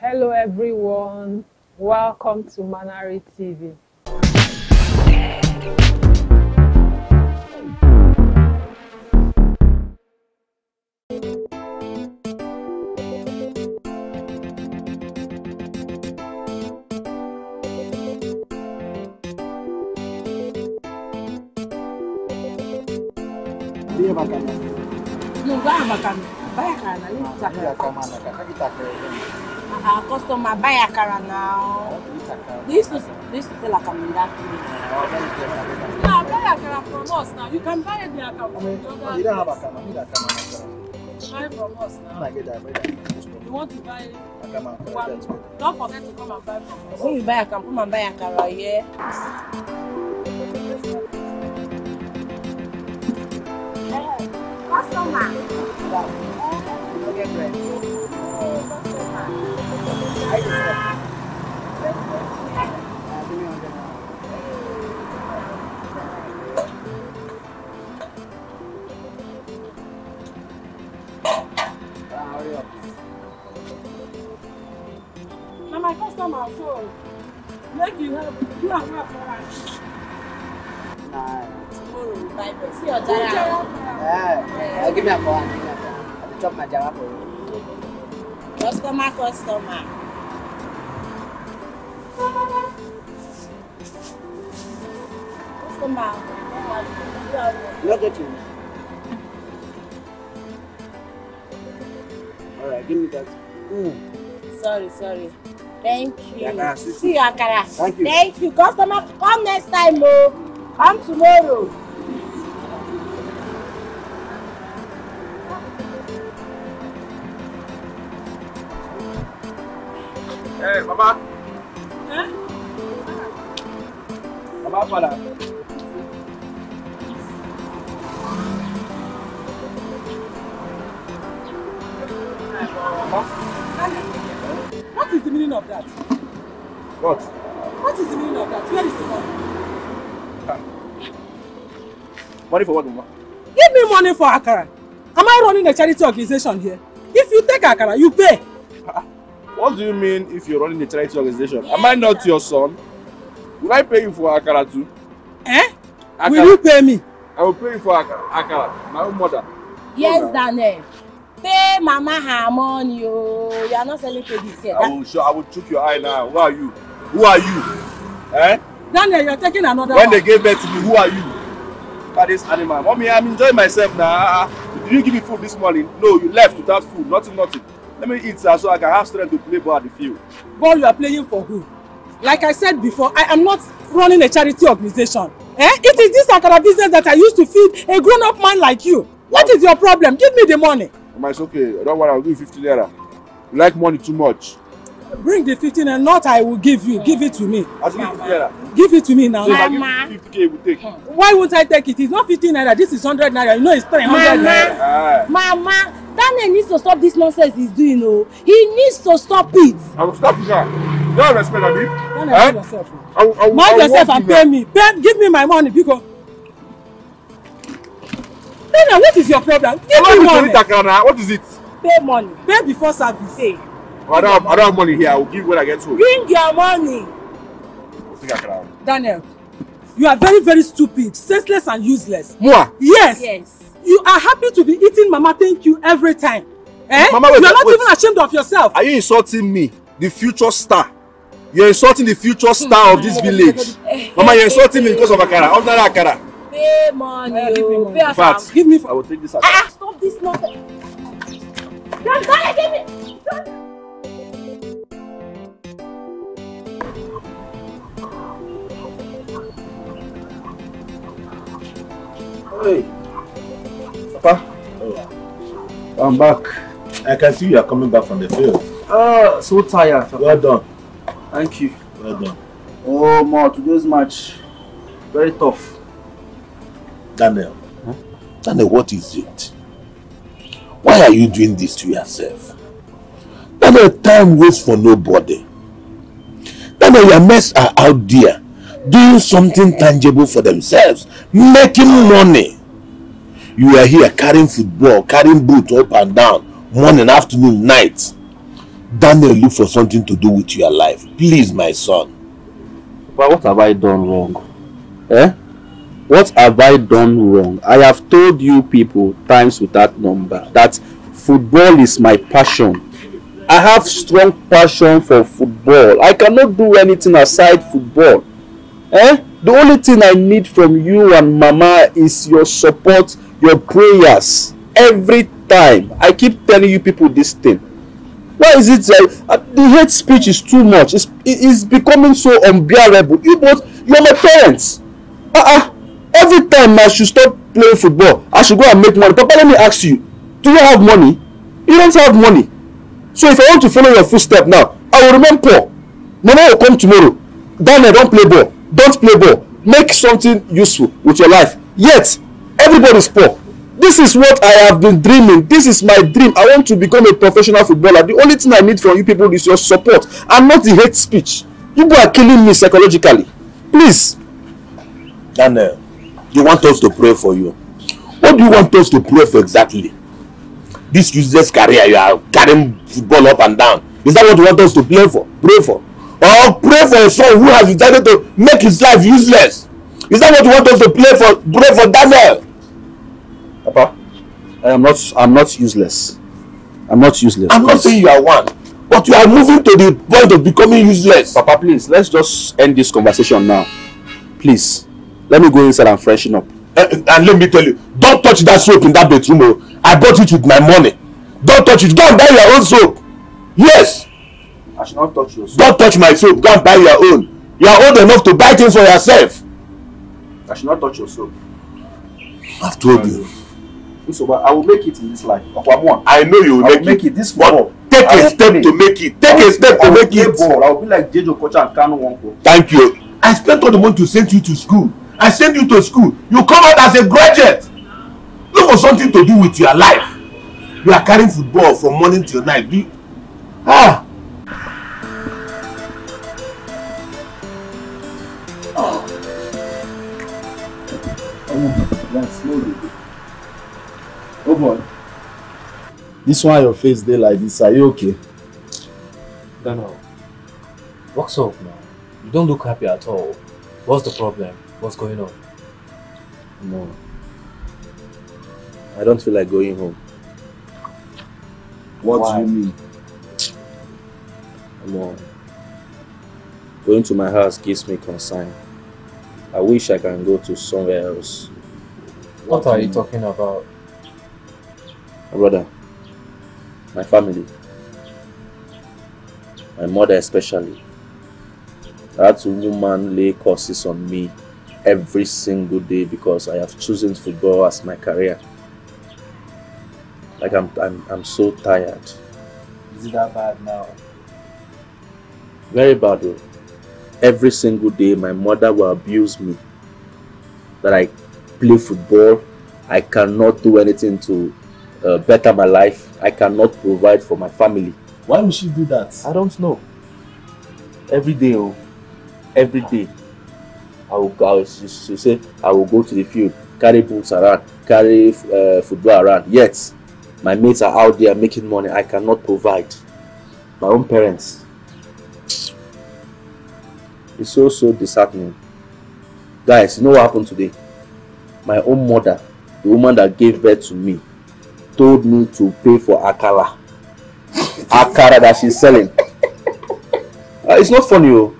Hello everyone, welcome to Manari TV. Makan. No, buy akara. Buy akara na. Leave it Dia akara. Uh-huh, customer, buy akara now. They used to, they used to sell akara in that place. Oh. Now, buy akara from us now. You can buy the akara from the other kan? Tidak akan mana kan? Buy from us now. You want to buy one? Don't forget to come and buy from us. When you buy akara, come and buy akara, yeah? Customer. Nah. Tomorrow, we buy bread. See your jara. Eh, give me a phone. For you. Customer, customer. Customer. Look at you. All right, give me that. Mm. Sorry, sorry. Thank you. See you, Akara. Thank you. Thank you. Customer, come next time, oh. Come tomorrow. Huh? Mama Fala. What is the meaning of that? What? What is the meaning of that? Where is the money? Money for what, Mama? Give me money for Akara. Am I running a charity organization here? If you take Akara, you pay. What do you mean if you're running a charity organization? Am I not your son? Will I pay you for Akara too? Eh? Akara. Will you pay me? I will pay you for Akara. Akara. My own mother. Yes. Daniel. Pay mama her money, oh. You are not selling produce here. I will show. I will choke your eye now. Who are you? Who are you? Eh? Daniel, you are taking another When one. they gave birth to me, who are you? That is animal. Mommy, I'm enjoying myself now. Ah, ah. Did you give me food this morning? No, you left without food. Nothing, nothing. Let me eat sir, so I can have strength to play ball at the field. Ball you are playing for who? Like I said before, I am not running a charity organization. Eh? It is this Akara business that I used to feed a grown-up man like you. What is your problem? Give me the money. Mama, it's okay. Don't worry, I'll give you 50 naira. You like money too much. Bring the 15 and not I will give you. Give it to me. Give you 50 naira. Give it to me now. Mama. give you 50k, we take. Why won't I take it? It's not 15 naira. This is 100 naira. You know it's 300 Mama. naira. Mama, Daniel needs to stop this nonsense he's doing, oh. He needs to stop it. I will stop you now. Don't respect me. Mind Eh? yourself. I will, I will, I Mind will yourself and pay now. me. Pay, give me my money because. Daniel, what is your problem? Give me money. What is it? Pay money. Pay before service. Pay. I don't, have, I don't have money here. I will give you when I get home. Bring your money. I think I can have. Daniel, you are very, very stupid, senseless, and useless. Moi. Yes. Yes. You are happy to be eating Mama Thank You every time. Eh? Mama, wait, you are not wait. even ashamed of yourself. Are you insulting me, the future star? You're insulting the future star of this village. Mama, you're insulting me because of Akara. Ordinary Akara. Pay money. Eh, give me money. Pay In fact. Give me. I will take this Akara. Ah, stop this nonsense. Daniel, give me. Hey. Papa. I'm back. I can see you are coming back from the field. Oh, so tired. Well done. Thank you. Well done. Oh, Ma, today's match very tough. Daniel. Daniel, what is it? Why are you doing this to yourself? Daniel, time waits for nobody. Daniel, your mates are out there doing something tangible for themselves, making money. You are here carrying football, carrying boot up and down, morning, afternoon, night. Daniel, look for something to do with your life. Please, my son. But what have I done wrong? Eh? What have I done wrong? I have told you people times without number that football is my passion. I have strong passion for football. I cannot do anything aside football. Eh? The only thing I need from you and Mama is your support, your prayers every time. I keep telling you people this thing. Why is it uh, uh, the hate speech is too much? It's, it is becoming so unbearable. You both, you're my parents. Uh-uh. Every time I should stop playing football, I should go and make money. Papa, let me ask you, do you have money? You don't have money. So if I want to follow your footstep now, I will remain poor. Mama will come tomorrow. Daniel, don't play ball. Don't play ball. Make something useful with your life. Yet, everybody is poor. This is what I have been dreaming. This is my dream. I want to become a professional footballer. The only thing I need from you people is your support and not the hate speech. You people are killing me psychologically. Please. Daniel, you want us to pray for you. What do you want us to pray for exactly? This useless career you are carrying football up and down. Is that what you want us to pray for? Pray for? Or pray for a son who has decided to make his life useless? Is that what you want us to play for? Pray for Daniel? Papa, I am not I'm not useless. I'm not useless. I'm not please. saying you are one, but you are moving to the point of becoming useless. Papa, please, let's just end this conversation now. Please. Let me go inside and freshen up. Eh, and let me tell you, don't touch that soap in that bedroom. Oh. I bought it with my money. Don't touch it. Go and buy your own soap. Yes. I should not touch your soap. Don't touch my soap. Go and buy your own. You are old enough to buy things for yourself. I should not touch your soap. I've told you. So, but I will make it in this life. I know you will I make, will make it. it this fall. take a step to make it. Take a step to make it. I will be like Jejo Kocha and Kanu Wonko. Thank you. I spent all the money to send you to school. I send you to school. You come out as a graduate. Look for something to do with your life. You are carrying football from morning till night. Do you... Ah. Boy. This one your face dey like this. Are you okay? Daniel, what's up now? You don't look happy at all. What's the problem? What's going on? No. I don't feel like going home. What Why? do you mean? No. Going to my house gives me concern. I wish I can go to somewhere else. What are you talking about? Brother, my family, my mother especially. That woman lay curses on me every single day because I have chosen football as my career. Like I'm, I'm, I'm so tired. Is it that bad now? Very bad. oh. Every single day, my mother will abuse me. That I play football, I cannot do anything to uh, better my life. I cannot provide for my family. Why would she do that? I don't know. Every day, oh, every day, I will go. I will, she, she say I will go to the field, carry boots around, carry uh, football around. Yet, my mates are out there making money. I cannot provide. My own parents. It's so so disheartening. Guys, you know what happened today? My own mother, the woman that gave birth to me, told me to pay for akara. akara that she's selling. Uh, it's not funny, oh.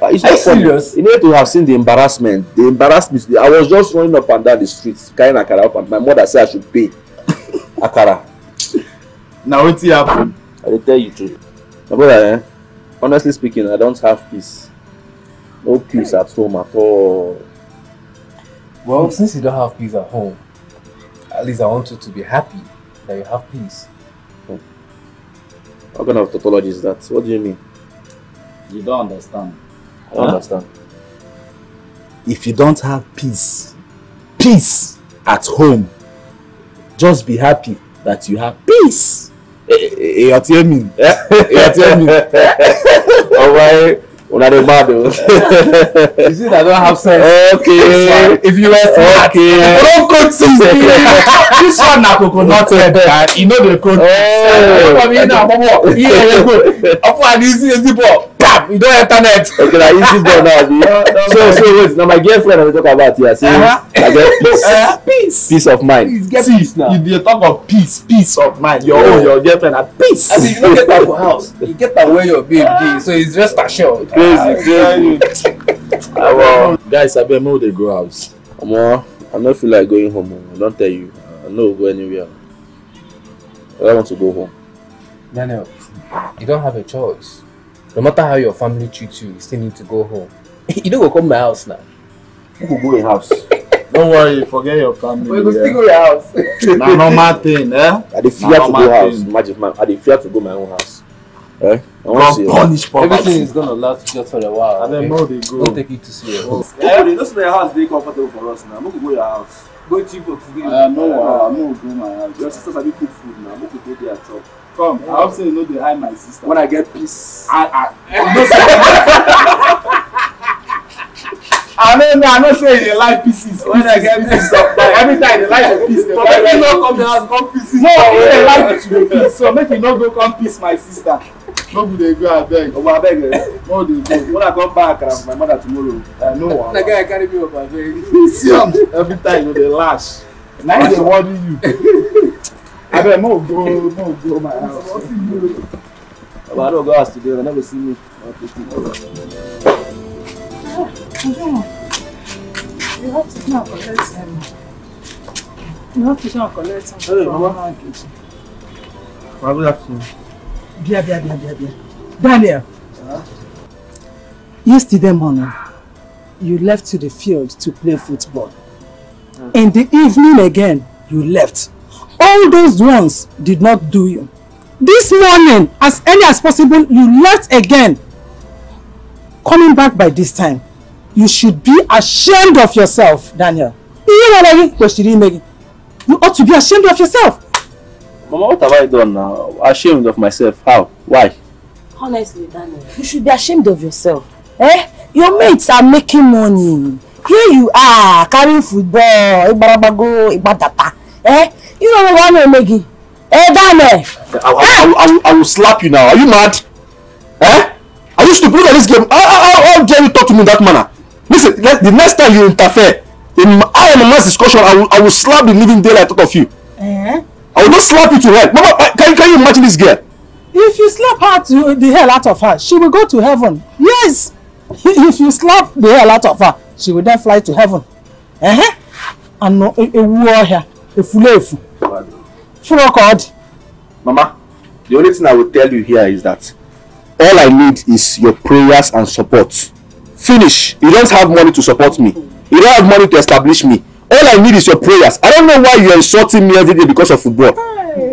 Uh, it's Are not you funny. serious? You need to have seen the embarrassment. The embarrassment. I was just running up and down the streets, carrying akara up, and my mother said I should pay akara. Now what happen? I will tell you truth. My brother, eh? honestly speaking, I don't have peace. No peace at home at all. Well, since you don't have peace at home, at least I want you to be happy that you have peace. What kind of tautology is that? What do you mean? You don't understand. I don't Huh? understand. If you don't have peace, peace at home, just be happy that you have peace. Eh, eh, eh, you hear me? Eh, you hear me? Alright, Una dey mad o. You see that I don't have sense. Okay. If you were smart, Okay. you don't coach this. this one na coconut head guy. You know the coach. Oh. Ọmọ mi na mọ́mọ́ iye ẹ̀yẹ go. Ọ̀pọ̀ àdí sí ezi bọ̀. Pam! You don enter net. Okay, na easy ball now, abi. So, so wait, na my girlfriend I dey talk about here. Say, Uh-huh. I get peace, Uh, peace. peace of mind. Get peace now. You dey talk of peace, peace of mind. Your own, your girlfriend na peace. I mean, you don't get that for house. You get that where your babe dey, so it's just assured. Crazy, crazy. Omo, Guys, abeg make we dey go house. omo, I no feel like going home. o. I don tell you, I no go anywhere. I don't want to go home. Daniel, you don't have a choice. No matter how your family treats you, you still need to go home. you don't go come my house now. Who go go in house? Don't worry, forget your family. We go still yeah. go your house. Na normal thing, eh? I dey fear to normal go house. thing. Imagine, man, I dey fear to go my own house. Eh? I want to see. punish poverty. Everything is gonna last just for a while. Abeg okay? make we dey go. Don't take it too serious. Yeah, you know say your house dey comfortable for us now. Make we go your house. Go cheap for today. Uh, no wahala, make we go my house. Your sister sabi cook food now. Make we go there chop. Come, I hope say you no dey hide my sister. When I get peace. I, I, know say- I know, I know say you dey like pieces. When I get peace of mind. Every time you dey like the piece. But make you no come the house come pieces. No, you dey like to dey piece. So make you no go come piece my sister. No be dey go abeg. Omo abeg eh. No dey go. When I come back um, my mother tomorrow. I know wahala. guy carry me up bag. See am every time you dey lash. Na him dey worry you. Abeg we go we go my house. Omo I no go house today. Una no go see me. I'll take it. You have to go and collect um, you have to go and collect something Hey, from Mama. Nkechi. Ma good afternoon. Bia, bia, bia, bia, bia. Daniel. Yesterday morning, you left to the field to play football. In the evening again, you left. All those ones did not do you. This morning, as early as possible, you left again. Coming back by this time, you should be ashamed of yourself, Daniel. You know what I mean? You ought to be ashamed of yourself. Mama, what have I done now? Ashamed of myself. How? Why? Honestly, Daniel, you should be ashamed of yourself. Eh? Your mates are making money. Here you are, carrying football, Igbarabago, Igbadapa. Eh? You don't know what I'm making. Eh, Daniel? I, I, I, I, will- I will slap you now. Are you mad? Eh? Are you stupid? At this game. How, how, how, how dare you talk to me in that manner? Listen, let, the next time you interfere in my, I am a man's discussion, I will, I will slap the living daylight out of you. Eh? I will not slap you to hell. Mama, uh, can, can you imagine this girl? If you slap her to the hell out of her, she will go to heaven. Yes. If you slap the hell out of her, she will then fly to heaven. Uh-huh. And no, ewu ọhịa, efule efu. Furu ọ dị. Mama, the only thing I will tell you here is that all I need is your prayers and support. Finish. You don't have money to support me. You don't have money to establish me. All I need is your prayers. I don't know why you're insulting me every day because of football.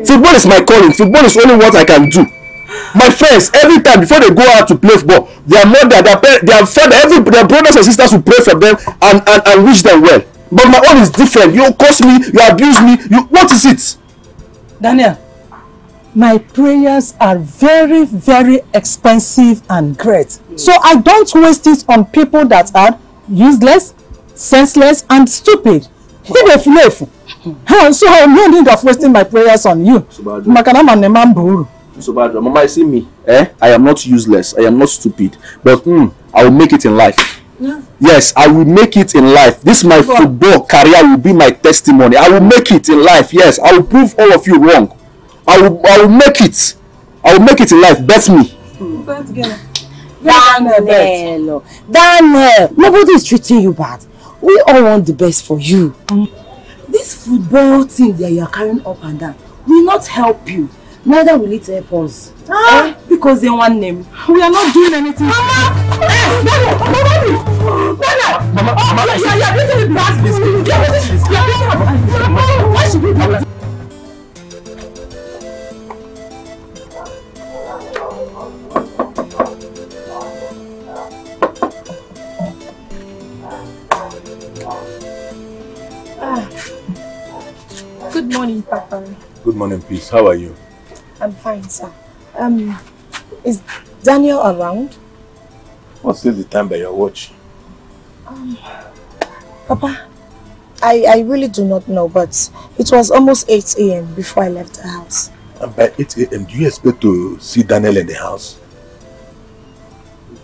Football is my calling. Football is only what I can do. My friends, every time before they go out to play football, their mother, their parents, their father, every their brothers and sisters will pray for them and, and, and wish them well. But my own is different. You curse me, you abuse me. You what is it? Daniel, my prayers are very, very expensive and great. So I don't waste it on people that are useless, senseless, and stupid. People efule efu. Huh, So no need of wasting my prayers on you. So bad. Mama, you see me, eh? I am not useless. I am not stupid. But mm, I will make it in life. Yes, I will make it in life. This my football career will be my testimony. I will make it in life. Yes, I will prove all of you wrong. I will. I will make it. I will make it in life. Bet me. Daniel, Daniel, nobody is treating you bad. We all want the best for you. This football thing that you are carrying up and down will not help you. Neither will it help us. Ah. Eh? Because they want name. We are not doing anything. Mama! Eh, Daniel! Mama! Daniel! Mama! Oh, yeah, yeah, this is bad. Yeah, this is yeah, this is Mama, Why should we do that? Good morning, Papa. Good morning, Peace. How are you? I'm fine, sir. Um, is Daniel around? What's the time by your watch? Um, Papa, I, I really do not know, but it was almost 8 a.m. before I left the house. And by 8 a.m., do you expect to see Daniel in the house?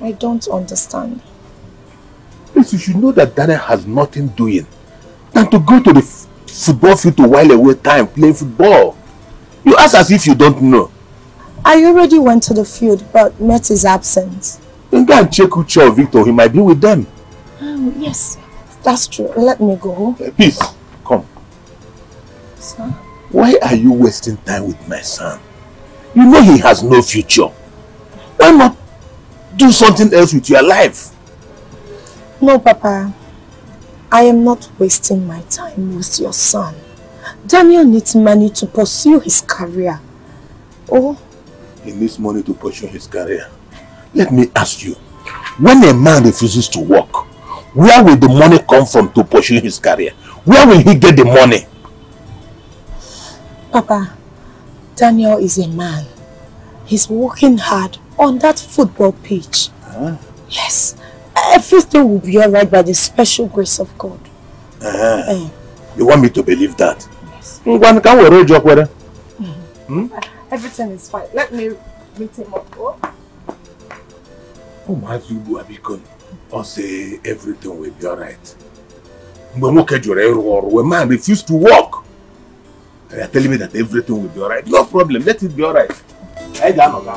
I don't understand. Please, you should know that Daniel has nothing doing than to go to the football field to while away time playing football. You ask as if you don't know. I already went to the field, but met his absence. Then go and check Uche or Victor. He might be with them. Um, yes, that's true. Let me go. Uh, Peace, come. Sir? Why are you wasting time with my son? You know he has no future. Why not do something else with your life? No, Papa. I am not wasting my time with your son. Daniel needs money to pursue his career. Oh, He needs money to pursue his career. Let me ask you, when a man refuses to work, where will the money come from to pursue his career? Where will he get the money? Papa, Daniel is a man. He's working hard on that football pitch. Yes, everything will be alright by the special grace of God. Uh-huh. Eh. You want me to believe that? Ngwan, ka were ụjọ kwere? Hmm? Everything is fine. Let me meet him up. Oh. ụmụazị ugbu a biko ọ sị everything will be alright mgbe nwoke jụrụ ịrụ ọrụ a man refuse to work they are telling me that everything will be alright no problem let it be alright anyị ga-anọ ka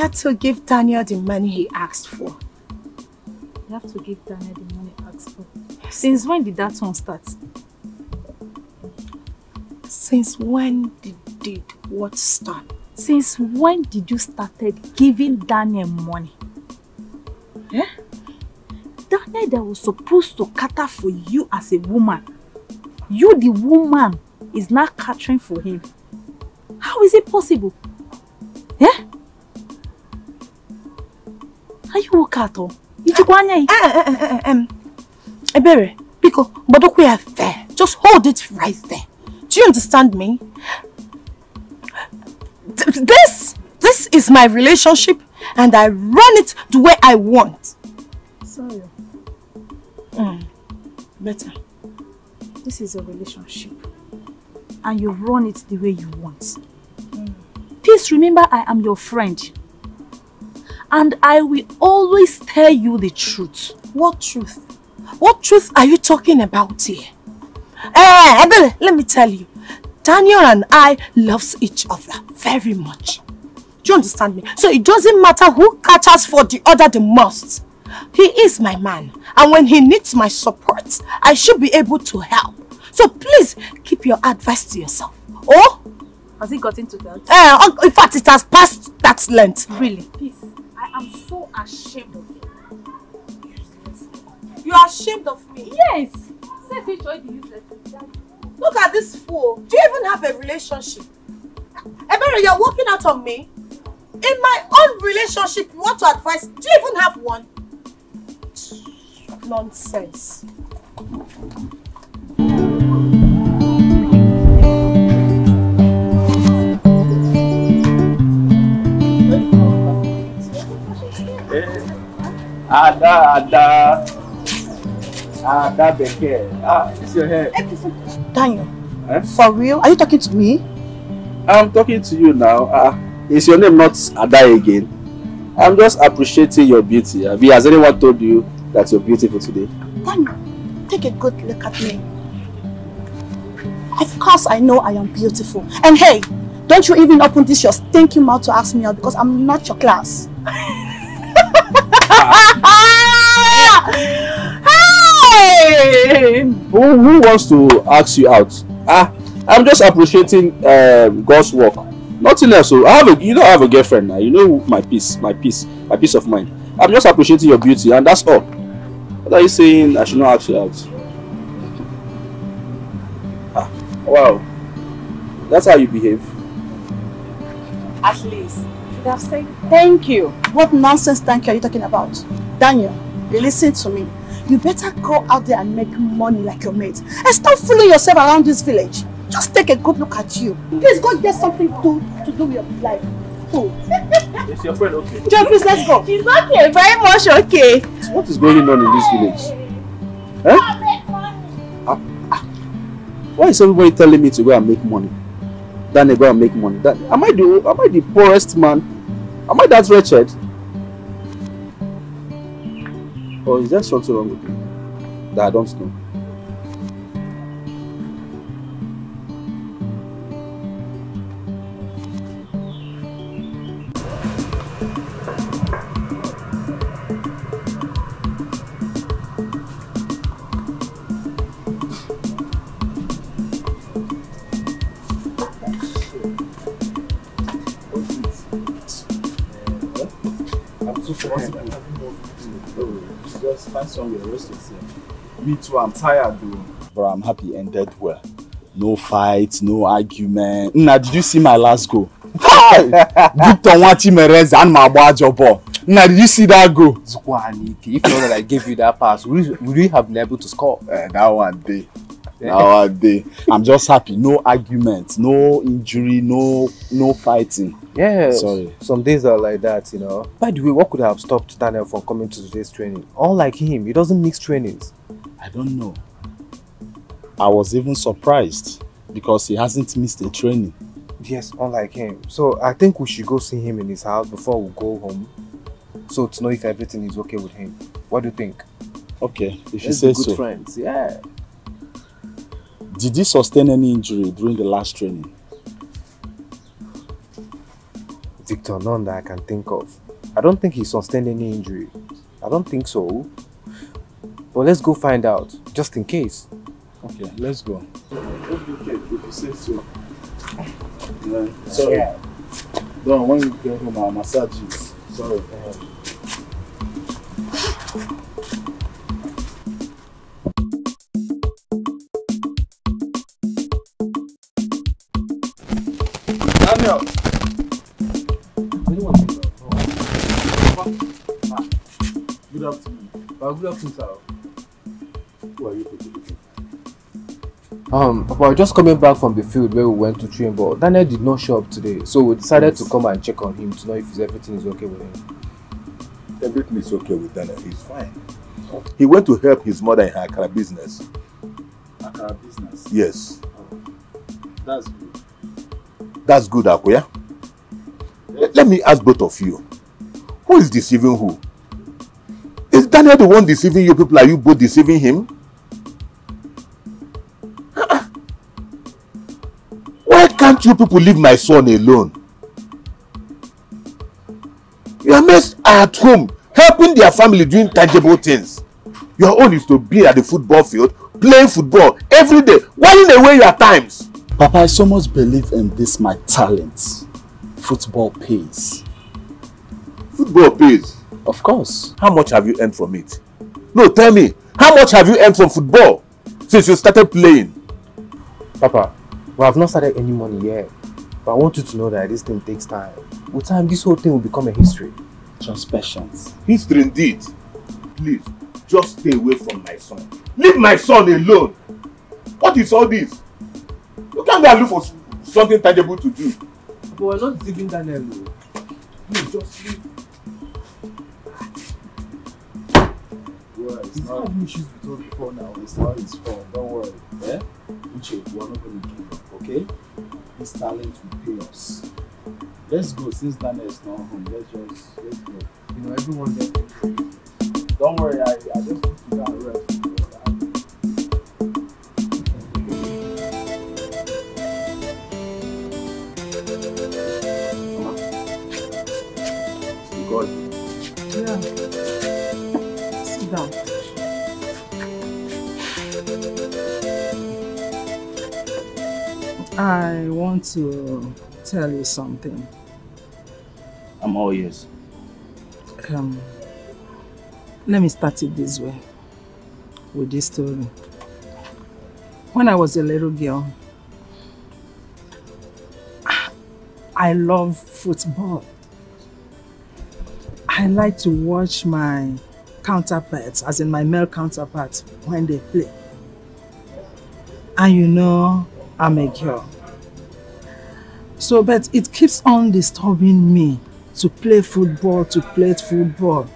I had to give Daniel the money he asked for. You have to give Daniel the money he asked for. Since when did that one start? Since when did, did what start? Since when did you started giving Daniel money? Eh? Daniel that was supposed to cater for you as a woman. You the woman is not catering for him. How is it possible? Eh? Are you okay at all? Ichukwa anya yi? Ebere, biko Biko, Bodoku affair. Just hold it right there. Do you understand me? Th- This, this is my relationship and I run it the way I want. Sorry. Mm. Better. This is a relationship. And you run it the way you want. Mm. Please remember I am your friend. And I will always tell you the truth. What truth? What truth are you talking about here? Eh, Ebele, let me tell you. Daniel and I loves each other very much. Do you understand me? So it doesn't matter who catches for the other the most. He is my man. And when he needs my support, I should be able to help. So please keep your advice to yourself. Oh? Has it got into that? Eh, in fact, it has passed that length. Really? Please. Am so ashamed of you. You are ashamed of me? Yes. Say which way do you say? Look at this fool. Do you even have a relationship? Ebere, you're walking out on me. In my own relationship, you want to advise? Do you even have one? Nonsense. Ada, Ada. Ada Beke. Ah, it's your hair. Daniel, Eh? for real? Are you talking to me? I'm talking to you now. Ah, is your name not Ada again? I'm just appreciating your beauty. Abi, has anyone told you that you're beautiful today? Daniel, take a good look at me. Of course I know I am beautiful. And hey, don't you even open this your stinking mouth to ask me out because I'm not your class. Hey! Who, who wants to ask you out? Ah, I'm just appreciating um, God's work. Nothing else. So I have a, you don't have a girlfriend now. You know my peace, my peace, my peace of mind. I'm just appreciating your beauty, and that's all. What are you saying? I should not ask you out. Ah, wow. That's how you behave. At least. Should have said thank you. What nonsense thank you are you talking about? Daniel, you listen to me. You better go out there and make money like your mates. And stop fooling yourself around this village. Just take a good look at you. Please go get something to, to do with your life. Fool. Is your friend okay? Joe, please let's go. She's okay, very much okay. What is going on in this village? Huh? Ah, ah. Why is everybody telling me to go and make money? Then I go and make money. That, am I the am I the poorest man? Am I that wretched? Or is there something wrong with me that I don't know? I'm too possible. Just find somewhere, rest yourself. Me too, I'm tired though. But I'm happy ended well. No fight, no argument. Nna, did you see my last goal? Victor my Agbajo ball. Nna, did you see that goal? If not that I gave you that pass, would you, would you have been able to score? Eh, that one day. That one day. I'm just happy. No argument, no injury, no no fighting. Yeah, Sorry. Some days are like that, you know. By the way, what could have stopped Daniel from coming to today's training? Unlike him, he doesn't mix trainings. I don't know. I was even surprised because he hasn't missed a training. Yes, unlike him. So I think we should go see him in his house before we go home. So to know if everything is okay with him. What do you think? Okay, if you Let's say be good so. friends. Yeah. Did he sustain any injury during the last training? Victor, none that I can think of. I don't think he sustained any injury. I don't think so. But let's go find out, just in case. Okay, let's go. Okay, if you say so. Yeah, sorry. Don't when you get home, I'll massage you. Sorry. Daniel. Good afternoon. good afternoon, sir. Who are you people looking Um, Papa, just coming back from the field where we went to train, but Daniel did not show up today, so we decided to come and check on him to know if everything is okay with him. Everything is okay with Daniel. He's fine. He went to help his mother in her car business. Akara business. Yes. That's good. That's good, Akuya. Let- Let me ask both of you. Who is deceiving who? Is Daniel the one deceiving you people? Are you both deceiving him? Why can't you people leave my son alone? Your mates are at home helping their family doing tangible things. Your own is to be at the football field playing football every day, whiling away your times. Papa, I so much believe in this my talent. Football pays. Football pays. Of course. How much have you earned from it? No, tell me. How much have you earned from football since you started playing? Papa, we have not started any money yet, but I want you to know that this thing takes time. With time, this whole thing will become a history. Just patience. History indeed. Please, just stay away from my son. Leave my son alone. What is all this? You can't go and look for something tangible to do. But we're not deceiving Daniel. Please, just leave. Well, it's not, having issues with us before now. it's not his fault. Don't worry. Eh? Uche, we're not going to give up, okay? This talent will pay us. Let's go since Daniel is not home. Let's just, let's go. You know, everyone there. Don't worry, I, I just need to go rest. God. Yeah. I want to tell you something. I'm all ears. Um, let me start it this way with this story. When I was a little girl, I love football. I like to watch my counterparts, as in my male counterparts, when they play. And you know, I'm a girl. So, but it keeps on disturbing me to play football, to play football.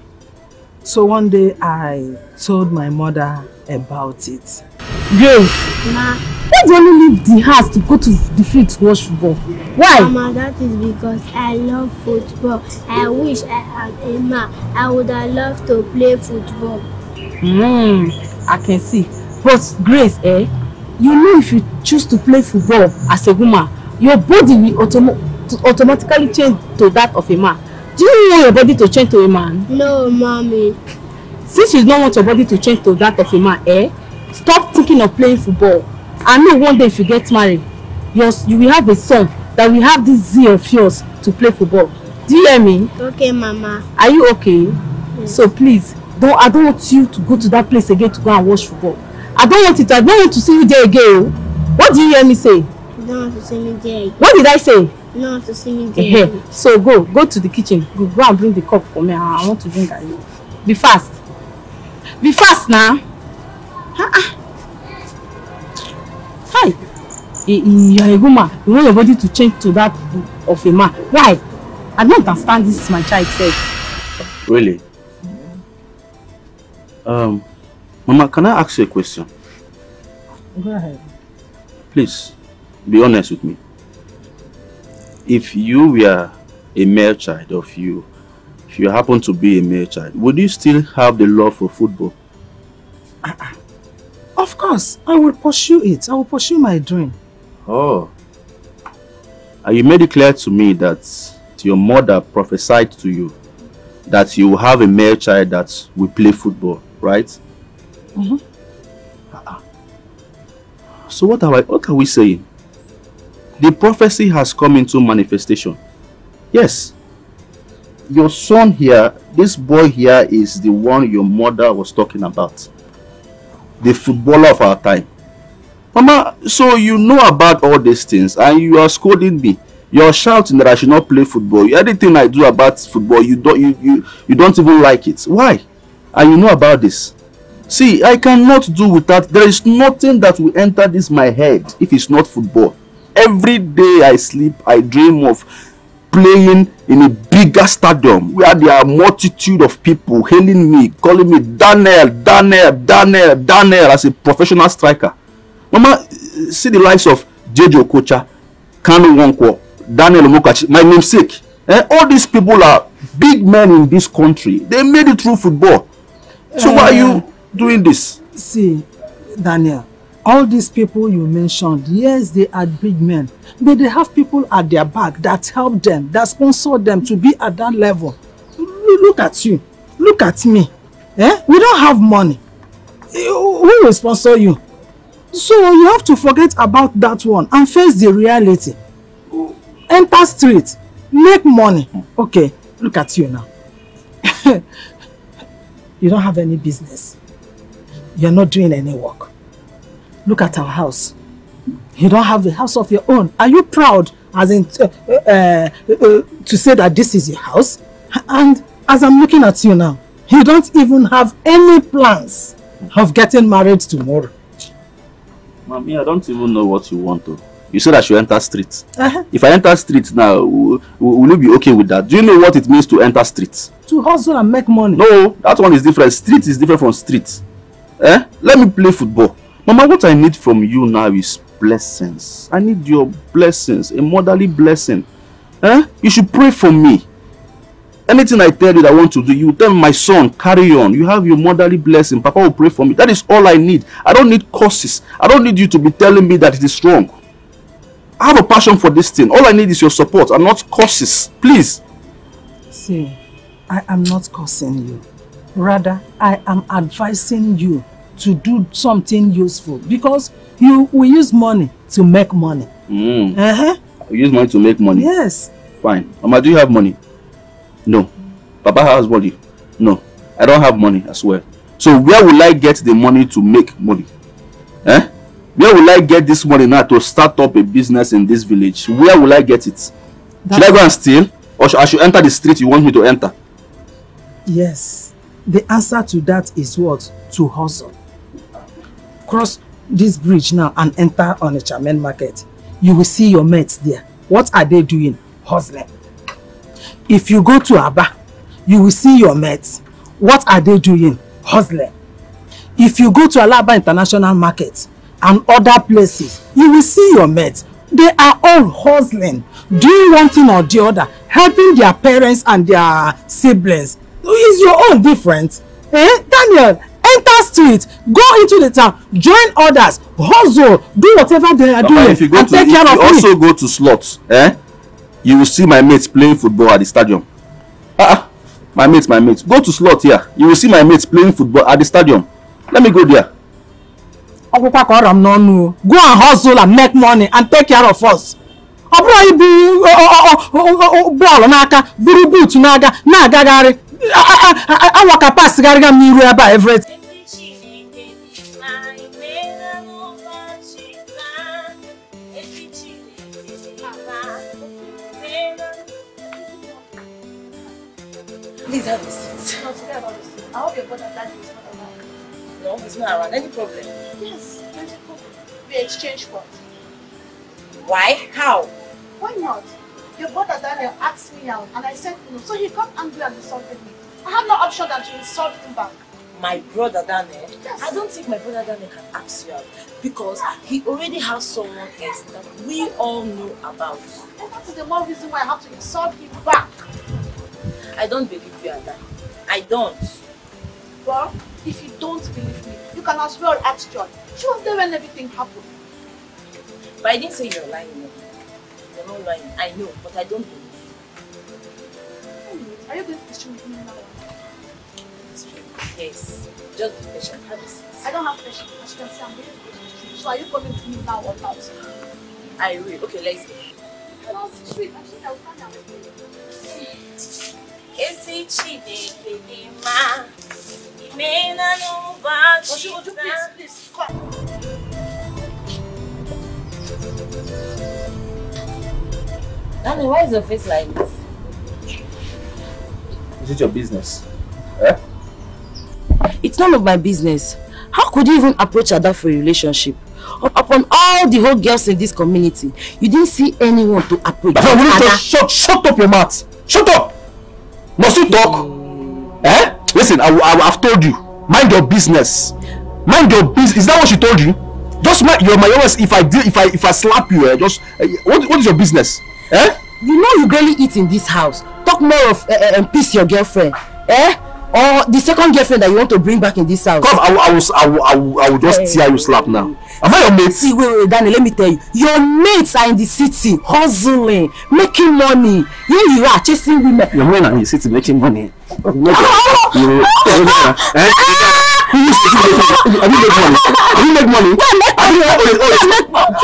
So one day I told my mother about it. Grace, Ma, why do you only leave the house to go to the field to watch football? Why? Mama, that is because I love football. I wish I had a man. I would have loved to play football. Hmm, I can see. But Grace, eh, you know if you choose to play football as a woman, your body will automa to automatically change to that of a man. Do you want your body to change to a man? No, mommy. Since you don't want your body to change to that of a man, eh, stop thinking of playing football. I know one day if you get married, yours, you will have a son that will have this zeal of yours to play football. Do you hear me? Okay, Mama. Are you okay? So please, don't I don't want you to go to that place again to go and watch football. I don't want it. I don't want to see you there again. oh. What do you hear me say? You don't want to see me there. What did I say? You don't want to see me there. Eh, so go, go to the kitchen. Go, go and bring the cup for me. I, I want to drink garri. Be fast. Be fast now. Uh-uh. Hi. You, are a woman. You want your body to change to that of a man. Why? I don't understand this is my child said. Really? Um, Mama, can I ask you a question? Go ahead. Please, be honest with me. If you were a male child of you, if you happen to be a male child, would you still have the love for football? Of course, I will pursue it. I will pursue my dream. Oh. And you made it clear to me that your mother prophesied to you that you will have a male child that will play football, right? Mhm. So what are, I, what are we saying? The prophecy has come into manifestation. Yes. Your son here, this boy here is the one your mother was talking about. The footballer of our time. Mama, so you know about all these things and you are scolding me. You're shouting that I should not play football. Anything I do about football, you don't you, you, you don't even like it. Why? And you know about this. See, I cannot do without. There is nothing that will enter this my head if it's not football. Every day I sleep, I dream of playing in a bigger stadium where there are multitude of people hailing me, calling me Daniel, Daniel, Daniel, Daniel as a professional striker. Mama, see the likes of Jejo Okocha, Kanu Nwankwo, Daniel Omokachi, my namesake. Eh? All these people are big men in this country. They made it through football. So why are you doing this? See, Daniel, all these people you mentioned, yes, they are big men, but they have people at their back that help them, that sponsor them to be at that level. Look at you. Look at me. Eh? We don't have money. Who will sponsor you? So you have to forget about that one and face the reality. Enter street, make money. Okay, look at you now. you don't have any business. You're not doing any work. Look at our house. You don't have a house of your own. Are you proud as in uh, uh, uh, to say that this is your house? And as I'm looking at you now, you don't even have any plans of getting married tomorrow. Mommy, I don't even know what you want to. You said I should enter street. Uh-huh. If I enter street now, will, will you be okay with that? Do you know what it means to enter street? To hustle and make money. No, that one is different. Street is different from street. Eh? Let me play football. Mama, what I need from you now is blessings. I need your blessings, a motherly blessing. Eh? You should pray for me. Anything I tell you that I want to do, you tell my son, carry on. You have your motherly blessing. Papa will pray for me. That is all I need. I don't need curses. I don't need you to be telling me that it is wrong. I have a passion for this thing. All I need is your support and not curses. Please. See, I am not cursing you. Rather, I am advising you to do something useful because you will use money to make money. Mm. Uh-huh. I use money to make money. Yes. Fine. Mama, do you have money? No. Papa has money? No. I don't have money as well. So where will I get the money to make money? Eh? Where will I get this money now to start up a business in this village? Where will I get it? should I go and steal? Or should I should enter the street you want me to enter? Yes. The answer to that is what? To hustle. Cross this bridge now and enter on a main market. You will see your mates there. What are they doing? Hustling. If you go to Aba, you will see your mates. What are they doing? Hustling. If you go to Alaba International Market and other places, you will see your mates. They are all hustling, doing one thing or the other, helping their parents and their siblings. Is your own different? Eh? Daniel, enter street, go into the town, join others, hustle, do whatever they are Papa, doing, if you and take if care you of me. also go to slots, eh? You will see my mates playing football at the stadium. Ah, ah, my mates, my mates. Go to slot here. You will see my mates playing football at the stadium. Let me go there. akwụkwọ ka ọra m n'ọnụ o. go and hustle and make money and take care of us ọ bụrụ ibu bọọlụ n'aka buru buutu n'aka na-agagharị awaka pasịgharịga m n'iru ebe a everett Please have a seat. No, forget about this. I hope your brother daddy is not around. No, he's not around. Any problem? Yes, plenty problem. We exchange what? Why? How? Why not? Your brother Daniel asked me out and I said no. So he got angry and insulted me. I have no option than to insult him back. My brother Daniel? Yes. I don't think my brother Daniel can ask you out because he already has someone else that we all know about. And that is the more reason why I have to insult him back. I don't believe you, Ada. I don't. Well, if you don't believe me, you can as well ask John. She was there when everything happened. But I didn't say you're lying. no. You're not lying. I know, but I don't believe Are you going to fishing with me now? Yes. Just be patient. Have a seat. I don't have patience. As you can see, I'm very good. So are you coming to me now or not? I will. Okay, let's go. No, sweet. I'm saying I will stand down with you. Ezi Chineke dị mma, imena n'ụbọchị Oju, Oju, please, please, come. Daniel, why is your face like this? Is it your business? Eh? It's none of my business. How could you even approach Ada for a relationship? Up- Upon all the whole girls in this community, you didn't see anyone to approach. Baba, you Ada. shut, shut up your mouth? Shut up! Must you talk? Eh? Listen, I, I, I've told you. Mind your business. Mind your business. Is that what she told you? Just mind your my always. If I did, if I if I slap you, eh, just eh, what what is your business? Eh? You know you barely eat in this house. Talk more of uh, uh, peace your girlfriend. Eh? Or the second girlfriend that you want to bring back in this house. Come, I, will- I will I will I will, I will just tear you slap now. Am I your mate? See, wait, wait, Danny, let me tell you. Your mates are in the city, hustling, making money. Here you are, chasing women. Your man and you sit making money. You make you eh? Who used to make money? Have you money? Have you make money? Have you oh, oh, oh.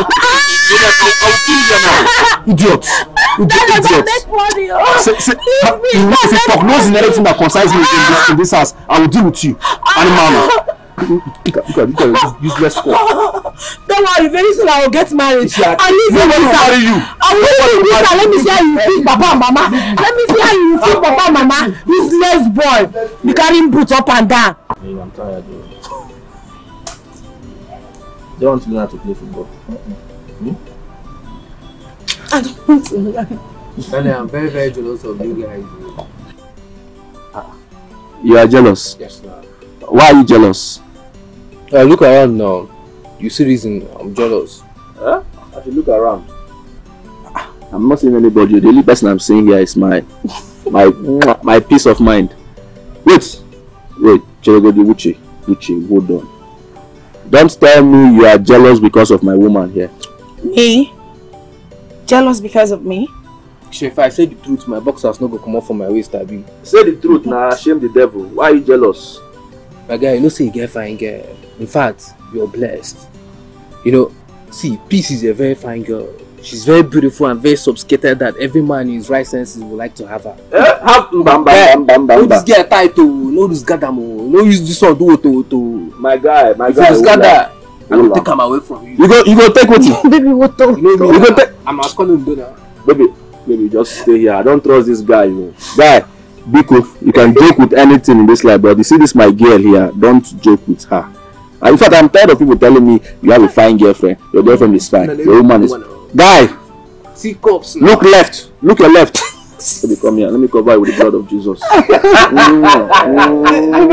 I'll kill you now. Idiot. Idiot. Idiot. Say, say, you know, if you prognose in anything that concerns me in this, in this house, I will deal with you. Animal. Look at, look at, look at this useless score. Don't worry, very soon I will get married. Yeah, I leave you nobody this will house. marry you. I will leave you this house. Let me see how you feel papa and mama. Let me see how you feel papa and mama. Useless boy. Be carrying boot up and down. Hey, I'm tired. Though. Don't want to learn how to play football. I don't want to learn. Daniel, I'm very, very jealous of you guys. You are jealous. Yes, sir. Why are you jealous? Uh, look around now. You see reason I'm jealous. Huh? I should look around. I'm not seeing anybody. The only person I'm seeing here is my my my peace of mind. Wait, wait, Cheregodi Wuchi, Wuchi, hold on. Don't tell me you are jealous because of my woman here. Me? Jealous because of me? Shey, if I say the truth, my boxers no go come off from my waist, abi. Say the truth now, shame the devil. Why are you jealous? My guy, you know say you get fine girl. In fact, you're blessed. You know, see, Peace is a very fine girl. She's very beautiful and very sophisticated that every man in his right senses would like to have her. Eh? Have bam bam bam bam No bam. this girl tight to, no this gadam o, no use this one do to to. My guy, my If guy. you hold scatter, on. I will Hold take him away from you. You go, you go take what? Baby, what the? You know You go take. I'm as calling him now. baby baby just stay here i don't trust this guy you know, guy biko you can joke with anything in this life but you see this my girl here don't joke with her and in fact i'm tired of people telling me you have a fine girlfriend your girlfriend is fine your woman is guy See cops. look left look your left baby come here let me cover you with the blood of jesus Baby,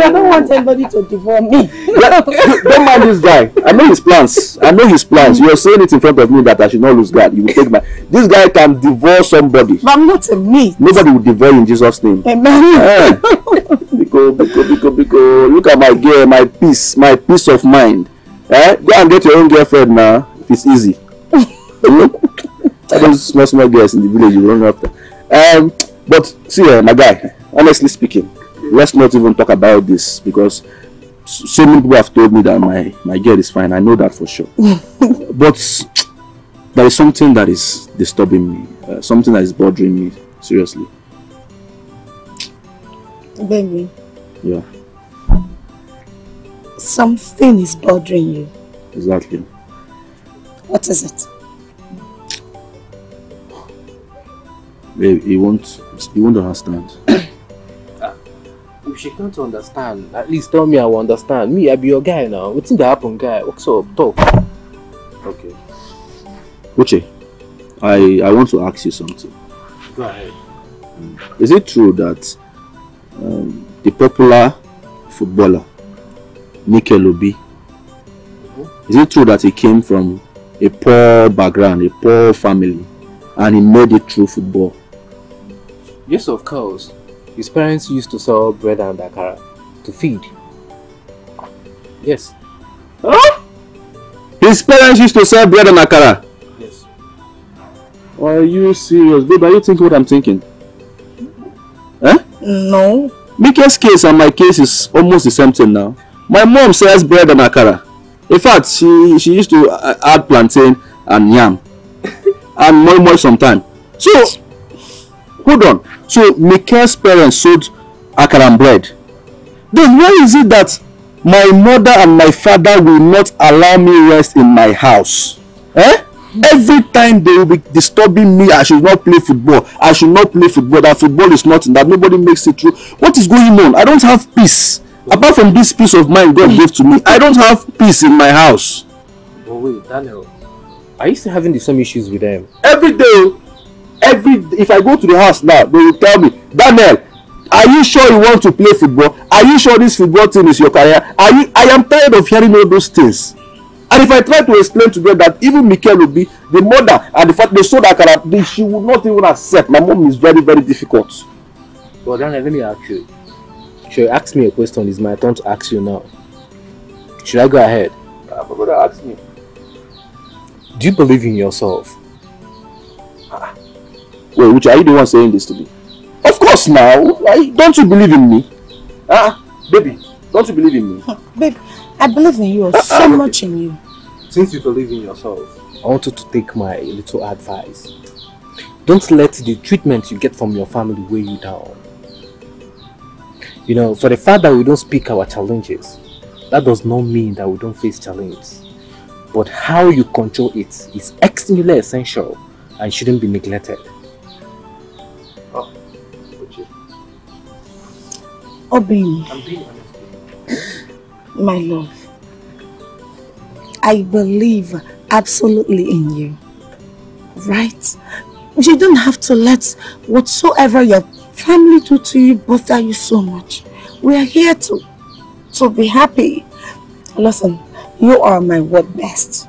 I don't want anybody to devour me. Let- don't mind this guy i know his plans i know his plans you are saying it in front of me that i should not lose God. you will take my this guy can divorce somebody But I'm not a me. nobody will divorce in jesus name Amen. Biko, biko, biko, biko. Look at my girl, my peace, my peace of mind. Eh? Go and get your own girlfriend now. If it's easy. Hmm? All those small, small girls in the village you run after. Um, but see, uh, my guy. Honestly speaking, let's not even talk about this because so many people have told me that my my girl is fine. I know that for sure. but there is something that is disturbing me. Uh, something that is bothering me seriously. Baby, Yeah, something is bothering you. exactly. What is it? Babe, he won't he won't understand. Ah, if she can't understand, at least tell me I will understand. Me, I be your guy now. What's in the happen, guy? What's up? Talk. Okay. Uche, I I want to ask you something. Go ahead. Hmm. Is it true that um, the popular footballer Mikel Obi mm-hmm. is it true that he came from a poor background, a poor family, and he made it through football? Yes, of course. His parents used to sell bread and akara to feed. Yes. His parents used to sell bread and akara. Yes. Are you serious, babe? Are you thinking what I'm thinking? Eh? No. Mikel's case and my case is almost the same thing now. My mom sells bread and akara. In fact, she she used to uh, add plantain and yam and moi moi sometimes. So, hold on. So Mikel's parents sold akara and bread. Then why is it that my mother and my father will not allow me rest in my house? Eh? Every time they will be disturbing me, I should not play football. I should not play football. That football is nothing. That nobody makes it true. What is going on? I don't have peace. Apart from this peace of mind God gave to me, I don't have peace in my house. But wait, Daniel, are you still having the same issues with them? Every day, every if I go to the house now, they will tell me, Daniel, are you sure you want to play football? Are you sure this football thing is your career? Are you? I am tired of hearing all those things. And if I try to explain to them that even Mikel will be the mother and the fact they saw that character, she would not even accept. My mom is very, very difficult. Well, Daniel, let me ask you. Should ask me a question? It's my turn to ask you now. Should I go ahead? Uh, my brother ask me. Do you believe in yourself? Wait, which are you the one saying this to me? Of course now. Like, don't you believe in me? Ah, ah, baby, don't you believe in me? Babe, I believe in you. Ah, ah, so much in you. Since you believe in yourself, I want you to take my little advice. Don't let the treatment you get from your family weigh you down. You know, for the fact that we don't speak our challenges, that does not mean that we don't face challenges. But how you control it is extremely essential and shouldn't be neglected. Obin, I'm being honest. my love, I believe absolutely in you. Right? You don't have to let whatsoever your family do to you bother you so much. We are here to, to be happy. Listen, you are my word best.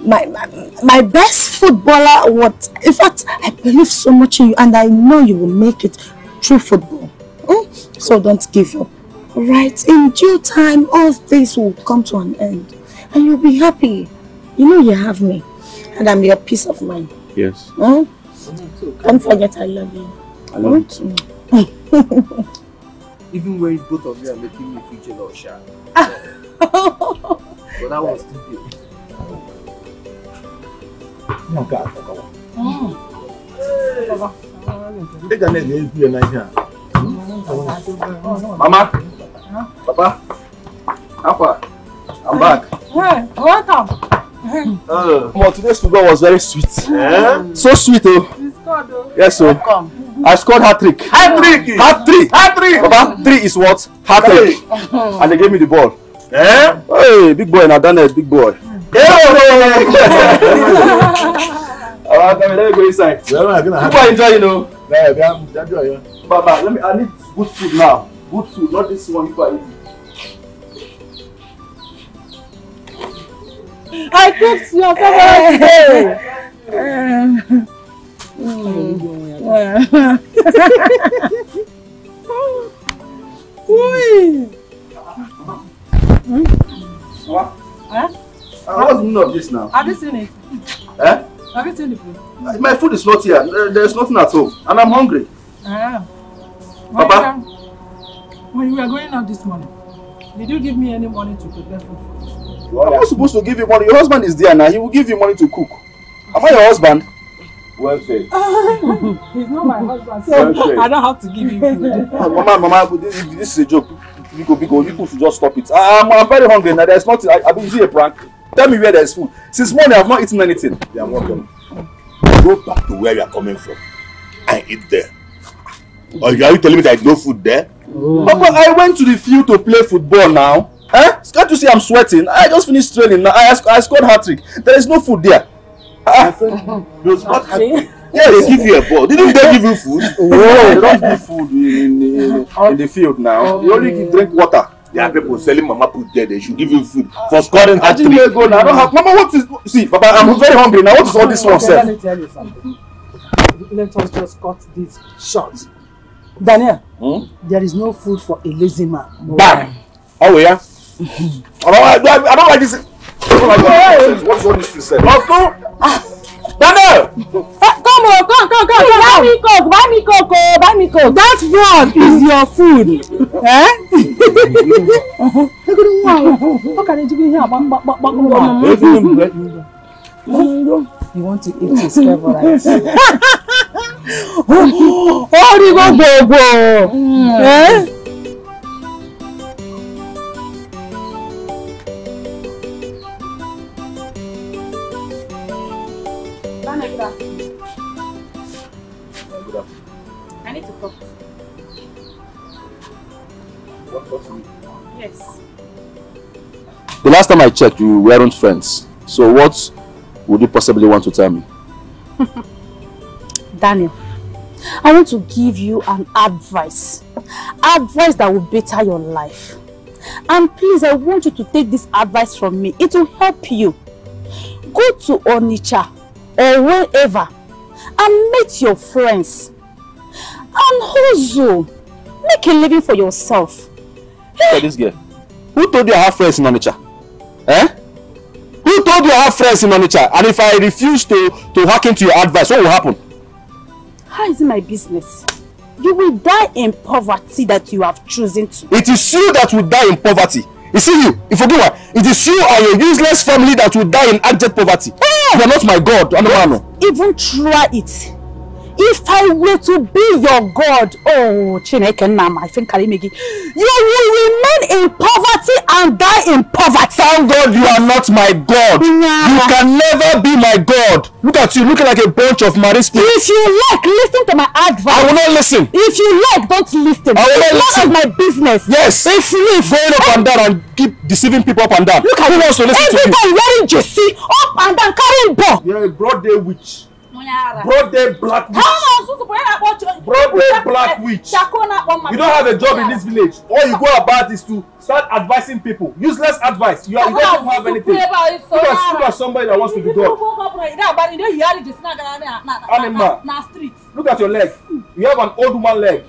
My, my, my best footballer, what, in fact, I believe so much in you and I know you will make it through football. Hmm? So don't give up. Alright, in due time, all things will come to an end and you'll be happy. You know you have me and I'm your peace of mind. Yes. Hmm? Don't forget I love you. I love you too. Even when both of you are making me feel jealous, Sha. but that was stupid. No, God, come on. Ị ga na-ekwu ya n'ihe a. Mama, Papa, far? I'm back. Hey, welcome. Uh, well, today's football was very sweet. Eh? So sweet, oh. God, oh. Yes, so I scored hat trick. Hat trick! Hat trick. Hat trick! Papa, three is what? Hat trick. And they gave me the ball. Eh? Hey, big boy, now Daniel, big boy. Alright, let me go inside. Well, I'm gonna have People enjoying, you know. Yeah, yeah, I'm doing it. Baba, let me. I need good food now. Good food, not this one. People are eating. I cooked your favorite food. Ui. What? Huh? Uh, what's the meaning of this now? Have you seen it? Eh? Have you seen the food? My food is not here. There- There's nothing at home, and I'm hungry. Ah. When Papa? When you were going out this morning, did you give me any money to prepare food for you? I'm not supposed to give you money. Your husband is there now. He will give you money to cook. Am I your husband? Well said. He's not my husband, Well so said. I don't have to give you food. Ah, Mama, Mama, this, this is a joke. Biko, Biko, you should just stop it. I'm, I'm very hungry now. There's nothing. I, I mean, is it a prank? Tell me where there's food. Since morning, I've not eaten anything. You are welcome. Go back to where you are coming from and eat there. Or are you telling me there's no food there? Papa, I went to the field to play football now. Eh? Can't you see I'm sweating? I just finished training now. I, I scored hat trick. There is no food there. Ah. Those not happy. Yes. They give you a ball. Didn't they give you food? No, they don't give food in, in, in the field now. You only give drink water. There are people selling mama put there. They should give you food for scoring I hat didn't trick. go now. I don't have. Mama, what is? See, Papa, I'm very hungry now. What is all this one, Okay, sir? let me tell you something. Let us just cut this short. Daniel, Hmm? there is no food for a lazy man. No Bam. Oh yeah. I don't like. I don't like this. I don't like this. What's all this thing said? Uncle! Daniel. Come on, come, come, come, come. Buy me coke, buy me coke, oh, buy me coke. That one is your food. eh? Can you be here? Bam, bam, bam, bam, bam. You want to eat his favorite. Ó rí gbogbo. Eh? I need Yes. The last time I checked, you weren't friends. So what would you possibly want to tell me? Daniel, I want to give you an advice. Advice that will better your life. And please, I want you to take this advice from me. It will help you. Go to Onitsha or wherever and meet your friends. And hustle. Make a living for yourself. Look at this girl. Who told you I have friends in Onitsha? Eh? Who told you I have friends in Onitsha? And if I refuse to, to hearken to your advice, what will happen? How is it my business? You will die in poverty that you have chosen to. It is you that will die in poverty. You see you, what? It is you and your useless family that will die in abject poverty. You are not my God, Anumano. Even try it. If I were to be your God, oh Chineke Nam, I think Karimegi, you will remain in poverty and die in poverty. Thank God you are not my God. You can never be my God. Look at you, looking like a bunch of marine spirits. If you like, listen to my advice. I will not listen. If you like, don't listen. I will not it's listen. none of my business. Yes. If you Going up and down and keep deceiving people up and down. Look at Who wants to listen to every you? time wearing jersey, up and down, carrying ball. You're a broad day witch. Broad day black witch. Broad Broad day black witch. You don't have a job in this village. All you go about is to start advising people. Useless advice. You, are, you don't have anything. Look at, look at somebody that wants to be God. Anima. Look at your leg. You have an old woman leg.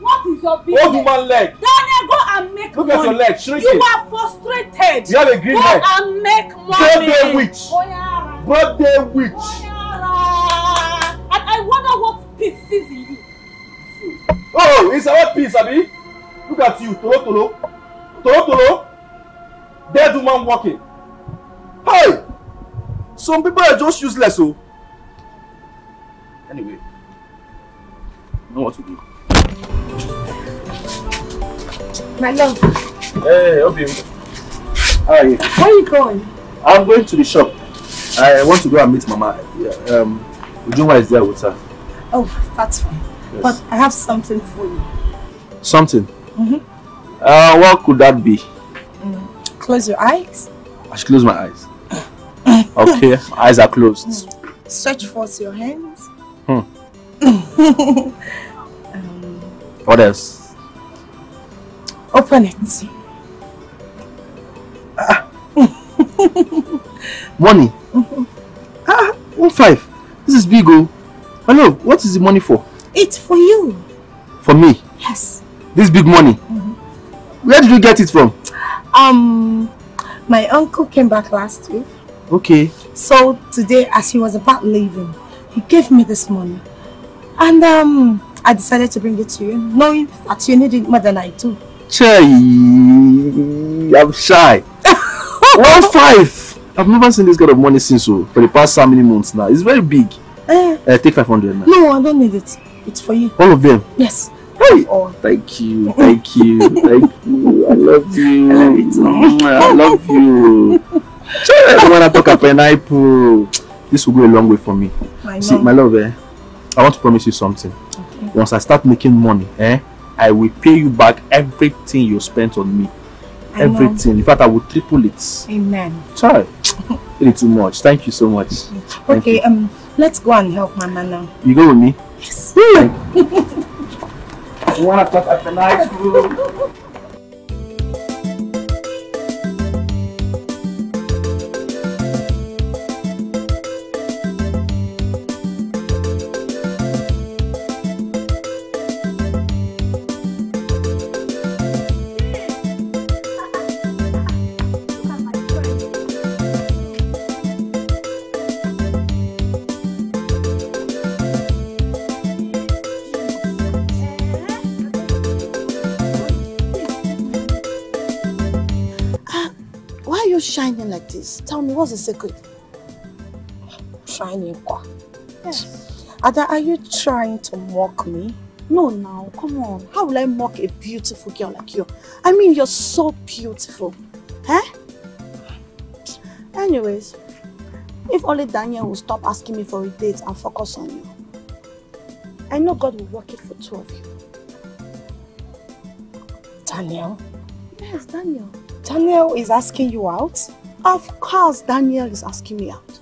What is your business? Old woman leg. Daniel, go and make Look money. at your leg, shrinking. You are frustrated. You have a green go leg. and make money. Broad day witch. Broad day witch. And I wonder what pisses in you. Oh, it's about peace, Abi. Look at you, Tolo Tolo. Tolo Tolo. Dead woman walking. Hey! Some people are just useless, oh. Anyway. I know what to do. My love, Hey, Obi. How are you? where are you going? I'm going to the shop. I want to go and meet Mama. Um, Ujunwa is there with her. Oh, that's fine. Yes. But I have something for you. Something. Mhm. Uh, what could that be? Close your eyes. I should close my eyes. Okay, my eyes are closed. Stretch forth your hands. Hmm. um, What else? open it. Money. Ah, one five. This is big, oh. Hello, what is the money for? It's for you. For me. Yes. This big money. Where did you get it from? Um, my uncle came back last week. Okay. So today, as he was about leaving, he gave me this money. And um, I decided to bring it to you, knowing that you need it more than I do. Chai, I'm shy. One five. I've never seen this kind of money since so for the past how many months now. It's very big. Eh, Uh, take five hundred now. no, I don't need it. It's for you. All of them. Yes. Hey, oh, thank you, thank you, thank you. I love you. I love you too. I love you. Chai, when I talk about pineapple, this will go a long way for me. I See, my love, eh, I want to promise you something. Okay. Once I start making money, eh, I will pay you back everything you spent on me. I know. everything. In fact, I will triple it. Amen. Sorry, really too much. Thank you so much. Thank Okay, um, let's go and help Mama now. You go with me? Yes. You wanna talk at the night what's the secret? Shining kwa. Yes. Ada, are you trying to mock me? No, now, come on. How will I mock a beautiful girl like you? I mean, you're so beautiful. Eh? Anyways, if only Daniel will stop asking me for a date and focus on you. I know God will work it for two of you. Daniel, Yes, Daniel. Daniel is asking you out? Of course, Daniel is asking me out.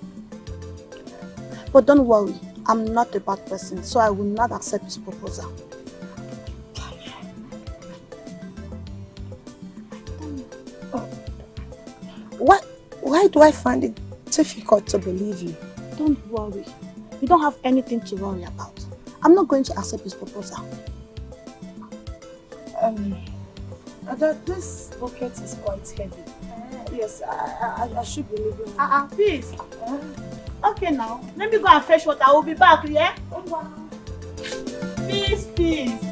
But don't worry, I'm not a bad person, so I will not accept his proposal. Why, why do I find it difficult to believe you? Don't worry. You don't have anything to worry about. I'm not going to accept his proposal. Um, Ada, this bucket is quite heavy. Yes, I, I, I should be leaving. Ah, uh, please. Okay now, let me go and fetch water. I will be back, yeah? Please, please.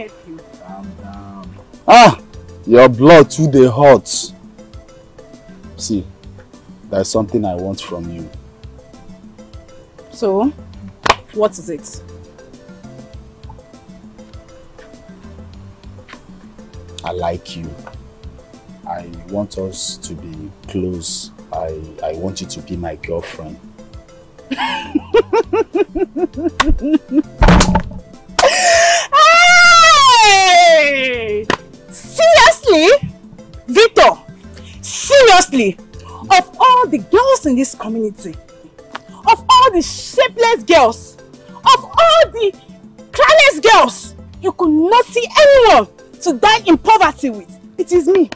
How may I help you? Ah, your blood too dey hot. See, there's something I want from you. So, what is it? I like you. I want us to be close. I, I want you to be my girlfriend. Of all the girls in this community, of all the shapeless girls, of all the careless girls, you could not see anyone to die in poverty with. It is me.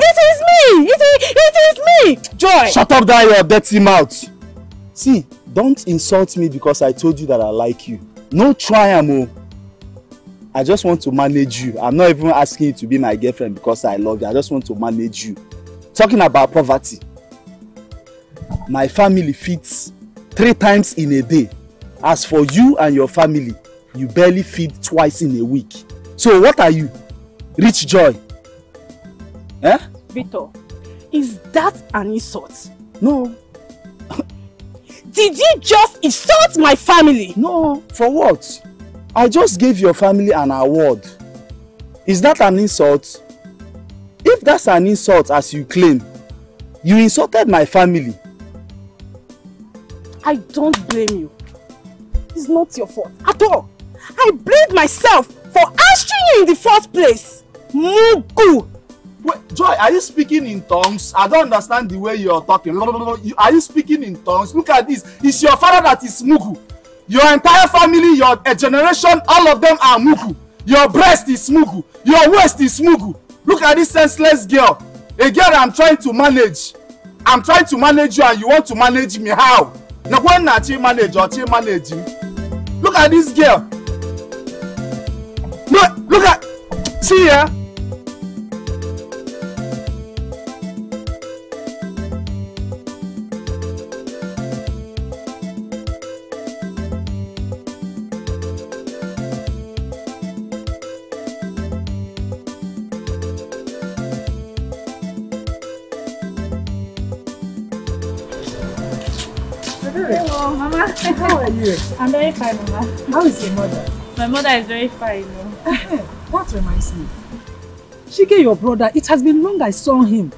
It is me! It is, it is me! Joy! Shut up that your dirty mouth. See, don't insult me because I told you that I like you. No o. I just want to manage you. I'm not even asking you to be my girlfriend because I love you. I just want to manage you. Talking about poverty. My family feeds three times in a day. As for you and your family, you barely feed twice in a week. So what are you? Rich joy? Eh? Victor, is that an insult? No. Did you just insult my family? No, for what? I just gave your family an award. Is that an insult? If that's an insult as you claim, you insulted my family. I don't blame you. It's not your fault at all. I blame myself for answering you in the first place. Mugu! Wait, Joy, are you speaking in tongues? I don't understand the way you're talking. You- Are you speaking in tongues? Look at this. It's your father that is Mugu. Your entire family, your a generation, all of them are Mugu. Your breast is Mugu. Your waist is Mugu. Look at this senseless girl. A girl I'm trying to manage. I'm trying to manage you and you want to manage me. How? Now when na chi manage or chi manage him? Look at this girl. Look, look at, see here. Hello, You? I'm very fine, Mama. How is your mother? My mother is very fine. That reminds me. Chike, your brother, it has been long I saw him.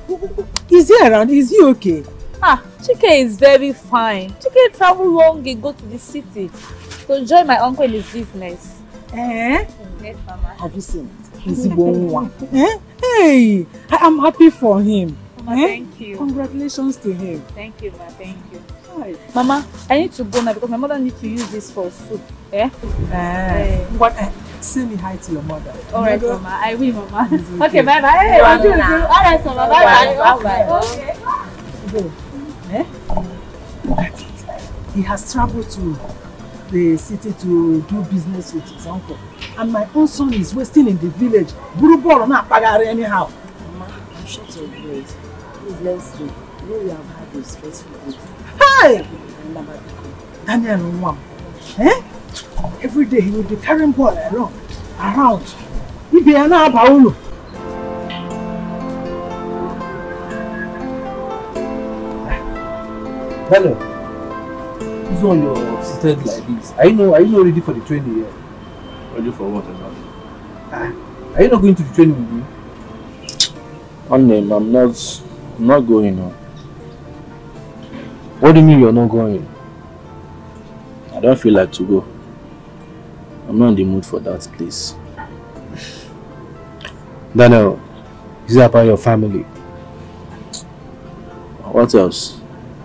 Is he around? Is he okay? Ah, Chike is very fine. Chike traveled long ago to the city to join my uncle in his business. Eh? Yes, Mama. Have you seen it? He's the one. eh? Hey, I am happy for him. Mama, eh? thank you. Congratulations to him. Thank you, ma. Thank you. Hi. Mama, I need to go now because my mother needs to use this for soup. Eh? Eh, what, eh, say me hi to your mother. All right, Mother, Mama. I will, Mama. Okay, okay. bye bye. Hey, You I'll do it. All right, so bye bye. Bye-bye. Okay. Go. Eh? He has traveled to the city to do business with his uncle. And my own son is wasting in the village. Buruboro na pagare anyhow. Mama, I'm short of words. Please, let's go. You know we have had a stressful day. Daniel Nwam. Eh? Every day he will be carrying ball around. Around. Ibe ya na-aba uru. Daniel, this one you're seated like this. Are you know? Are you not ready for the training yet? Ready for what exactly? Ah, are you not going to the training with me? Unnamed, I'm not, I'm not going now. What do you mean you're not going? I don't feel like to go. I'm not in the mood for that place. Daniel, is it about your family? What else?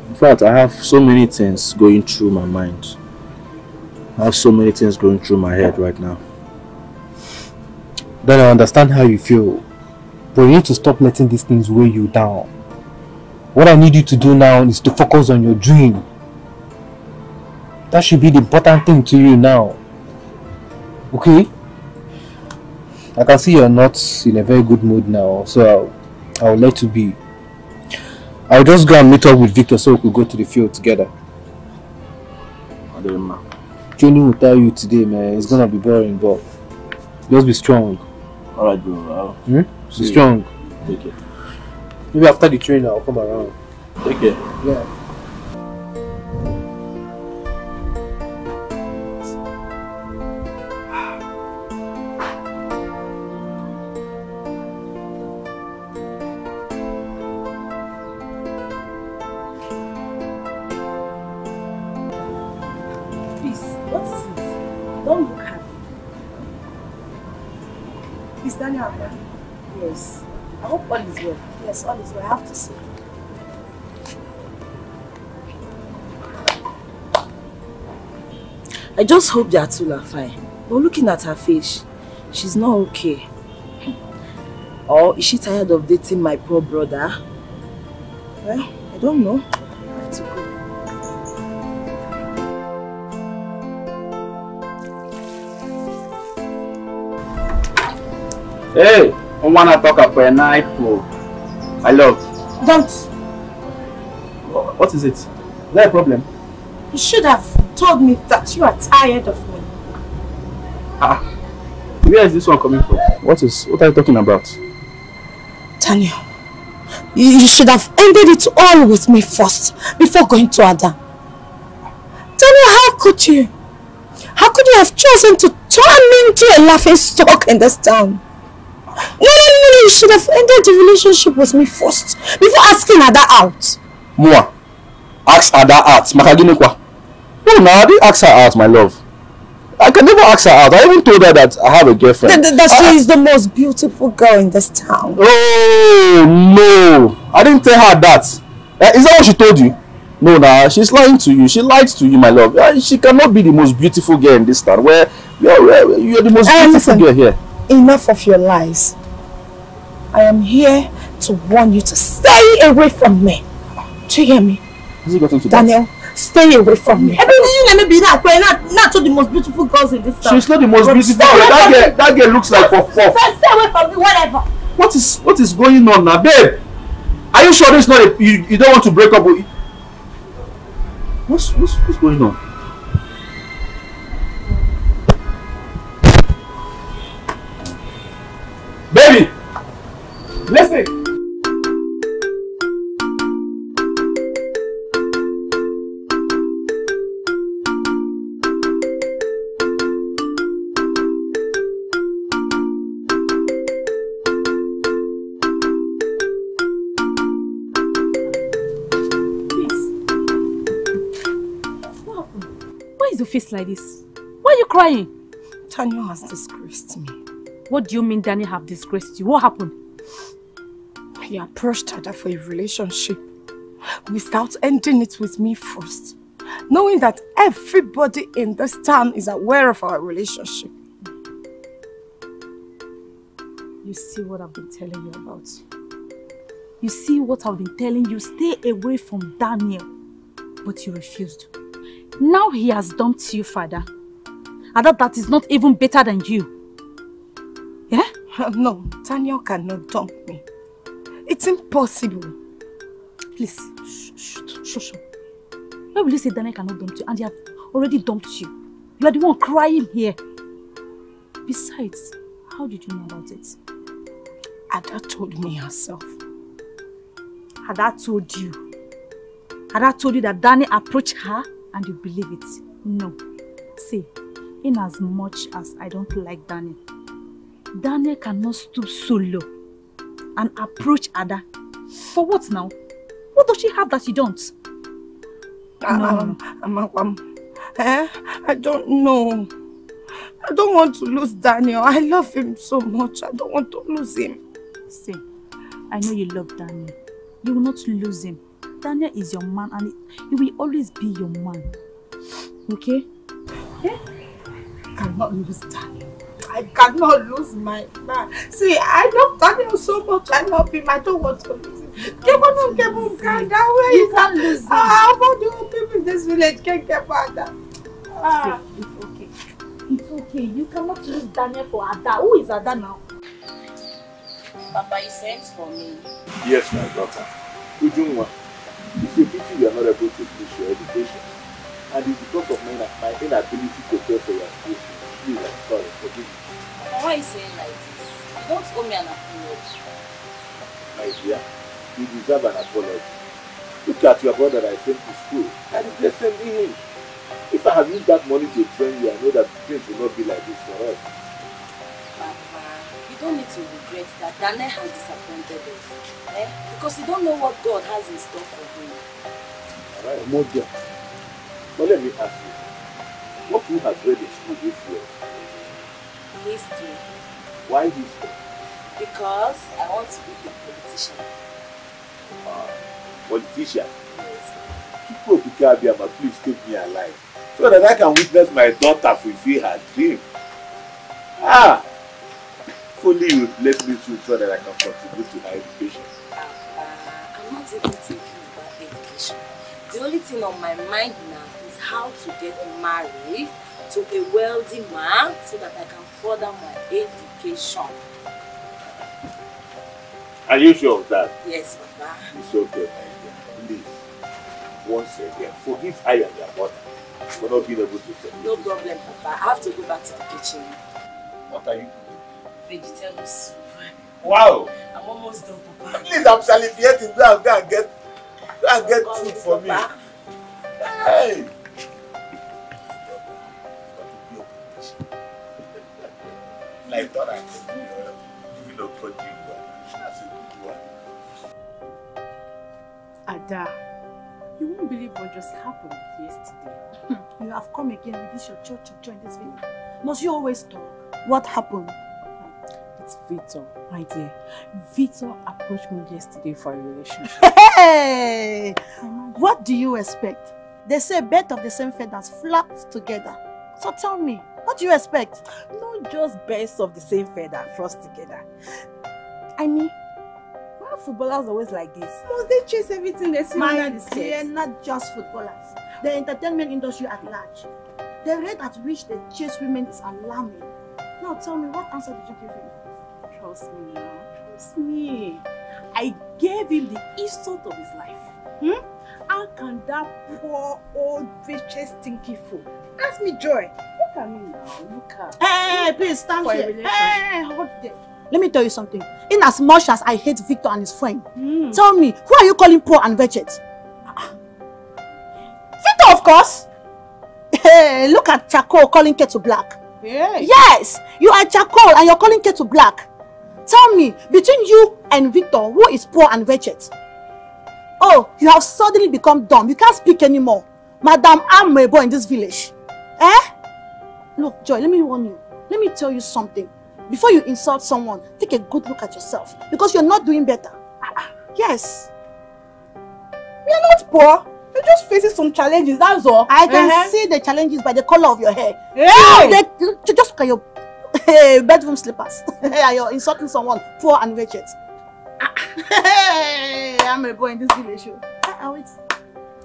In fact, I have so many things going through my mind. I have so many things going through my head right now. Then I understand how you feel. But you need to stop letting these things weigh you down. What I need you to do now is to focus on your dream. That should be the important thing to you now. Okay? I can see you're not in a very good mood now, so I'll, I'll let you be. I'll just go and meet up with Victor so we could go to the field together. Training tell you today, man, it's gonna be boring, but just be strong. Alright, bro. I'll Hmm? Be you. strong. Take care. Maybe after the training, I'll come around. Take care. Yeah. I just hope the two are fine. But looking at her face, she's not okay. Or is she tired of dating my poor brother? Well, I don't know. I have to go. Hey, I wanna talk about a night oh. I love. Don't. What is it? Is there a problem? You should have told me that you are tired of me. Ah, where is this one coming from? What is? What are you talking about? Tanya, you, you should have ended it all with me first before going to Ada. Daniel, how could you? How could you have chosen to turn me into a laughing stock in this town? No, no, no, no, you should have ended the relationship with me first before asking Ada out. Mua, ask Ada out. Makagini kwa. No, no, I didn't ask her out, my love. I can never ask her out. I even told her that I have a girlfriend. That, that she is the most beautiful girl in this town. Oh no! I didn't tell her that. Eh, is that what she told you? No, nah, she's lying to you. She lied to you, my love. Eh, She cannot be the most beautiful girl in this town. Where you're, you're the most Eh, beautiful listen. girl here. Enough of your lies. I am here to warn you to stay away from me. Do you hear me? Has it gotten to Daniel, stay away from me. Everything let me be that way. Not, not to the most beautiful girls in this town. She's not the most But beautiful That girl, that girl looks like puff puff. Stay, away from me, whatever. What is what is going on now, babe? Are you sure this is not a you, you don't want to break up with? What's what's what's going on? Baby, listen. Face like this? Why are you crying? Daniel has disgraced me. What do you mean Daniel have disgraced you? What happened? He approached Ada for a relationship without ending it with me first. Knowing that everybody in this town is aware of our relationship. You see what I've been telling you about. You see what I've been telling you. Stay away from Daniel. But you refused. Now he has dumped you, father. And that, that is not even better than you. Yeah? No, Daniel cannot dump me. It's impossible. Please, shh, shh, shh, shh. Why will you say Daniel cannot dump you and they have already dumped you? You are the one crying here. Besides, how did you know about it? Ada told me herself. Ada told you. Ada told you that Danny approached her and you believe it. No. See, in as much as I don't like Daniel, Daniel cannot stoop so low and approach Ada. For what now? What does she have that you don't? No, no, no. Um, um, eh? I don't know. I don't want to lose Daniel. I love him so much. I don't want to lose him. See, I know you love Daniel. You will not lose him. Daniel is your man and he will always be your man. Okay? I cannot lose Daniel. I cannot lose my man. See, I love Daniel so much. I love him. I don't want to lose him. Come on, Gada. Where You can't lose him. Ah, about the people in this village can't get mad. Ah. It's okay. It's okay. You cannot lose Daniel for Ada. Who is Ada now? Papa, you sent for me. Yes, my daughter. Ujunwa, pity you are not able to finish your education. And it's because of my, my inability to pay for your school fees. Please, I'm sorry, forgive me. Papa, why you saying like this? You don't owe me an apology. My dear, you deserve an apology. Look at your brother that I sent to school. I regret sending him. If I had used that money to train you, I know that things will not be like this for us. Papa, you don't need to regret that Daniel has disappointed us. Eh? Because you don't know what God has in store for him. Alright, more dear. But let me ask you, what you have read in school this year? History. Why history? Because I want to be a politician. uh, politician. People of Ikabiama, please keep me alive so that I can witness my daughter fulfill her dream. Ah! If only you would let me through so that I can contribute to her education. Only thing on my mind now is how to get married to a wealthy man so that I can further my education. Are you sure of that? Yes, Papa. It's okay, my dear. Please, once again, forgive I and your mother for not being able to you. No problem, Papa. I have to go back to the kitchen. What are you doing? Vegetable soup. Wow! I'm almost done, Papa. Please, I'm salivating. Go and, go and get, go and get food for me. Hey! Like that, I can give you a good That's a good one. Ada, you won't believe what just happened yesterday. You have come again with this your church to join this video. Must you always talk? What happened? It's Victor, my dear. Victor approached me yesterday for a relationship. Hey! What do you expect? They say birds of the same feathers flock together. So tell me, what do you expect? Not just birds of the same feather frost together. I mean, why are footballers always like this? Must they chase everything they see My under the dear, not just footballers. The entertainment industry at large. The rate at which they chase women is alarming. Now tell me, what answer did you give him? Trust me now. Trust me. I gave him the insult of his life. Hmm? How can that poor old bitch stinky fool? Ask me, Joy. Look at me now. Look at Hey, please stand For here. Hey, hold there. Let me tell you something. In as much as I hate Victor and his friend, Hmm. tell me, who are you calling poor and wretched? Victor, of course. Hey, look at Charcoal calling Kettle black. Yeah. Yes, you are Charcoal and you're calling Kettle black. Tell me, between you and Victor, who is poor and wretched? Oh, you have suddenly become dumb. You can't speak anymore. Madam, I'm a boy in this village. Eh? Look, Joy, let me warn you. Let me tell you something. Before you insult someone, take a good look at yourself because you're not doing better. Ah, ah, Yes. We are not poor. We're just facing some challenges, that's all. I can Uh-huh. see the challenges by the color of your hair. Hey! They, just look at your bedroom slippers. You're insulting someone poor and wretched. Hey, I'm a boy in this village. oh. Ah, ah, wait.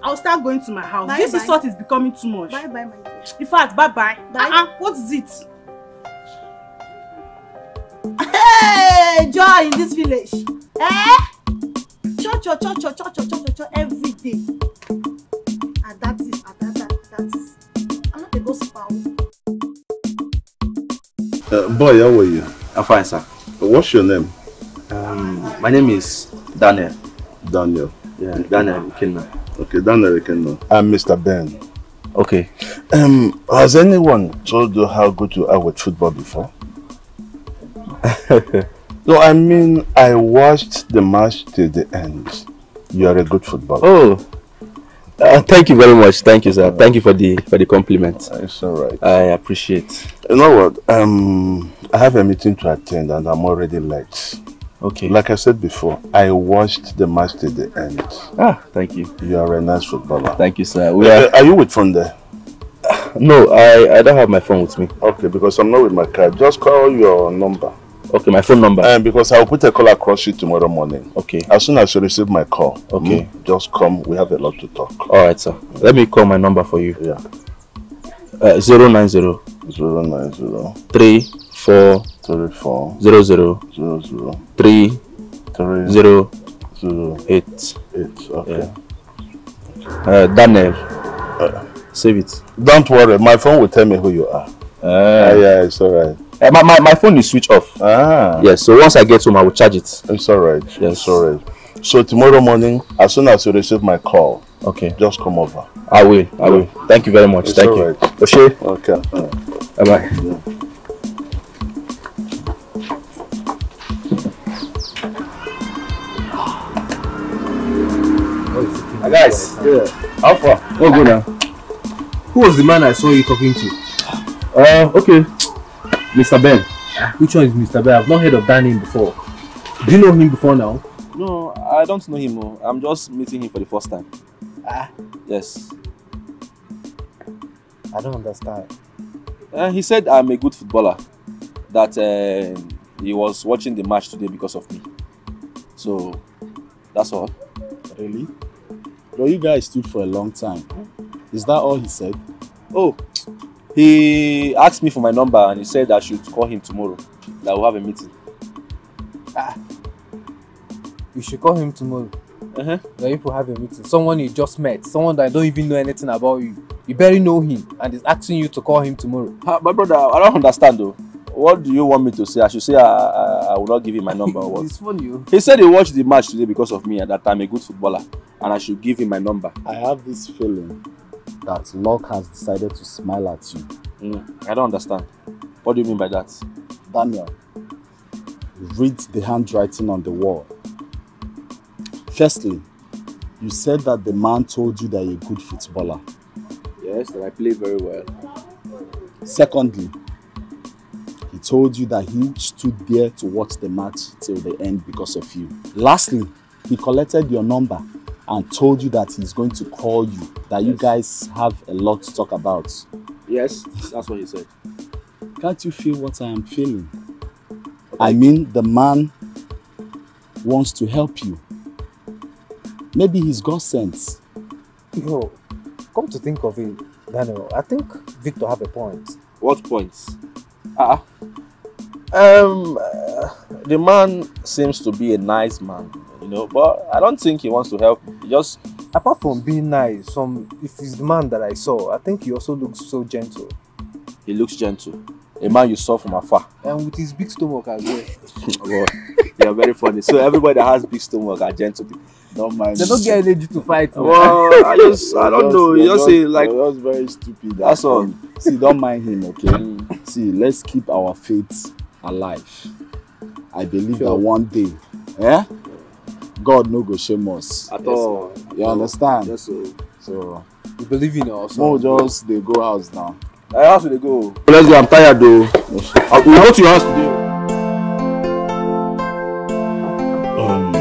I'll start going to my house. Bye, this bye. insult is becoming too much. Bye bye, my dear. In fact, bye bye. Bye. Uh-uh. What is it? Hey, joy in this village. Eh? Church, church, church, church, church, church, church, church, every day. And that is, and that, that, that is. I'm not a gospel. Uh, boy, how are you? I'm fine, sir. What's your name? Um, my name is Daniel. Daniel. Yeah, Daniel Ikenna. Okay, Daniel Ekeno. I'm Mr. Ben. Okay. Um, has anyone told you how good you are with football before? no, I mean, I watched the match till the end. You are a good footballer. Oh, uh, thank you very much. Thank you, sir. Thank you for the for the compliment. It's all right. I appreciate. You know what? Um, I have a meeting to attend and I'm already late. Okay. Like I said before, I watched the match till the end. Ah, thank you. You are a nice footballer. Thank you, sir. We Uh, are, are you with phone there? no, I I don't have my phone with me. Okay, because I'm not with my card. Just call your number. Okay, my phone number. Um, because I'll put a call across you tomorrow morning. Okay. As soon as you receive my call, Okay. mm, just come. We have a lot to talk. All right, sir. Let me call my number for you. Yeah. Uh, zero nine zero Zero nine zero three four three four zero zero zero zero three three zero zero eight. 8 eight. Okay. Uh, Daniel. Save it. Don't worry, my phone will tell me who you are. Uh, yeah, it's all right. Uh, my, my, my phone is switched off. Ah. Yes, so once I get home, I will charge it. It's all right. Yes. It's all right. So tomorrow morning, as soon as you receive my call, Okay. just come over. I will. I will. Thank you very much. It's Thank all you. right. Oshe. Okay. Bye bye. guys, Yeah. how far? Oh, good now. Who was the man I saw you talking to? Uh, okay. Mr. Ben. Which one is Mr. Ben? I've not heard of that name before. Do you know him before now? No, I don't know him. I'm just meeting him for the first time. Ah. Yes. I don't understand. Uh, he said I'm a good footballer. That uh, he was watching the match today because of me. So, that's all. Really? Bro, you guys stood for a long time. Is that all he said? Oh, he asked me for my number and he said I should call him tomorrow. That we'll have a meeting. You should call him tomorrow. Uh-huh. When people have a meeting. Someone you just met. Someone that don't even know anything about you. You barely know him and is asking you to call him tomorrow. Ah, my brother, I don't understand though. What do you want me to say? I should say I, I, I will not give him my number or what? It's funny. oh. He said he watched the match today because of me and that I'm a good footballer and I should give him my number. I have this feeling that luck has decided to smile at you. Mm, I don't understand. What do you mean by that? Daniel, read the handwriting on the wall. Firstly, you said that the man told you that you're a good footballer. Yes, that I play very well. Secondly, he told you that he stood there to watch the match till the end because of you. Lastly, he collected your number and told you that he's going to call you, that you guys have a lot to talk about. Yes, that's what he said. Can't you feel what I am feeling? I mean, the man wants to help you. Maybe he's got sense. Yo, come to think of it, Daniel, I think Victor have a point. What point? Ah, um, uh, the man seems to be a nice man, you know, but I don't think he wants to help. He just Apart from being nice, some if he's the man that I saw, I think he also looks so gentle. he looks gentle. A man you saw from afar. And with his big stomach as well. well, you're very funny. So everybody that has big stomach are gentle people. Don't mind. They don't get energy to fight. man. Well, I just, I don't know. You just say like, you're very stupid. That's all. See, don't mind him, okay? See, let's keep our faith alive. I believe that one day, eh? God no go shame us. at all. You understand? Yes, so. So, You believe in us. more just they go house now. I asked you to go. Let's go. I'm tired though. Uh, We go to your house today. Um,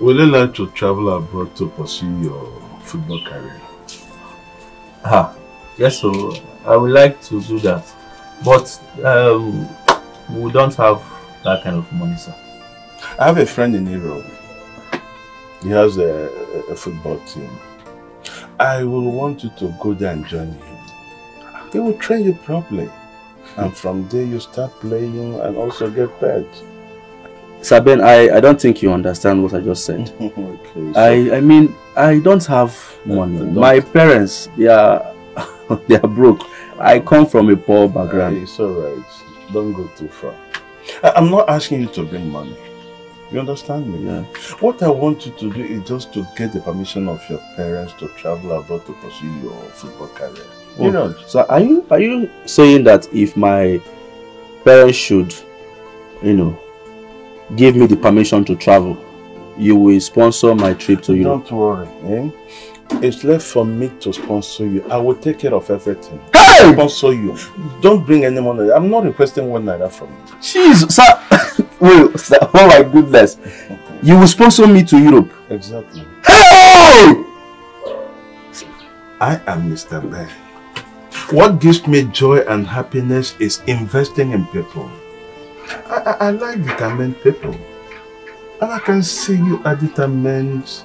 would you like to travel abroad to pursue your football career? Ah, yes, so I would like to do that, but um, we don't have that kind of money, sir. I have a friend in Europe. He has a, a- football team. I will want you to go there and join him. He will train you properly. And from there you start playing and also get paid. Sir Ben, I, I don't think you understand what I just said. okay, so- I, I mean, I don't have money. don't- My parents, they are, they are broke. I come from a poor Uh, background. it's alright. Don't go too far. I- I'm not asking you to bring money. You understand me? Yeah. What I want you to do is just to get the permission of your parents to travel abroad to pursue your football career. You know, So are you are you saying that if my parents should, you know, give me the permission to travel, you will sponsor my trip to Europe? Don't worry. Eh? It's left for me to sponsor you. I will take care of everything. Hey! Sponsor you. Don't bring any money. I'm not requesting one naira from you. Jeez, sir. Sir. Oh my goodness. You will sponsor me to Europe. Exactly. Hey! I am Mr. Ben. What gives me joy and happiness is investing in people. I, I, I like determined people. And I can see you are determined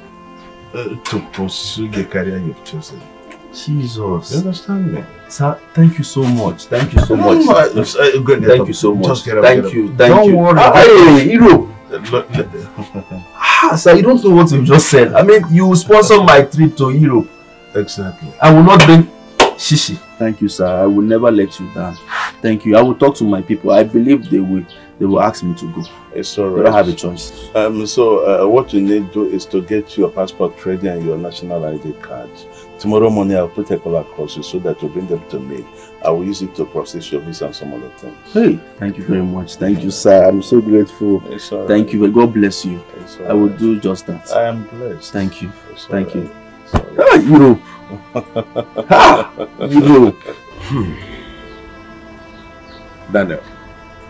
uh, to pursue the career you've chosen. Jesus. You understand me? Sir, thank you so much. Thank you so No, much. no, I- uh, go thank up. you so much. Just get up, thank get up. you. Thank Don't you. worry. Ah, hey, look. Ah, sir, you don't know what you just said. I mean, you sponsor my trip to Europe. Exactly. I will not bring shishi. Thank you, sir. I will never let you down. Thank you. I will talk to my people. I believe they will. They will ask me to go. It's all They don't have a choice. Um, so uh, what you need to do is to get your passport ready and your national ID card. Tomorrow morning I'll put a call across you so that you bring them to me. I will use it to process your visa and some other things. Hey, thank you very much. Thank you, sir. I'm so grateful. It's all Thank you. God bless you. It's all I will right. do just that. I am blessed. Thank you. It's all Thank right. you. Ah, Europe. Ah, Europe. Daniel.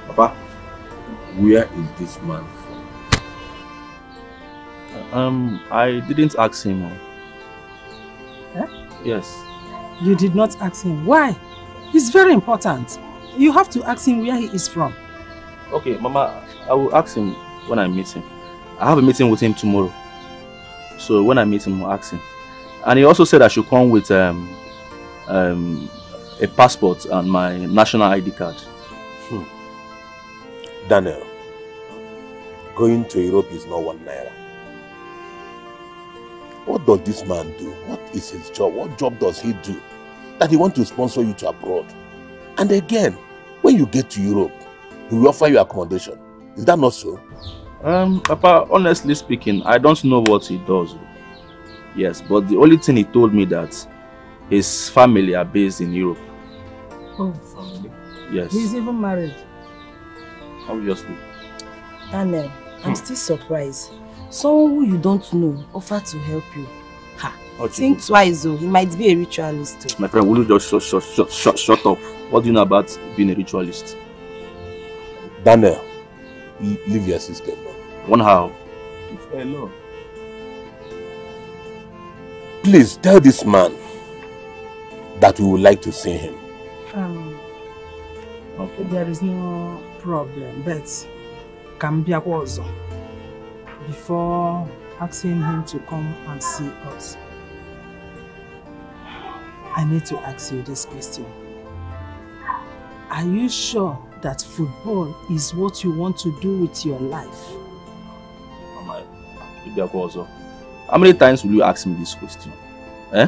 Papa, where is this man from? Um, I didn't ask him. Eh? Yes. You did not ask him. Why? It's very important. You have to ask him where he is from. Okay, Mama, I will ask him when I meet him. I have a meeting with him tomorrow. So when I meet him, I'll ask him. And he also said I should come with um, um, a passport and my national ID card. Daniel, going to Europe is not one naira. What does this man do? What is his job? What job does he do that he want to sponsor you to abroad? And again, when you get to Europe, he will offer you accommodation. Is that not so? Um, Papa, honestly speaking, I don't know what he does. Yes, but the only thing he told me that his family are based in Europe. Oh, family? Yes, he's even married. obviously. Daniel, I'm still surprised. Someone who you don't know offer to help you. Ha! What you Think twice though, he might be a ritualist too. My friend, will you just shut, shut, shut, shut, shut up? What do you know about being a ritualist? Daniel, leave your sister alone. One how? Hello. Please tell this man that we would like to see him. Um, okay. There is no problem, but can be ọzọ before asking him to come and see us. I need to ask you this question. Are you sure that football is what you want to do with your life? Mama, Ibiakwa also. How many times will you ask me this question? Eh?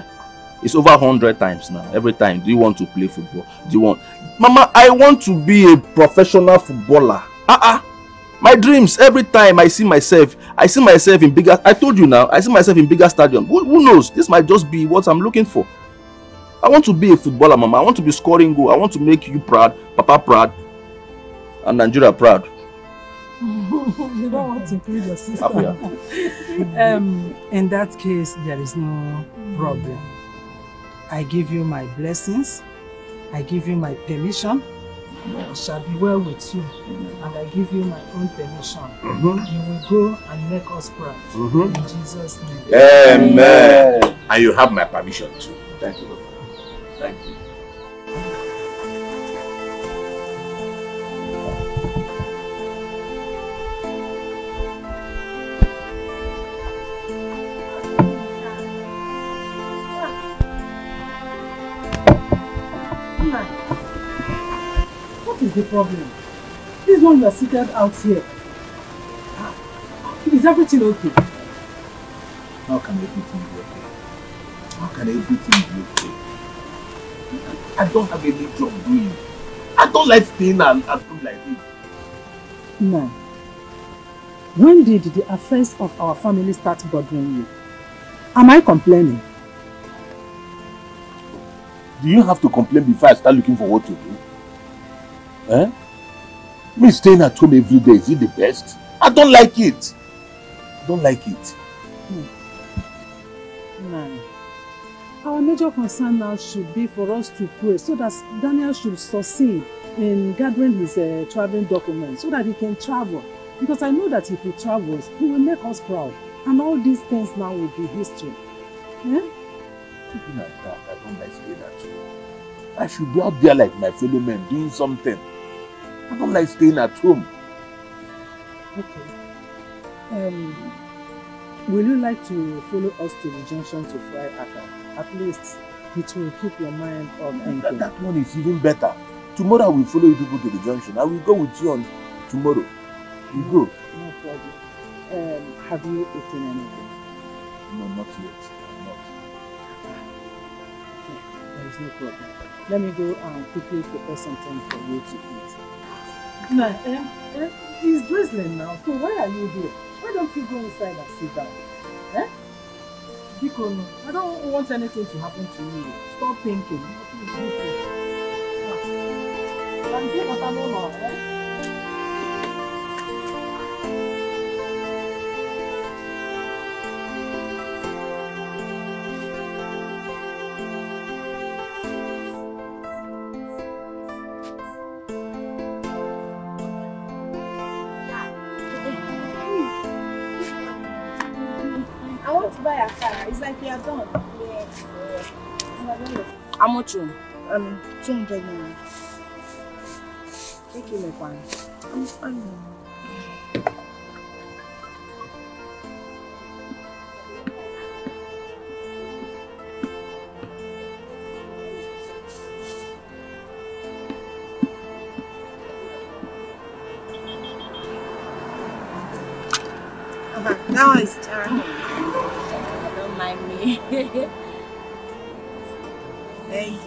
It's over 100 times now. Every time, do you want to play football? Do you want... Mama, I want to be a professional footballer. Uh-uh. My dreams, every time I see myself, I see myself in bigger... I told you now, I see myself in bigger stadium. Who, who knows? This might just be what I'm looking for. I want to be a footballer, Mama. I want to be scoring goal. I want to make you proud, Papa proud, and Nigeria proud. you don't want to include your sister. Um, in that case, there is no problem. I give you my blessings. I give you my permission. Shall be well with you. And I give you my own permission. You will go and make us proud. Mhm. In Jesus' name. Amen. And you have my permission too. Thank you. Thank you. Is the problem? This one you are seated out here. Ah, Is everything okay? How can everything be okay? How can everything be okay? I don't have any job doing. I don't like staying and, and doing like this. No. When did the affairs of our family start bothering you? Am I complaining? Do you have to complain before I start looking for what to do? Eh? Me staying at home every day, is it the best? I don't like it. I don't like it. No. Our major concern now should be for us to pray so that Daniel should succeed in gathering his uh, traveling documents so that he can travel. Because I know that if he travels, he will make us proud. And all these things now will be history. Eh? Something like that, I don't like staying at home. I should be out there like my fellow men doing something. I don't like staying at home. Okay. Um, will you like to follow us to the junction to fly Aka? At least it will keep your mind off That, thinking. that one is even better. Tomorrow I will follow you people to the junction. I will go with you on tomorrow. You go. No problem. Um, have you eaten anything? No, not yet. I'm not. There is no problem. Let me go and quickly prepare something for you to eat. No, um, um, it's drizzling now, so why are you here? Why don't you go inside and sit down? Eh? Biko, I don't want anything to happen to you. Stop thinking. I'm here, but eh? I want to buy a car. It's like you are done. Yes. How much? Um, 200 naira. Take you make one. I'm fine. One is terrible. Thank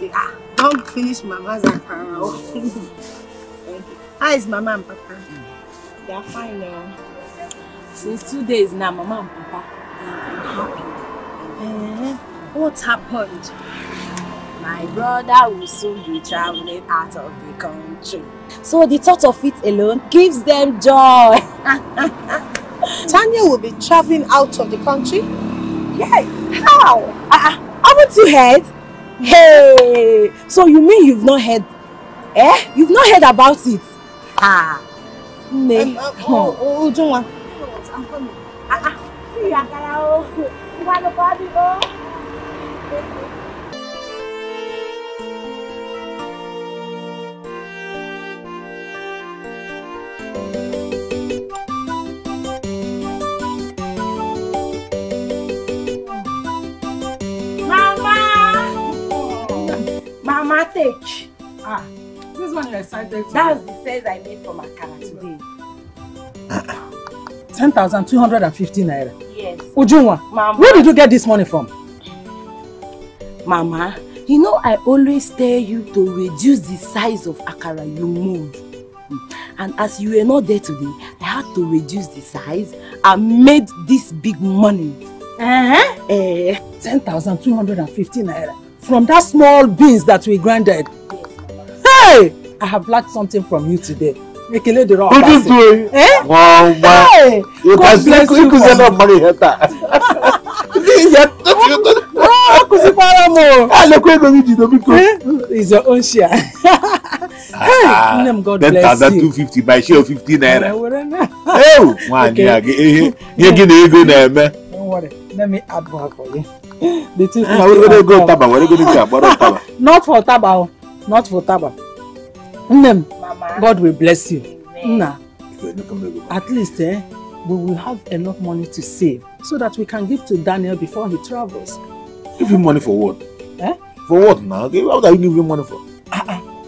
you. Ah, don't finish Mama's akara. Thank you. How is Mama and Papa? They are fine now. Since two days now, Mama and Papa, they happy. Eh, what happened? My brother will soon be traveling out of the country. So the thought of it alone gives them joy. Tanya will be traveling out of the country? Yes. How? Uh, haven't you heard? Hey, so you mean you've not heard? Eh? You've not heard about it? Ah, me. Um, uh, oh, oh, Ujunwa. I'm coming. Ah, ah. See ya, Karao. You want to party, oh? Take. Ah, this one you're excited to. That's the sense I made from Akara today. 10,250 naira. Yes. Ujunwa, Mama. where did you get this money from? Mama, you know I always tell you to reduce the size of akara you mold. And as you were not there today, I had to reduce the size and made this big money. Uh-huh. Eh, 10,250 naira. From that small beans that we grinded. Hey! I have learned something from you today. Ekele the rock. What is doing? Eh? Wow, wow. Hey! You God bless you. you for- can money here. Ah, kusikwara mo. Ah, look where you go biko. Eh? It's your own share. Hey, nne m God bless you. two fifty by share of fifty Eh, naira. were na. Ew, nwaanyị a gị ihe ihe gị na ego na-eme. Don't worry. Let me add more for you. The two Ah, were were ego taba, were ego nke agbara taba. Not for taba. Not for taba. Nne God will bless you. Nna, at least eh, we will have enough money to save so that we can give to Daniel before he travels. Give him money for what? Eh? For what now? Okay, What are you giving him money for?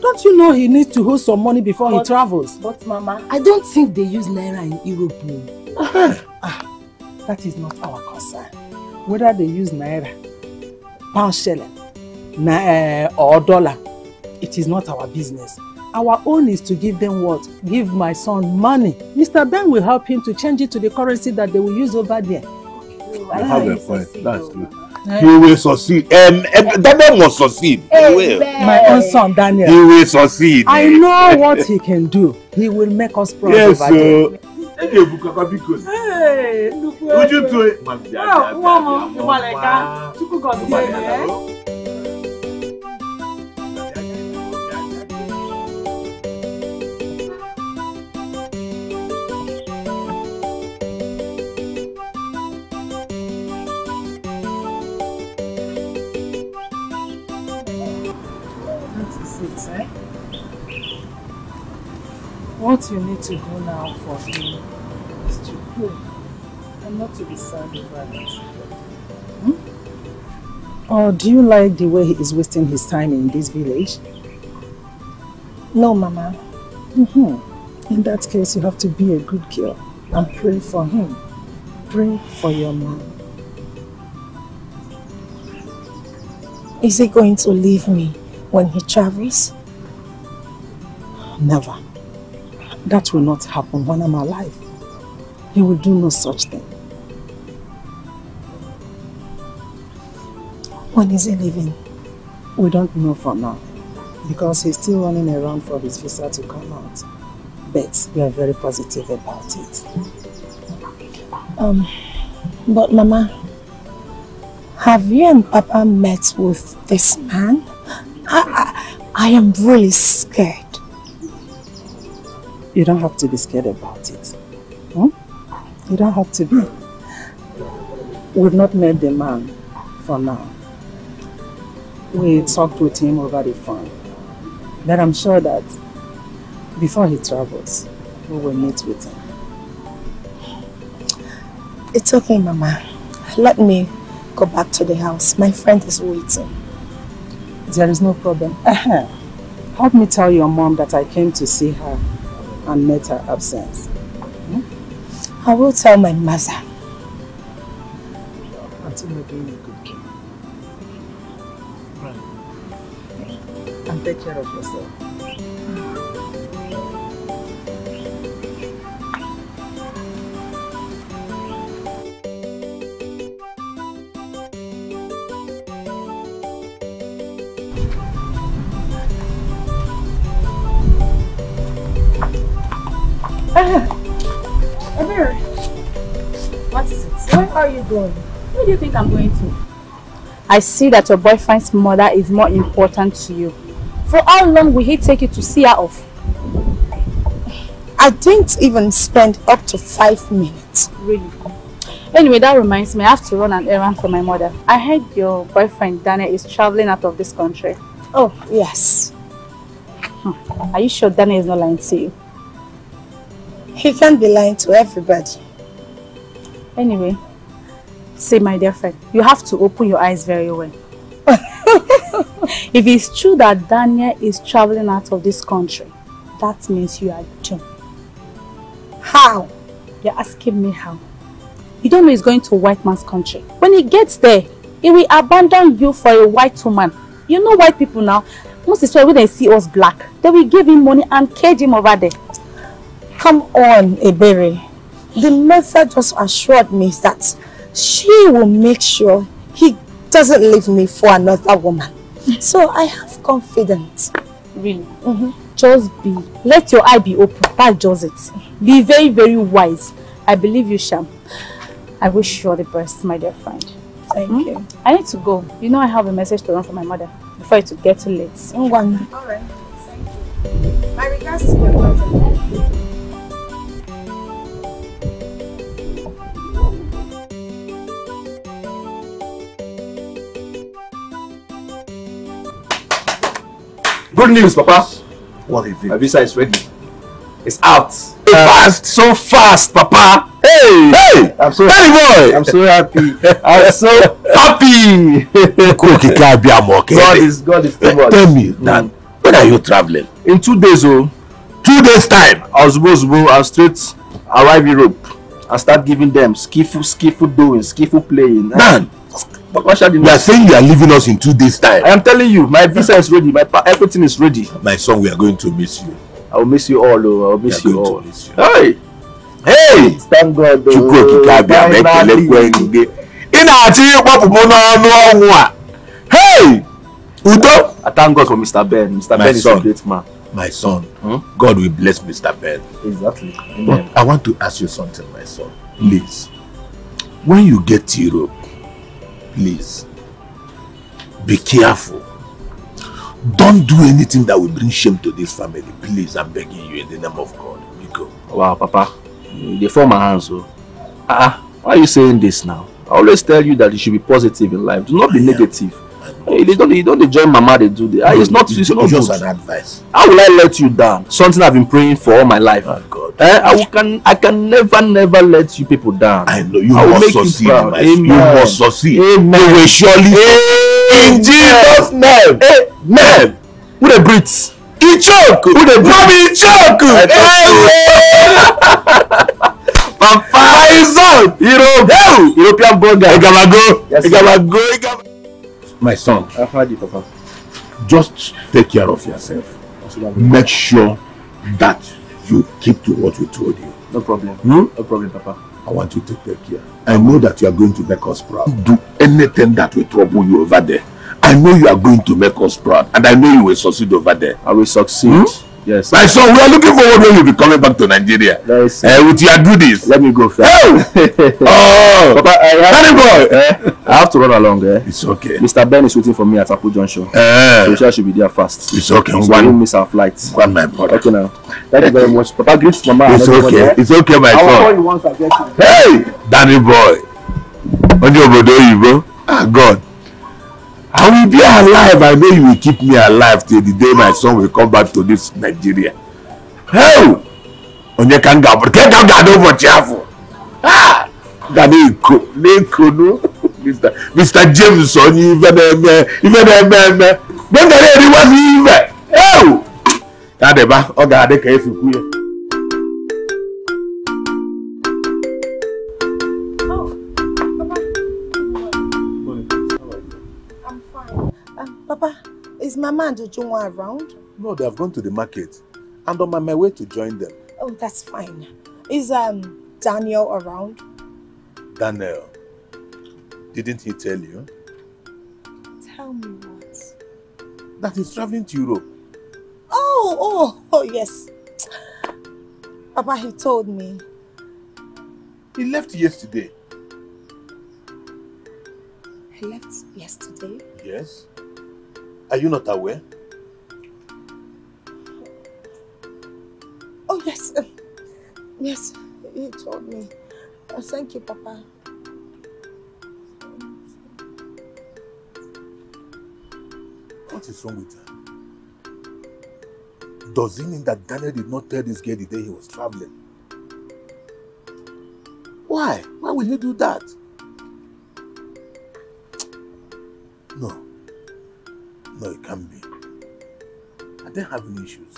Don't you know he needs to hold some money before he travels? but Mama, I don't think they use Naira in Europe. oh. That is not our concern. Whether they use naira, pound sterling, na, uh, or dollar, it is not our business. Our own is to give them what? Give my son money. Mr. Ben will help him to change it to the currency that they will use over there. I have a point. That's true. He will succeed. Um, um, Daniel will succeed. He will. My own son Daniel. He will succeed. I know what he can do. He will make us proud Yes, over there. Ebuka biko. Uju tue. Nwa m, ịgbalịka. Chukwu gọzie? What you need to do now for him is to pray and not to be sad over it. Hmm? Or do you like the way he is wasting his time in this village? No, Mama. Mm-hmm. In that case, you have to be a good girl and pray for him. Pray for your mom. Is he going to leave me when he travels? Never. That will not happen when I'm alive. He will do no such thing. When is he leaving? We don't know for now because he's still running around for his visa to come out. But we are very positive about it. Um, but Mama, have you and Papa met with this man? I, I, I am really scared. You don't have to be scared about it. Hmm? You don't have to be. We've not met the man for now. We talked with him over the phone. But I'm sure that before he travels, we will meet with him. It's okay, Mama. Let me go back to the house. My friend is waiting. There is no problem. Uh-huh. Help me tell your mom that I came to see her and met her absence. I will tell my mother. Until you're doing a good job. And take care of yourself. Ebere, what is it? Where are you going? Where do you think I'm going to? I see that your boyfriend's mother is more important to you. For how long will he take you to see her off? I didn't even spend up to five minutes. Really? Anyway, that reminds me, I have to run an errand for my mother. I heard your boyfriend Daniel is traveling out of this country. Oh, yes. Hmm. Are you sure Daniel is not lying to you? He can't be lying to everybody. Anyway, see my dear friend, you have to open your eyes very well. if it's true that Daniel is traveling out of this country, that means you are doomed. How? You're asking me how. You don't know he's going to white man's country. When he gets there, he will abandon you for a white woman. You know white people now, most especially when they see us black, they will give him money and cage him over there. Come on, Ebere. The mother just assured me that she will make sure he doesn't leave me for another woman. So I have confidence. Really? Mm-hmm. Just be, let your eye be open. That's just it. Be very, very wise. I believe you, Sham. I wish you all the best, my dear friend. Thank hmm? you. I need to go. You know I have a message to run for my mother before it to get too late. Ngwan. Alright. Thank you. My regards to your mother. Good news, Papa. What is it? My visa is ready. It's out. Uh, fast, so fast, Papa. Hey, Hey, I'm so Danny boy. I'm so happy. I'm so happy. Cookie can't be a mock. God is God is eh, too much. Tell me, Dan, mm. when are you traveling? In two days, oh, Two days time. I was supposed to go and straight arrive Europe and start giving them skillful, skillful doing, skillful playing. Dan, Shadi, You are saying you are leaving us in two days' time. I am telling you, my visa is ready. My everything is ready. My son, we are going to miss you. I will miss you all. Oh, I will miss We you all. miss you. Hey, Hey! thank God. Chukwu okike abịa ma ekelekwe gị. Ị na-achọ ịkpọpụ m n'ọnụ ọnwụ a. Hey! Udo! I thank God for Mr. Ben. Mr. My Ben is son. a great man. My son, Hmm? God will bless Mr. Ben. Exactly. But Amen. I want to ask you something, my son. Please. When you get to Europe, please be careful. Don't do anything that will bring shame to this family. Please, I'm begging you in the name of God. Biko. Wow, Papa, they form my hands. Oh, ah, why are you saying this now? I always tell you that you should be positive in life. Do not be negative. Hey, they don't, they don't they join mama. They do. They, ah, it's not. It's not just good. an advice. How will I let you down? Something I've been praying for all my life. Oh God. Eh, I will- can I can never never let you people down. I know you I must make you succeed, my son. You must succeed. Amen. You will surely In Jesus' name. Amen. Who they breathe? He choke. Who they breathe? Mommy, he choke. Papa, my son. Europe. European burger. Igamago. Yes. Igamago. Igamago. My son, I've heard you, Papa. just take care of yourself. Make sure that you keep to what we told you. No problem. Hmm? No problem, Papa. I want you to take care. I know that you are going to make us proud. Do anything that will trouble you over there. I know you are going to make us proud, and I know you will succeed over there. I will succeed. Hmm? Yes. My son, we are looking forward when you be coming back to Nigeria. See. Uh, with your goodies. Let me go first. Oh, Papa, I have, Danny boy. eh, I have to run along. Eh? It's okay. Mr. Ben is waiting for me at Apple Junction. Eh, So we shall should be there fast. It's okay. So we One- won't miss our flight. one, my brother. Okay now. Thank you very much. Papa, greet mama. It's okay. eh? It's okay, my I will call son. you once I get you. Hey, Danny boy. Onye obodo oyibo. Ah, God. I will be alive. I know you will keep me alive till the day my son will come back to this Nigeria. Hey! Onye ka m ga-abụ ka m ga-adị ụbọchị afọ. Ah! Ga na-eko na-eko nu. Mr. James onye ife na-eme ife na-eme eme. Mgbe m gara eriwazi ife. Hey! Ya dịba, ọ ga-adị ka esi kwu ya. Is Mama and Ujunwa around? No, they have gone to the market. And I'm on my way to join them. Oh, that's fine. Is um Daniel around? Daniel, didn't he tell you Tell me what. that he's traveling to Europe? Oh, oh, oh, yes. Papa, he told me. He left yesterday. He left yesterday. Yes. Are you not aware? Oh, yes. um, Yes, he told me. Oh, thank you, Papa. What is wrong with her? Does it mean that Daniel did not tell this girl the day he was traveling? Why? Why will you do that? No, it can't be. Are they having issues?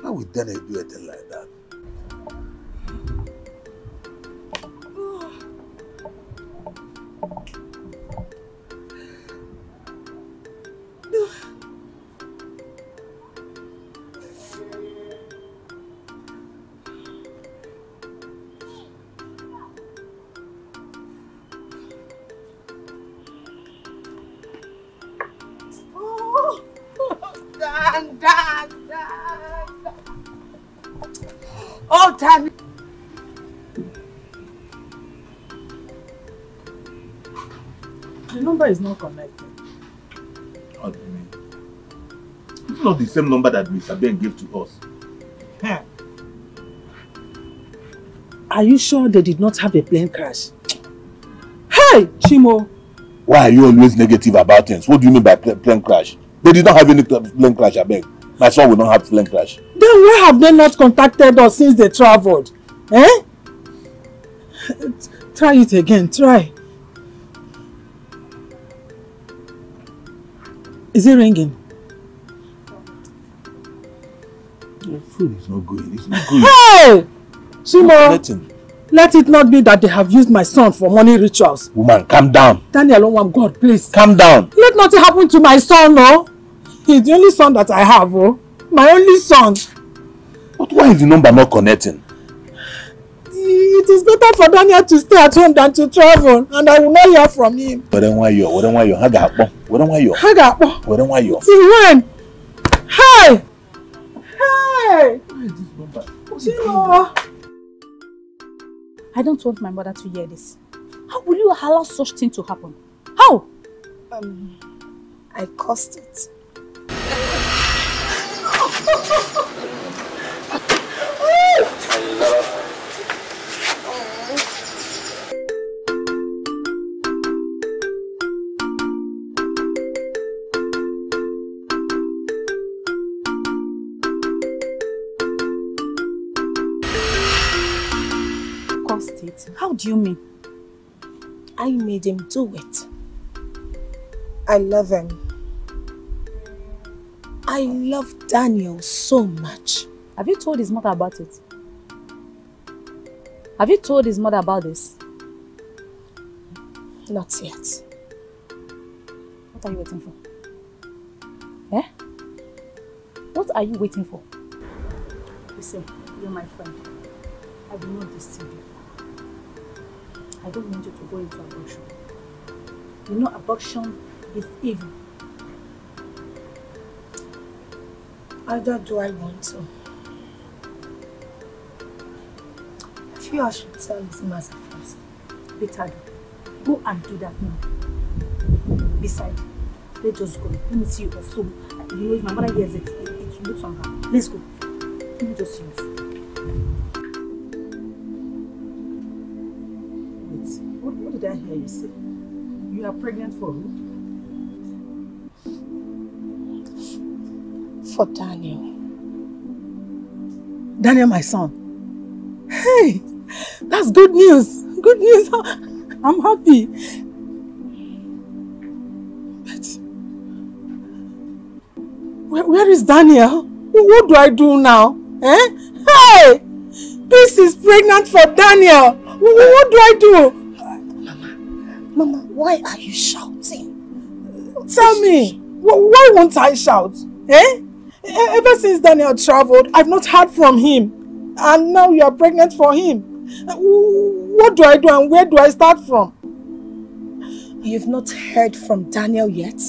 Why would Daniel do a thing like connected. How do you mean? It's not the same number that Mr. Ben gave to us. Are you sure they did not have a plane crash? Hey, Chimo! Why are you always negative about things? What do you mean by plane crash? They did not have any plane crash, I beg. My son will not have plane crash. Then why have they not contacted us since they traveled? Eh? Try it again, try. Is it ringing? Your food is not going. It's not going. Hey! Nothing. Let it not be that they have used my son for money rituals. Woman, calm down. Daniel, oh my God, please. Calm down. Let nothing happen to my son, no. He's the only son that I have, oh. My only son. But why is the number not connecting? It is better for Daniel to stay at home than to travel, and I will not hear from him. Were nwayọọ, were nwayọọ, ha ga-akpọ. Were nwayọọ, Ha ga-akpọ. were nwayọọ. Till when? Hey! Hey! Chimo! I don't want my mother to hear this. How will you allow such thing to happen? How? Um, I caused it. Do you mean? I made him do it. I love him. I love Daniel so much. Have you told his mother about it? Have you told his mother about this? Not yet. What are you waiting for? Eh? What are you waiting for? Listen, you're my friend. I will not deceive you. I don't want you to go into abortion. You know abortion is evil. Either do I want to. I feel I should tell his mother first. Better. Go and do that now. Besides, let's just go. Let me see you off. So, you know, if my mother hears it, it, it will look somehow. Let's go. Let me just see you. Did I hear you say? You are pregnant for who? For Daniel. Daniel, my son. Hey, that's good news. Good news. I'm happy. But where, where is Daniel? What do I do now? Eh? Hey, this is pregnant for Daniel. Wh- wh- What do I do? Mama, why are you shouting? Tell me, why won't I shout? Eh? Ever since Daniel traveled, I've not heard from him. And now you are pregnant for him. What do I do and where do I start from? You've not heard from Daniel yet?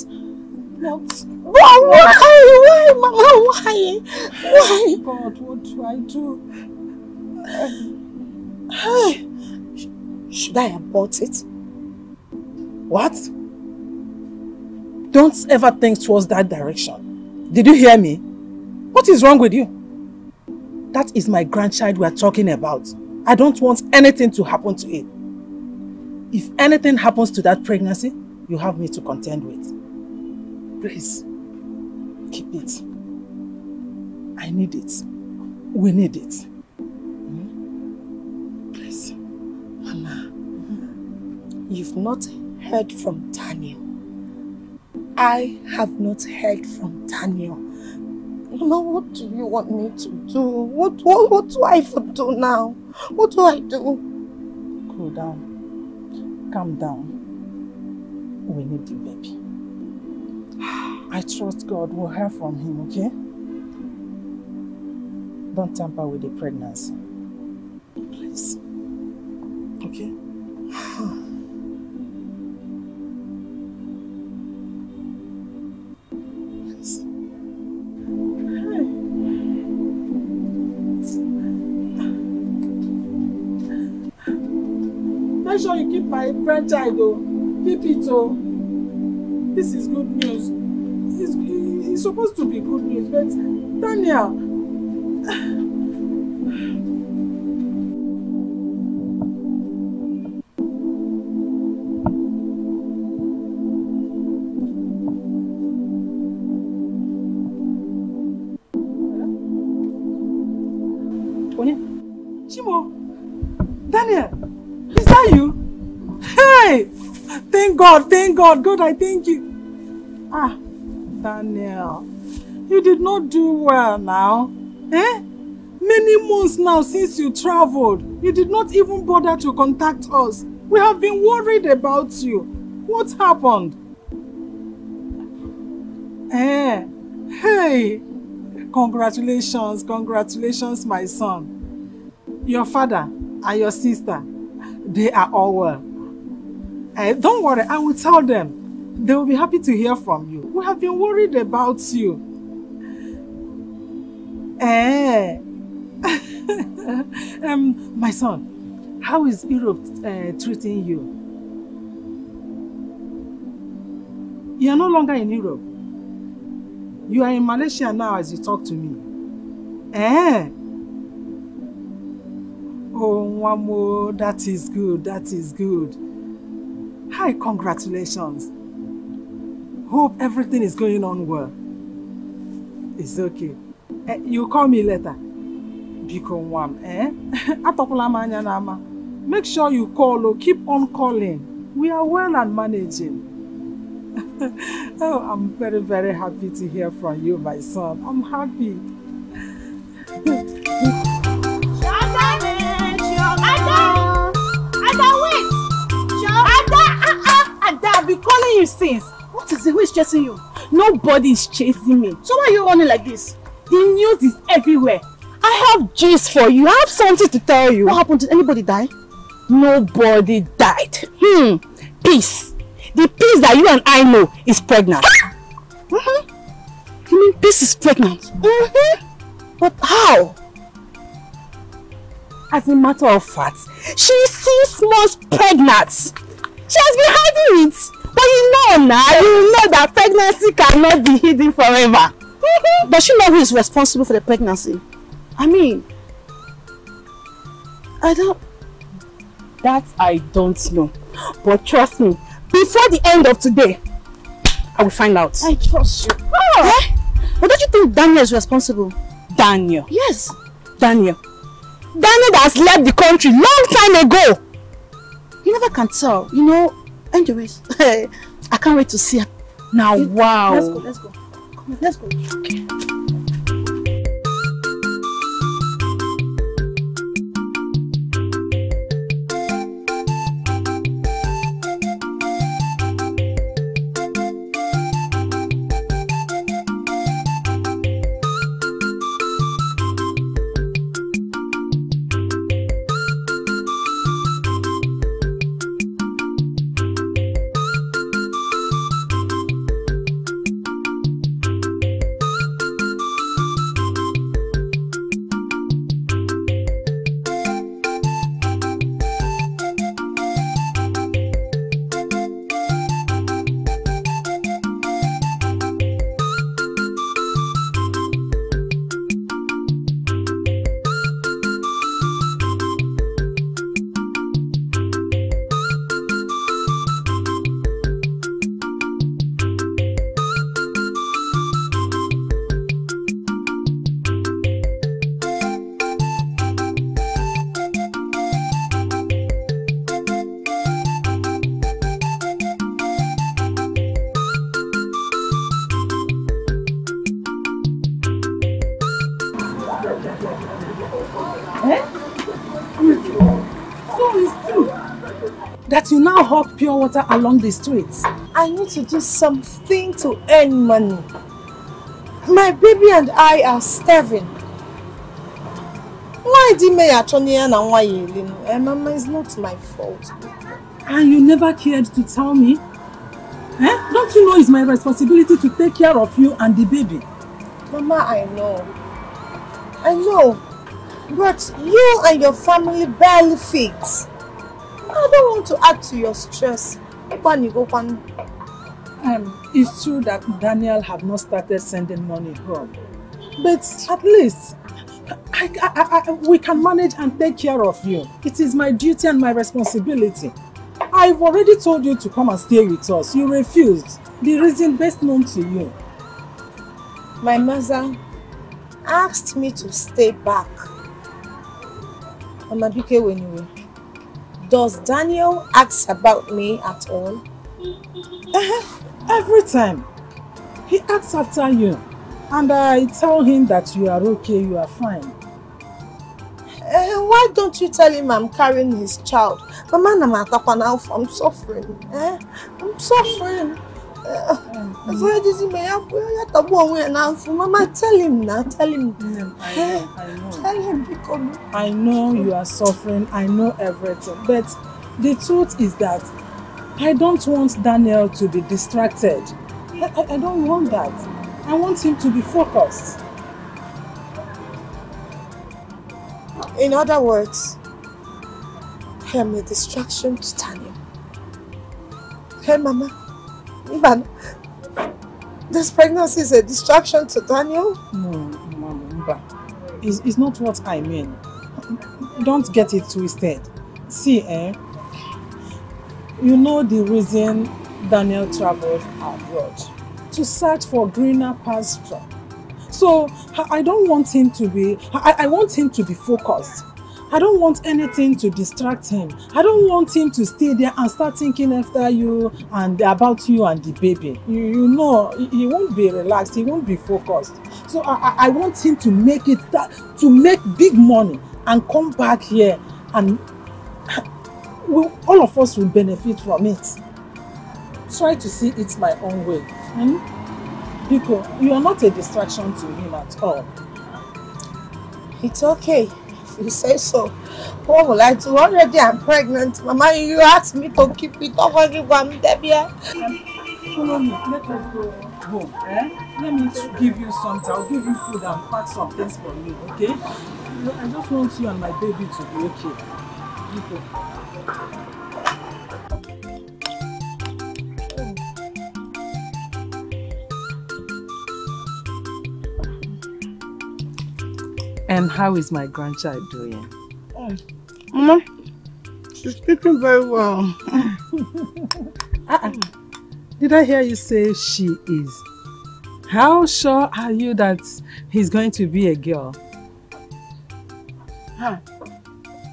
What? Why? Why? Why, Mama? Why? Why? God, what do I do? Should I abort it? What? Don't ever think towards that direction. Did you hear me? What is wrong with you? That is my grandchild we are talking about. I don't want anything to happen to it. If anything happens to that pregnancy, you have me to contend with. Please, keep it. I need it. We need it. Hmm? Please. Mama, you've not heard from Daniel. I have not heard from Daniel. Mama, what do you want me to do? What, what, what do I even do now? What do I do? Cool down. Calm down. We need the baby. I trust God will hear from him, okay? Don't tamper with the pregnancy. Please. Okay? my grandchild, oh. Keep it, oh. This is good news. It's, it's supposed to be good news, but Daniel. God, thank God. God, I thank you. Ah, Daniel. You did not do well now. Eh? Many months now since you traveled. You did not even bother to contact us. We have been worried about you. What happened? Eh, hey, congratulations, congratulations, my son. Your father and your sister, they are all well. Eh, don't worry, I will tell them. They will be happy to hear from you. We have been worried about you. Eh. um, my son, how is Europe uh, treating you? You are no longer in Europe. You are in Malaysia now as you talk to me. Eh? Oh, Nwamo, that is good, that is good. Hi, congratulations. Hope everything is going on well. It's okay. Eh, you call me later. Biko Nwam, eh? Atọkwala m anya. Make sure you call or keep on calling. We are well and managing. oh, I'm very, very happy to hear from you, my son. I'm happy. been calling you since. What is it? Who is chasing you? Nobody is chasing me. So why are you running like this? The news is everywhere. I have gist for you. I have something to tell you. What happened? Did anybody die? Nobody died. Hmm. Peace. The peace that you and I know is pregnant. mm-hmm. You mean peace is pregnant? Mm-hmm. But how? As a matter of fact, she is six months pregnant. She has been hiding it. But you know now, you know that pregnancy cannot be hidden forever. Does she know who is responsible for the pregnancy? I mean, I don't... That I don't know. But trust me, before the end of today, I will find out. I trust you. Oh. Eh? But don't you think Daniel is responsible? Daniel? Yes. Daniel. Daniel has left the country long time ago. You never can tell. You know, anyways, I can't wait to see her. Now, wow. Let's go, let's go. Come on, let's go. Okay. Water along the streets. I need to do something to earn money. My baby and I are starving. Why did me attorney na why you Mama, it's not my fault. And you never cared to tell me? Eh? Don't you know it's my responsibility to take care of you and the baby? Mama, I know. I know. But you and your family barely fit. I don't want to add to your stress. Kwani go kwani. Um, it's true that Daniel have not started sending money home. But at least I, I, I, we can manage and take care of you. It is my duty and my responsibility. I've already told you to come and stay with us. You refused. The reason best known to you. My mother asked me to stay back. Mama Bike Wenyiwe, does Daniel ask about me at all? Uh-huh. Every time. He asks after you. And I tell him that you are okay, you are fine. why don't you tell him I'm carrying his child? Mama, I'm suffering. Eh? I'm suffering. Well as me, Mama, tell him now. Tell him. Eh? Tell him because I know you are suffering. I know everything. But the truth is that I don't want Daniel to be distracted. I, I, I don't want that. I want him to be focused. In other words, I am a distraction to Daniel. Hey, Mama. Ivan, this pregnancy is a distraction to Daniel? No, Mama, it's, it's not what I mean. Don't get it twisted. See, eh? You know the reason Daniel traveled abroad to search for greener pasture. So I don't want him to be, I, I want him to be focused. I don't want anything to distract him. I don't want him to stay there and start thinking after you and about you and the baby. You, you know, he won't be relaxed, he won't be focused. So I, I want him to make it, that, to make big money and come back here and we, all of us will benefit from it. Try to see it my own way. Hmm? Biko, you are not a distraction to him at all. It's okay you say so. What will I do? Already I'm pregnant. Mama, you asked me to keep it over the one, Debbie. Follow me. Let us go home. Eh? Let me give you something. I'll give you food and pack some things for you, okay? I just want you and my baby to be okay. Okay. And how is my grandchild doing? Oh, Mama, she's speaking very well. uh-uh. Did I hear you say she is? How sure are you that he's going to be a girl? Huh.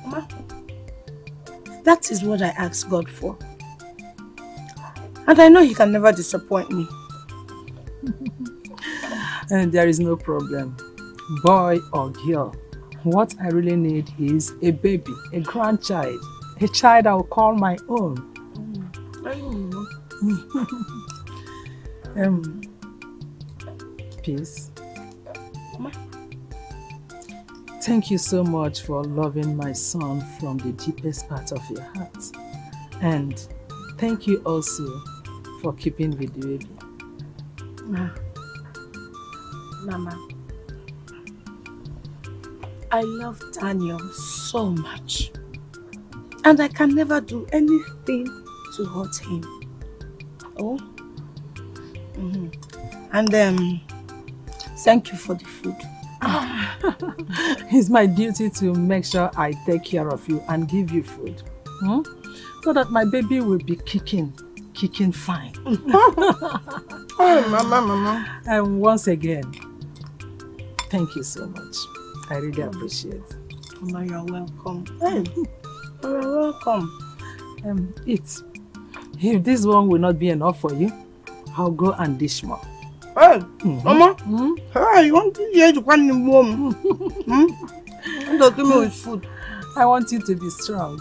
Mama, that is what I asked God for. And I know he can never disappoint me. and there is no problem boy or girl. What I really need is a baby, a grandchild, a child I will call my own. um, peace. Thank you so much for loving my son from the deepest part of your heart. And thank you also for keeping with the baby. Mama. I love Daniel so much. And I can never do anything to hurt him. Oh? Mm -hmm. And um, thank you for the food. it's my duty to make sure I take care of you and give you food. Hmm? So that my baby will be kicking, kicking fine. oh, mama, mama. And once again, thank you so much. I really appreciate. Mama, you're welcome. Hey, you're welcome. Um, eat. If this one will not be enough for you, I'll go and dish more. Hey, mm -hmm. Mama, mm -hmm. hey, you want to one in warm? hmm? Don't give me with food. I want you to be strong.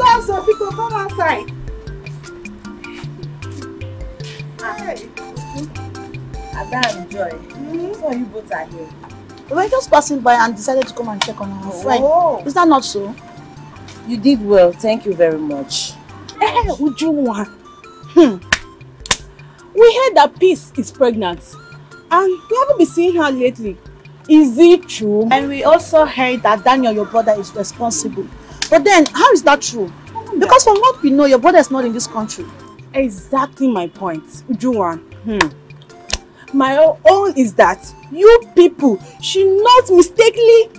He's also people come outside. Hi. Ada and Joy. Mm-hmm. So you both are here. We were just passing by and decided to come and check on our friend. Oh. Is that not so? You did well. Thank you very much. Eh, Ujunwa. Hmm. We heard that Peace is pregnant. And we haven't been seeing her lately. Is it true? And we also heard that Daniel, your brother, is responsible. But then, how is that true? Because from what we know, your brother is not in this country. Exactly my point, Juwan. Hmm. My own is that you people should not mistakenly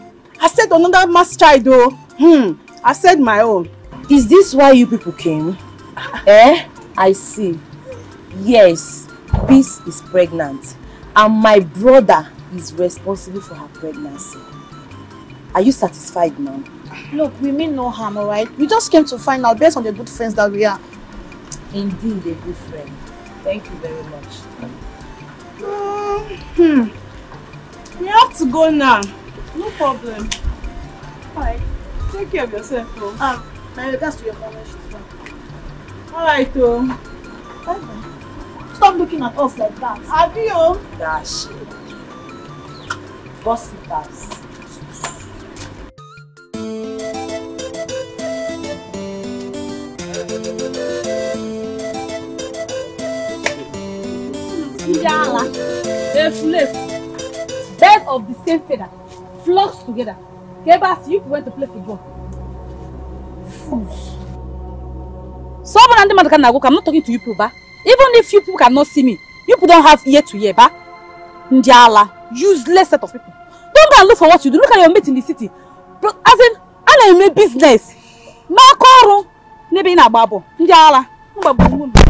accept another man's child though. Hmm. I said my own. Is this why you people came? eh? I see. Yes, Peace is pregnant. And my brother is responsible for her pregnancy. Are you satisfied now? Look, we mean no harm, alright? We just came to find out based on the good friends that we are. Indeed, a good friend. Thank you very much. Hmm. We have to go now. No problem. Alright. Take care of yourself, bro. Um, my regards to your mom when she's back. Alright, oh. Bye-bye. Stop looking at us like that. Adio. Dash. Gossipers. Ndị ala, efulefu, birds of the same feather, flocks together. Ka you went to play football. Fools. So bụ na ndị mmadụ ka ka I'm not talking to you people. Even if you people cannot see me, you people don't have ear to hear, ba. Ndị ala, useless set of people. Don't go and look for what you do. Look at your mate in the city. As in, a na-eme business. Ma aka ọrụ n'ebe na-agba bọọlụ. Ndị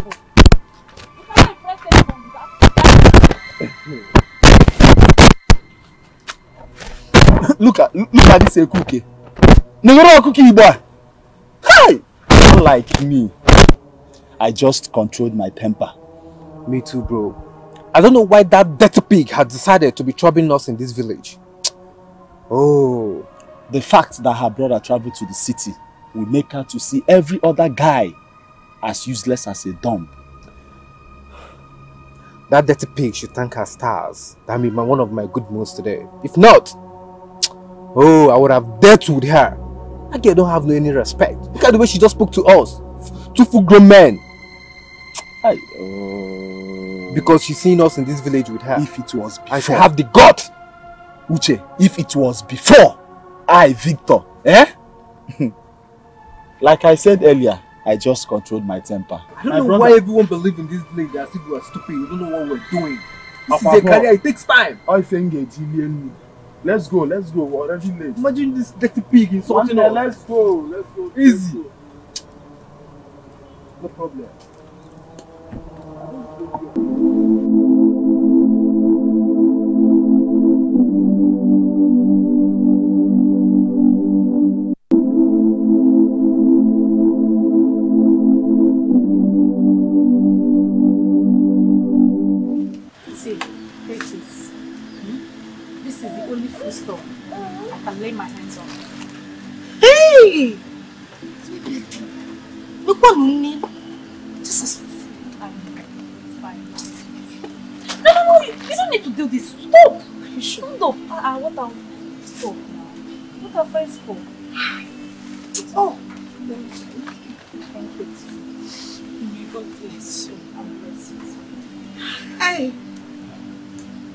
look at look at this ekuke nengere ọkụkọ igbo a? Hi unlike me. I just controlled my temper. Me too, bro. I don't know why that dirty pig had decided to be troubling us in this village. oh. The fact that her brother traveled to the city will make her to see every other guy as useless as a dump That dirty pig should thank her stars. That made my, one of my good moods today. If not, oh, I would have dealt with her. That girl don't have no any respect. Look at the way she just spoke to us. Two full grown men. Hi. Because she's seen us in this village with her. if it was before I should have the gut. uche if it was before i victor eh like i said earlier i just controlled my temper I don't know why everyone believes in this village as if we are stupid. We don't know what we're doing. This is a career. It takes time. I think it's. Let's go, let's go. We're already late. Imagine this dirty pig insulting us. Let's go, let's go. Easy. No problem. Lay my hands on. Hey! Look what we need. This is fine. No, no, no. You, you don't need to do this. Stop. You shut up. Uh, uh, what are Stop now. What are friends for? Oh. Thank you. May God bless you and bless you. Hey!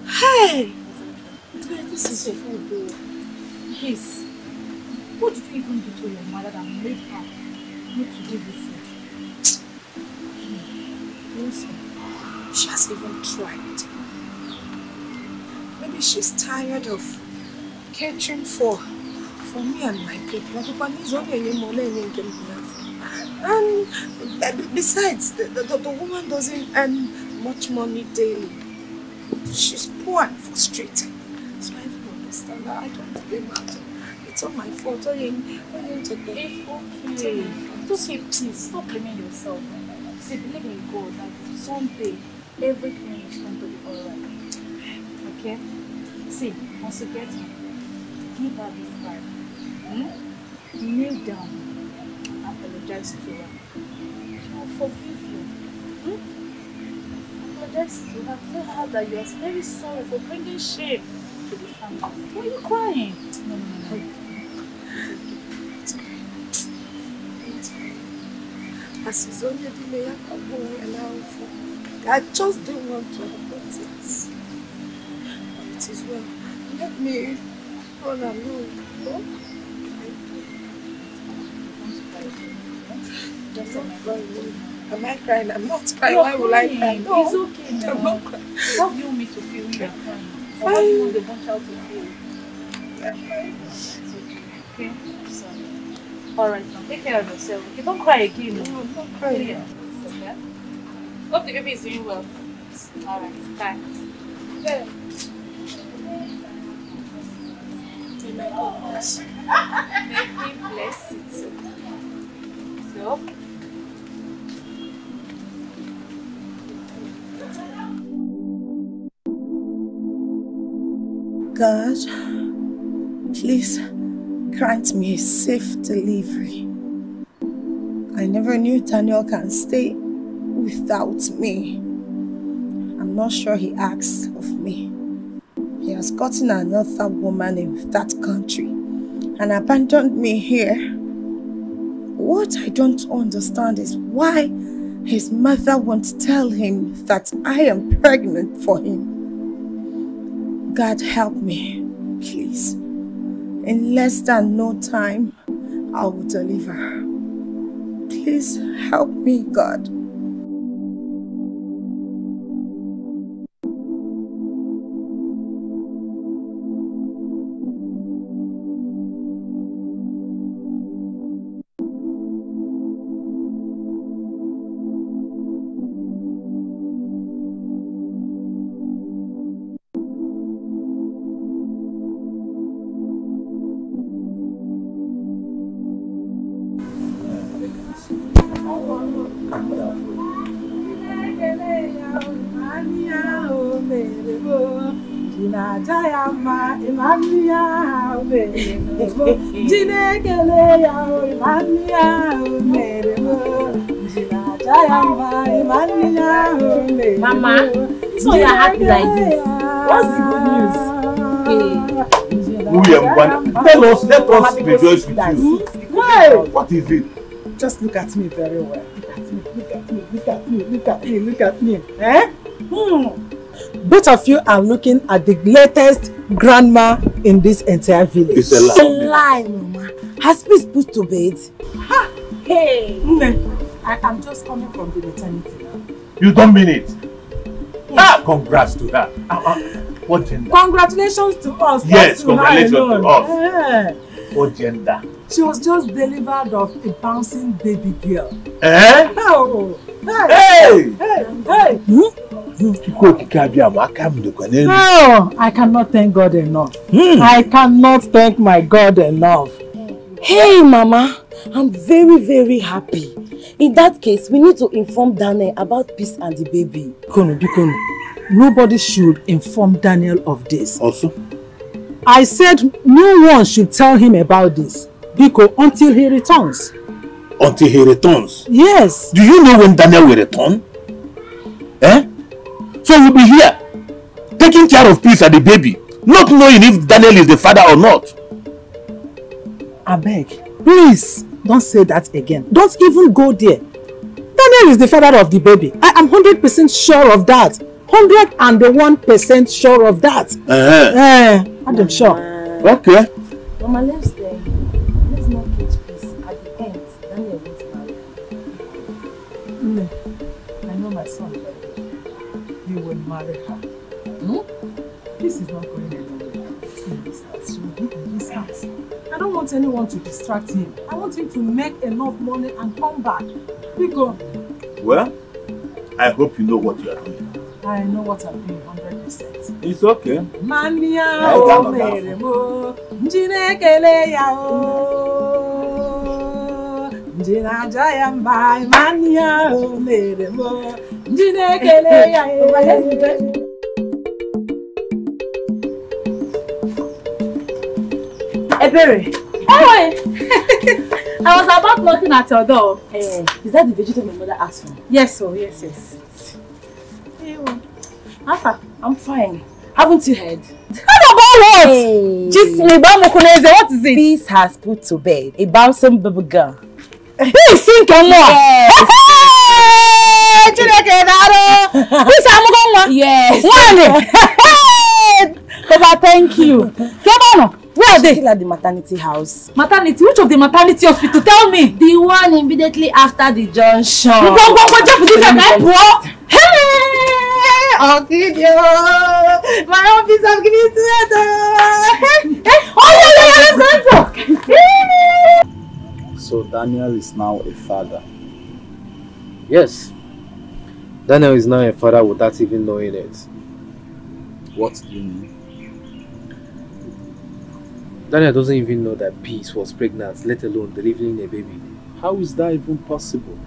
Hey! This is food, though. Please. What did you even do to your mother that made her not to give you food? Hmm. Listen, she has even tried. Maybe she's tired of catering for for me and my people. And besides, the, the, the woman doesn't earn much money daily. She's poor and frustrated. I don't understand her. I don't blame her. It's all my fault. I ain't, I ain't take it. It's okay. It's okay, please. Stop blaming yourself. See, believe in God that someday everything is going to be alright. Okay? See, once you get her, give her this card. Hmm? Kneel down apologize to her. She will forgive you. Hmm? Apologize to her. Tell her that you are very sorry for bringing shame to. Why are you crying? No, no, no, no. As is only the way I can go allow for. I just don't want to hurt it. It is well. Let me run alone. Oh? I'm not crying. Am I crying? I'm not crying. You're Why will I cry? crying. No. It's okay now. I'm not crying. How do you want me to feel you're crying? Or how do you want the one child to feel? Okay. Sorry. Alright, now take care of yourself. Okay, don't cry again. No, not crying. Yeah. Okay. Hope the baby is doing well. Alright, bye. Yeah. May He bless it. So, God, please grant me a safe delivery. I never knew Daniel can stay without me. I'm not sure he asks of me. He has gotten another woman in that country and abandoned me here. What I don't understand is why his mother won't tell him that I am pregnant for him. God help me, please. In less than no time, I will deliver. Please help me, God. Jinekele ya o imani ya o mere mo. Jinaja ya ma imani ya o mere mo. Mama, so you're happy like this. What's the good news? William, one, tell us, let us rejoice with you. Hey! What is it? Just look at me very well. Look at me, look at me, look at me, look at me, look at me. Eh? Hmm. Both of you are looking at the latest grandma in this entire village. It's a lie. It's a lie, Mama. Has peace put to bed? Ha! Hey! Nne, I am just coming from the maternity. You don't mean it. Ah, congrats to her. Ah, ah, what gender? Congratulations to us. Yes, not to her congratulations to us. Eh. What gender? She was just delivered of a bouncing baby girl. Eh? Oh! Hey! Hey! Hey! Chukwu okike abịama aka m dịkwa n'elu. No, I cannot thank God enough. Hmm. I cannot thank my God enough. Hey, Mama, I'm very, very happy. In that case, we need to inform Daniel about Peace and the baby. Bikono, Bikono, nobody should inform Daniel of this. Also? I said no one should tell him about this. Biko, until he returns. Until he returns. Yes. Do you know when Daniel will return? Eh? So you'll be here, taking care of peace and the baby, not knowing if Daniel is the father or not. I beg, please don't say that again. Don't even go there. Daniel is the father of the baby. I am 100% sure of that. 101% sure of that. Uh-huh. Eh, I'm sure. Okay. Mama, let's stay. Marry her. Hmm? This is not going anywhere. In this house. She will be in this house. I don't want anyone to distract him. I want him to make enough money and come back. Because Well, I hope you know what you are doing. I know what I'm doing 100%. It's okay. Mania I o mere mo, ya o. Njinaja ya mba, o mere mo, njinekele ya o. Ebere. Hey! I was about knocking at your door. Eh, is that the vegetable my mother asked for? Yes, oh, yes, yes. Alpha. I'm fine. Haven't you heard? How about what? Hey. Just me, Bamukuneze, what is it? Peace has put to bed. A bouncing baby girl. Peace, think more. Yes. Chineke daro. Peace, amugonwa. Yes. One. Baba, thank you. Kebano, where are they? Still at the maternity house. Maternity, which of the maternity hospital? Tell me. The one immediately after the junction. Go, go, go, jump with this and I. Hey, I'll give. My office, I'll give you to it. Oh, yeah, yeah, yeah, let's go, let's go. So Daniel is now a father. Yes. Daniel is now a father without even knowing it. What do you mean? Daniel doesn't even know that Peace was pregnant, let alone delivering a baby. How is that even possible?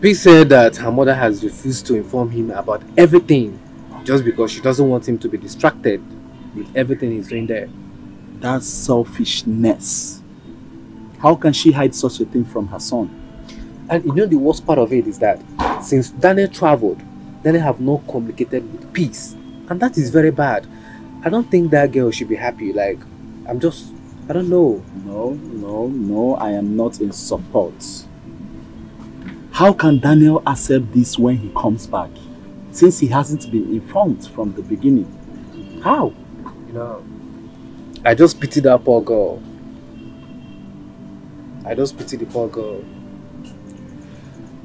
Peace said that her mother has refused to inform him about everything just because she doesn't want him to be distracted with everything he's doing there. That's selfishness. How can she hide such a thing from her son? And you know the worst part of it is that since Daniel traveled, Daniel have not communicated with Peace. And that is very bad. I don't think that girl should be happy. Like, I'm just, I don't know. No, no, no, I am not in support. How can Daniel accept this when he comes back? Since he hasn't been informed from the beginning. How? You know, I just pity that poor girl. I just pity the poor girl.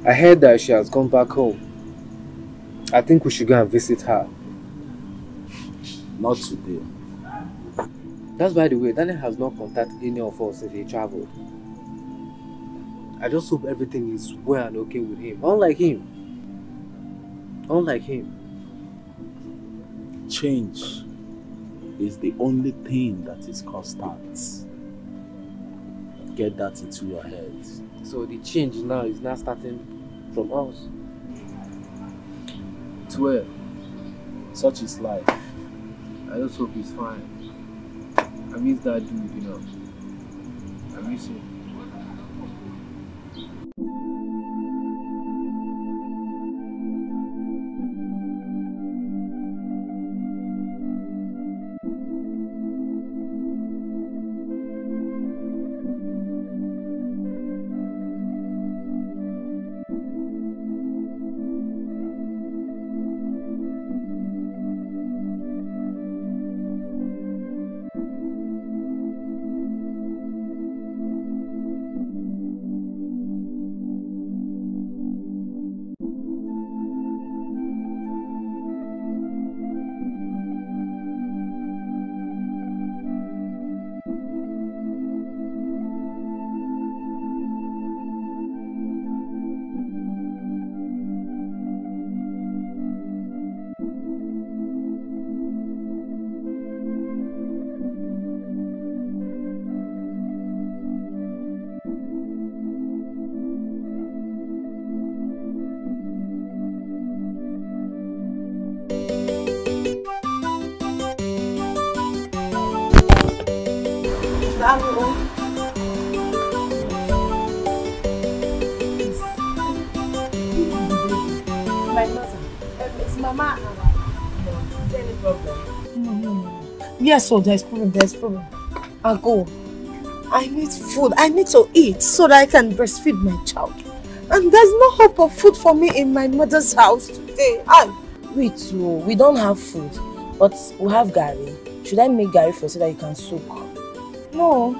I heard that she has gone back home. I think we should go and visit her. Not today. That's by the way, Daniel has not contacted any of us since he traveled. I just hope everything is well and okay with him. Unlike him. Unlike him. Change is the only thing that is constant. Get that into your head. So the change now is now starting from us. It's well. Such is life. I just hope he's fine. I miss that dude, you know. I miss him. Yes, so there's problem, there's problem. I'll go. I need food. I need to eat so that I can breastfeed my child. And there's no hope of food for me in my mother's house today. I Wait, oh, we don't have food, but we have garri. Should I make garri for you so that you can soak? No,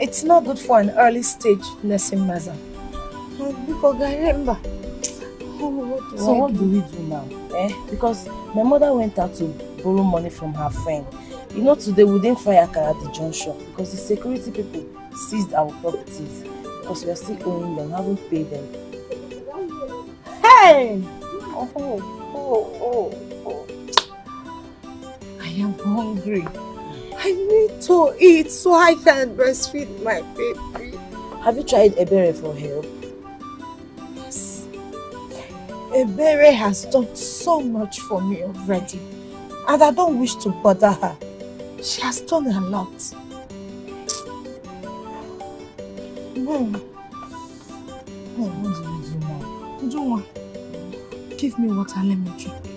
it's not good for an early stage nursing mother. Before remember. Oh, what So I what do? do we do now? Eh? Because my mother went out to borrow money from her friend. You know, today we didn't fire Akara at the junction because the security people seized our properties because we are still owing them, haven't paid them. Hey! Oh, oh, oh, oh. I am hungry. I need to eat so I can breastfeed my baby. Have you tried Ebere for help? Yes. Ebere has done so much for me already. And I don't wish to bother her. She has done a lot. Hmm. Hmm, what do we do now? Ujunwa, give me water, let me drink.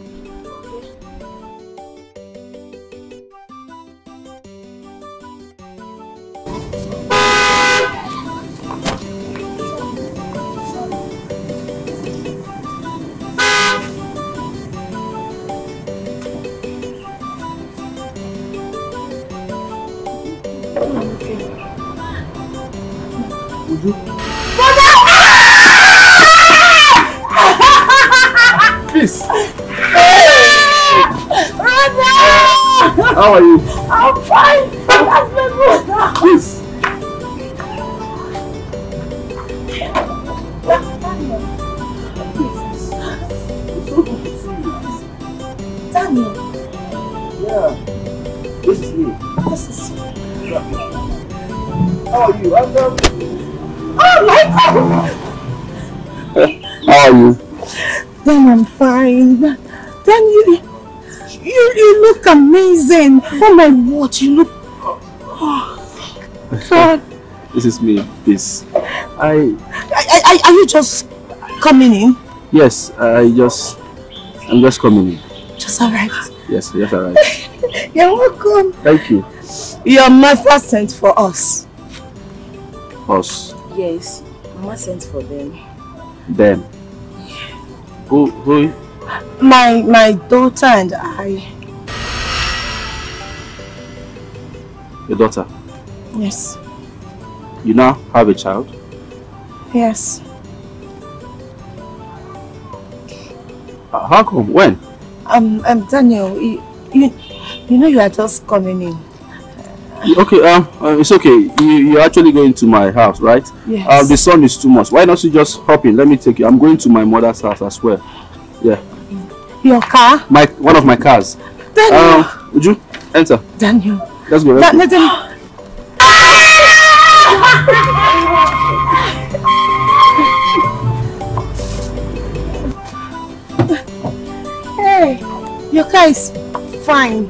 How are you? I'm fine. That's my brother. Please. Daniel. Yeah. This is me. This is me. How are you? I'm done. Oh my God. How are you? Then I'm fine. Then you you, you look amazing. Oh my word, you look. Oh, God. This is me, Peace. I Are, are, are you just coming in? yes, I just I'm just coming in. Just alright. Yes, yes, alright. You're welcome. Thank you. Your mother sent for us. Us. Yes, Mama sent for them. Them. Who who My my daughter and I. your daughter? Yes. You now have a child? Yes. Uh, How come? When? Um, um Daniel, you, you, you know you are just coming in. Okay, um, uh, it's okay. You, you're actually going to my house, right? Yes. Uh, the sun is too much. Why don't you just hop in? Let me take you. I'm going to my mother's house as well. Yeah, Your car? my one of my cars. Daniel. Um, would you enter? Daniel. Let's go. Let's Da- go. them- Hey, your car is fine.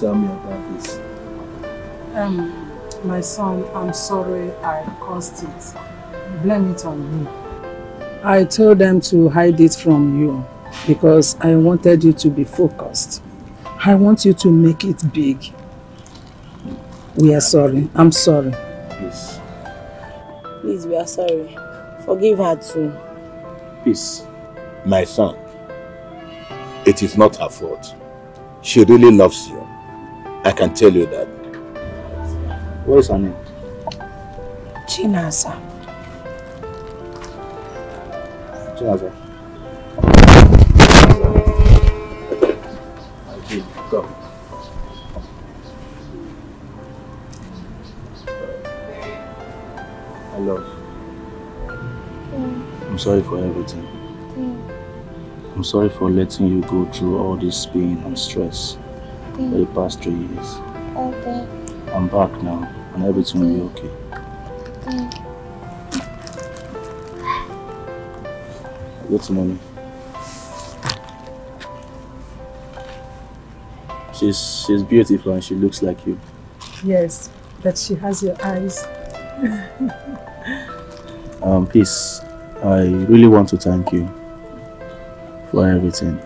Tell me about this? Um, my son, I'm sorry I caused it. Blame it on me. I told them to hide it from you because I wanted you to be focused. I want you to make it big. We are sorry. I'm sorry. Please. Please, we are sorry. Forgive her too. Peace. My son, it is not her fault. She really loves you. I can tell you that. What is her name? Chinasa. Chinaza. Go. I love. Mm. I'm sorry for everything. Mm. I'm sorry for letting you go through all this pain and stress for the past three years. Okay. I'm back now and everything will be okay. Go to mommy. She's she's beautiful and she looks like you. Yes, but she has your eyes. Um, peace. I really want to thank you for everything.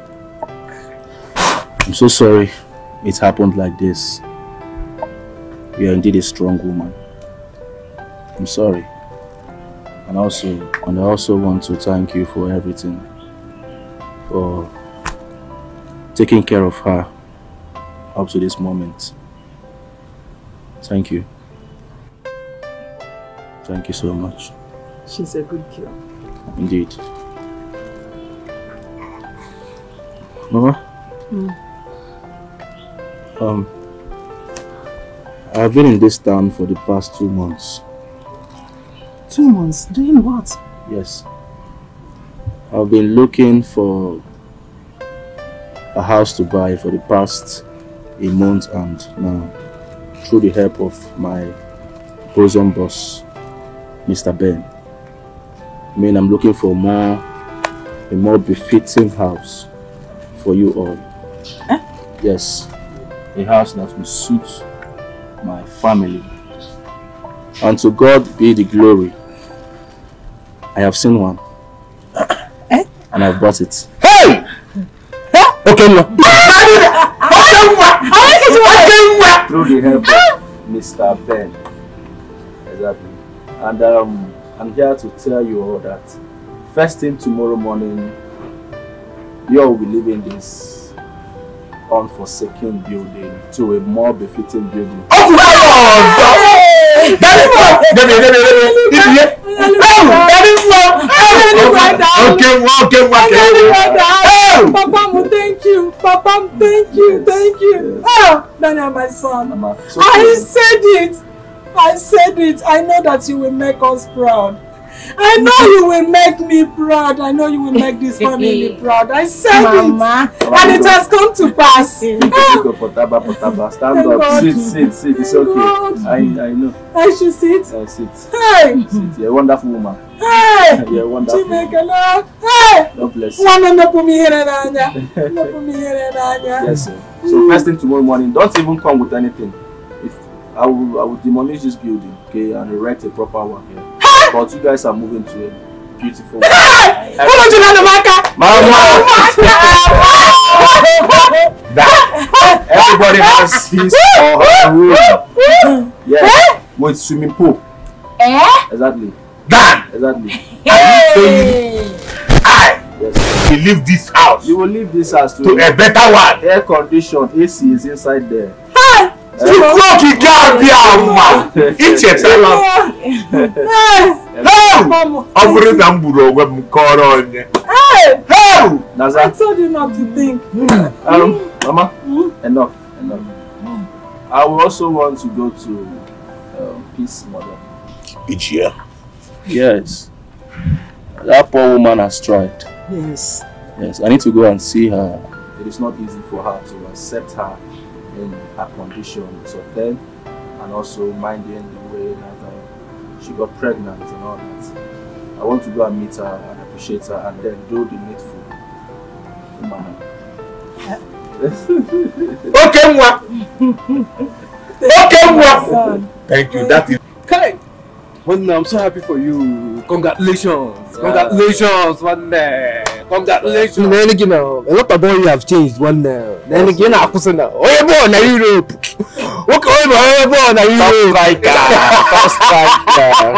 I'm so sorry it happened like this. You are indeed a strong woman. I'm sorry. And also, and I also want to thank you for everything. For taking care of her up to this moment. Thank you. Thank you so much. She's a good girl. Indeed. Mama, Mm. Um, I've been in this town for the past two months. Two months. Doing what? Yes. I've been looking for a house to buy for the past a month and now, through the help of my bosom boss, Mr. Ben. I mean, I'm looking for more, a more befitting house for you all. Yes, a house that will suit my family. And to God be the glory. I have seen one. And I've bought it. Hey! Okay, no. Through the help of Mr. Ben. Exactly. And um, I'm here to tell you all that first thing tomorrow morning, you all will be leaving this unforsaken building to a more befitting building. Okay, okay, okay. Papa, thank you. Papa, thank you. Thank you. Oh, Daniel, my son. so I said it. I said it. I know that you will make us proud. I know you will make me proud. I know you will make this family proud. I said Mama. it. And it has come to pass. Potaba, potaba. Stand Thank up. God. Sit, sit, sit. It's okay. God. I, I know. I should sit. Uh, sit. Hey! Sit. You're a wonderful woman. Hey! You're a wonderful woman. Chineke na. Hey! God bless you. Nwanne mepụ m ihere n'anya. Mepụ m ihere n'anya. Yes, sir. So first thing tomorrow morning, don't even come with anything. If I will, I will demolish this building, okay, and erect a proper one here. But you guys are moving to a beautiful. Ụmụ ji na maka. Everybody has his or her room. Yes, with swimming pool. Eh? Exactly. Dan! Exactly. Hey! Yes. We leave this house You will leave this house to a better one. Air conditioned AC is inside there. Chukwu okike abịa ichetala m ọ bụrụ na m gburu onwe m kọrọ onye Hey! I told you not to think. um, Mama, enough, enough. I will also want to go to um, Peace Mother. each year. Yes. That poor woman has tried. Yes. Yes, I need to go and see her. It is not easy for her to accept her in her conditions of then and also minding the way that uh, she got pregnant and all that. I want to go and meet her and appreciate her and then do the needful. Mama. oke nwa okay, nwa thank you that is Kai! One I'm so happy for you. Congratulations. Congratulations, one day. Congratulations. Na enigi na a lot of boys have changed one day. Na enigi na akwụsị na oh, onye bọọlụ na Europe. Nwoke onye bụ onye bọọlụ na Europe. Top striker.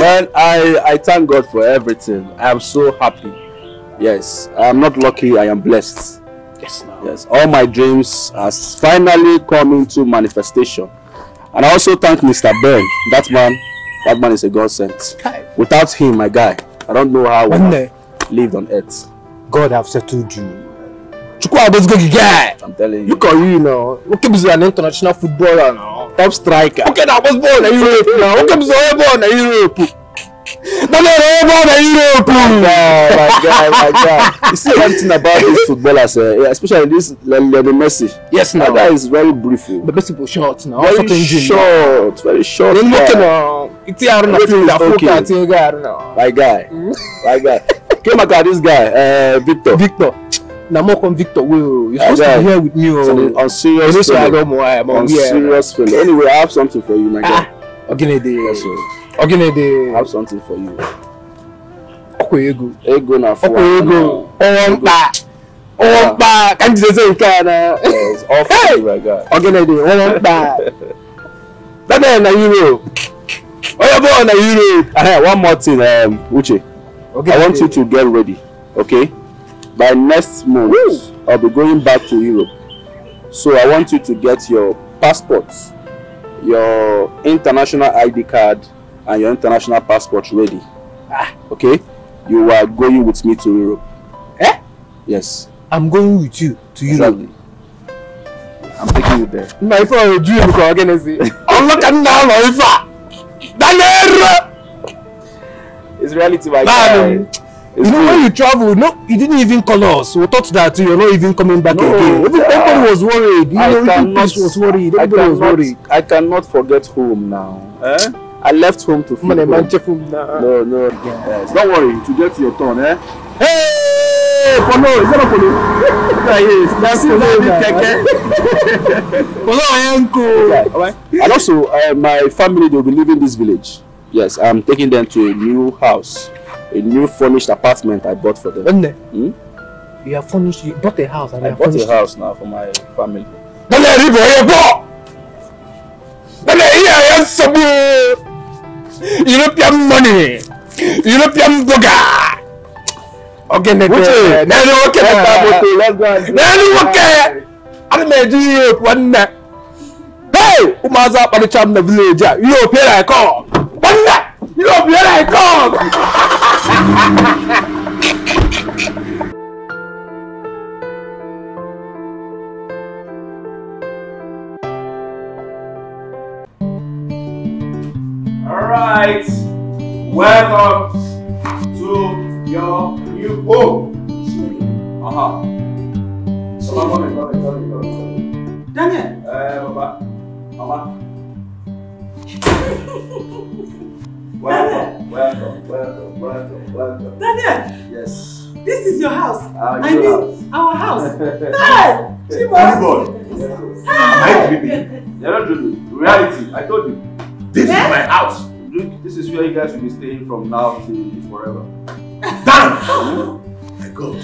Man, I, I thank God for everything. I am so happy. Yes, I am not lucky, I am blessed. Yes, Yes, all my dreams has finally come into manifestation. And I also thank Mr. Ben. That man, that man is a godsend. Without him, my guy, I don't know how I would One have lived on earth. God have settled you. Chukwu Adozigo guy. I'm telling you. Look at you now. Nwoke bụzi an international footballer now. Top striker. Nwoke na-agbasi bọọlụ na Europe now. Nwoke bụzi onye bọọlụ na Europe. Daniel, over the Europe. My guy, my guy, my guy. You see one thing about these footballers, uh, especially this Le- Lionel Messi. Yes, That now. guy is very brief. oh. The best people short now. Very Short engine. short, very short. Then look guy. now. It's here on the Everything field. is I feel okay. that you got now. My guy, my guy. Came back at this guy, uh, Victor. Victor. Now more come Victor. Will you're My supposed to be here with me. Oh, on serious You know, say I fellow. don't know why I'm on on here. serious fellow. Anyway, I have something for you, my guy. Oginede. Yes, sir. Oginede. I have something for you. Ọkwa ego. Ego na for Ọkwa ego. Ọwọ́ mkpa. Ọwọ́ mkpa. Ka ndị sese nke a na. Yes, all for you, my guy. Oginede. Ọwọ́ mkpa. Daniel na Euro. Onye bọọlụ na Euro. Uh, one more thing, um, Uche. Okay, I want okay. you to get ready, okay? By next month, I'll be going back to Europe. So I want you to get your passports, your international ID card, and your international passport ready. Ah, okay? You are going with me to Europe. Eh? Yes. I'm going with you to Europe. Exactly. I'm taking you there. Nna ife ọrụ ju ebu ka Oginede. Ọlọ́ka nna alọ ife a. Daniel. It's reality, my guy. You know when you travel, no, you didn't even call us. We thought that you're not even coming back No, again. Even yeah. everybody was worried. You I know, even cannot- Peace was worried. Everybody was cannot- worried. I cannot forget home now. Eh? I left home to man, check him now. No, no. Yes. Don't worry. To get your turn, eh? Hey, Polo, is that a Polo? Yeah, yes, that's Polo. Polo, Yanko. Alright. And also, uh, my family they will be leaving this village. Yes, I'm taking them to a new house, a new furnished apartment I bought for them. When Hmm? you have furnished, you bought a house and I you bought a house now for my family. Daniel, ribo ye bo. Daniel, here I am sabu. European money. European burger. Okay, ne Uche, ne ne okay Let's na. go, moto, let's go and do Ne ne okay. Ji Europe wanna. Hey, ụmụazị akparịcha m na village a. Europe here I come. Wanna. Europe here I come. Alright, welcome to your new home. Uh-huh. Mama, here. Daniel. Eh, Mama. Mama. Welcome, welcome, welcome, welcome, welcome. Daniel, Yes. this is your house. Our I new mean, house. our house. hey, This Chibos. boy. Am I dreaming? You're not dreaming. Reality. I told you. This is my house. This is where you guys will be staying from now till forever. Damn! My God.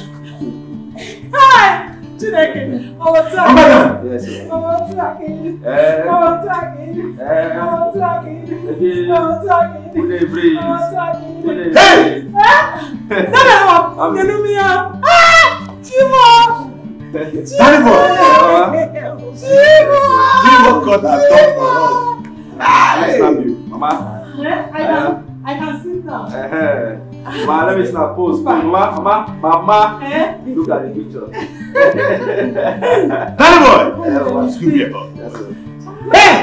Hi, Chineke. Our Mama. Yes, sir. Our talking. Eh. Our talking. Eh. Our talking. Again. Our talking. Good day, breeze. Our talking. Good day. Hey! Daniel, I'm- Yenumia. Ah! Chimo. Danny boy. See what God has done for us. Ah, let's snap you. Mama. Eh, I can, I can sit down. Eh, Mama, let me snap pose. Mama, mama, mama. Eh? Look at the picture. Danny boy! Eh, mama. Excuse me, God. Yes, sir. Hey!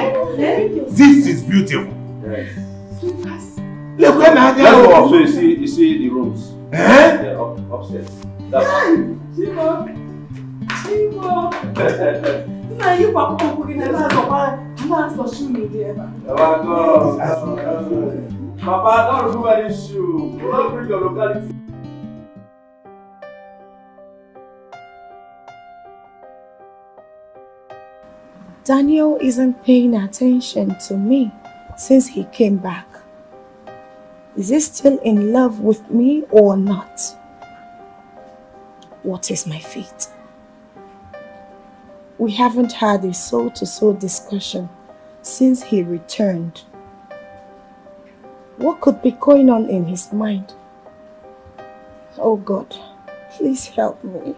This is beautiful. Yes. Look where my Let's go up so you see you see the rooms. Eh? Yeah, up, upstairs. That's Chimo. Chimo. Nna yi papa okwu gị na-ebe azọkwa mma asọchi unu dị ebe a. Papa, don't remove any shoe. Don't bring your locality. Daniel isn't paying attention to me since he came back. Is he still in love with me or not? What is my fate? We haven't had a soul to soul discussion since he returned. What could be going on in his mind? Oh God, please help me.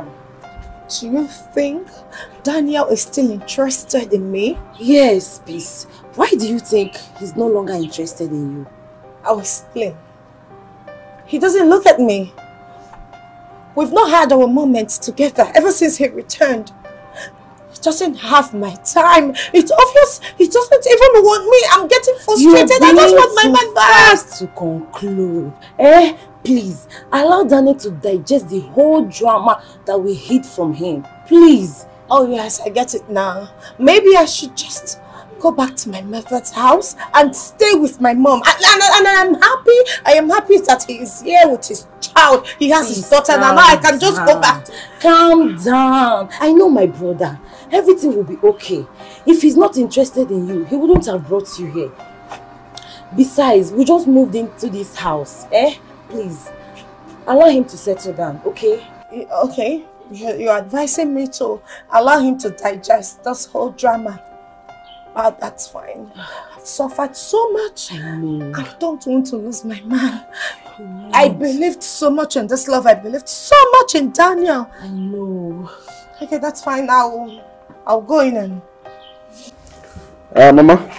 Do you think Daniel is still interested in me? Yes, Peace. Why do you think he's no longer interested in you? I'll explain. He doesn't look at me. We've not had our moments together ever since he returned. He doesn't have my time. It's obvious he doesn't even want me. I'm getting frustrated. I just want my man back. to conclude. Eh, please, allow Danny to digest the whole drama that we hid from him. Please. Oh yes, I get it now. Maybe I should just go back to my mother's house and stay with my mom. And, and, and I'm happy. I am happy that he is here with his child. He has his daughter now. Now I can just go back. Calm down. I know my brother. Everything will be okay. If he's not interested in you, he wouldn't have brought you here. Besides, we just moved into this house. Eh? Please, allow him to settle down, okay? Okay. You're, you're advising me to allow him to digest this whole drama. Ah, that's fine. I've suffered so much. I, don't want to lose my man. I believed so much in this love. I believed so much in Daniel. I know. Okay, that's fine. I'll, I'll go in and... Uh, Mama,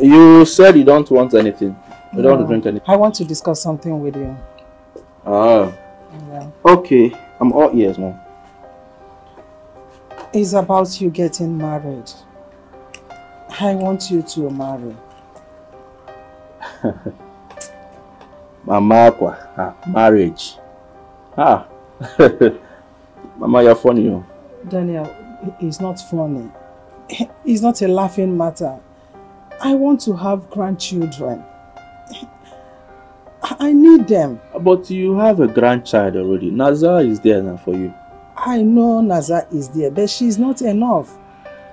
you said you don't want anything. You don't want to drink anything. I want to discuss something with you. Ah, Yeah. okay. I'm all ears, Mom. It's about you getting married. I want you to marry. Mama Aqua, ah, marriage. Ah, Mama, you're funny. Oh. Daniel, it's not funny. It's not a laughing matter. I want to have grandchildren. I I need them. But you have a grandchild already. Nazar is there now for you. I know Naza is there, but she's not enough.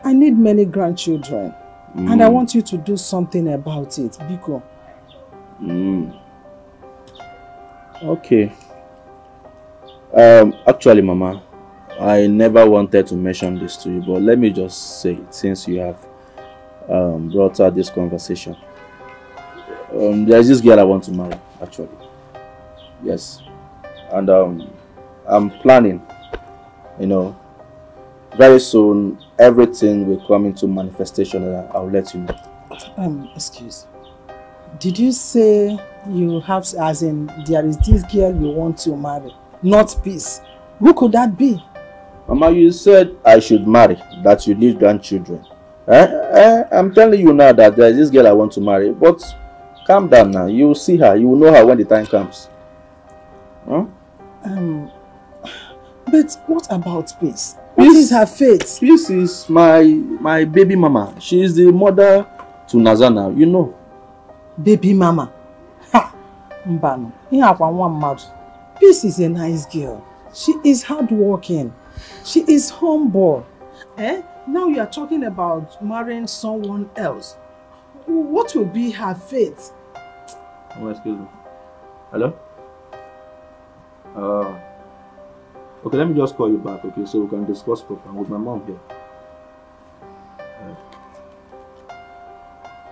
I need many grandchildren. And I Mm. want you to do something about it, Biko. Mm. Okay. Um, actually, Mama, I never wanted to mention this to you, but let me just say it since you have um, brought out this conversation. Um, there's this girl I want to marry, actually. Yes. And um, I'm planning, you know, very soon everything will come into manifestation and I'll let you know. Um, excuse. Did you say you have, as in, there is this girl you want to marry, not peace? Who could that be? Mama, you said I should marry, that you need grandchildren. Eh? Eh? I'm telling you now that there is this girl I want to marry, but calm down now. You will see her. You will know her when the time comes. Huh? Um, but what about peace? What is her fate? Peace is my my baby mama. She is the mother to Nazana. You know. Baby mama. Ha! Mbano. Ihe akwa nwa mmadụ. Peace is a nice girl. She is hardworking. She is humble. Eh? Now you are talking about marrying someone else. What will be her fate? Oh, excuse me. Hello? Uh, okay, let me just call you back, okay, so we can discuss properly with my mom here. Uh,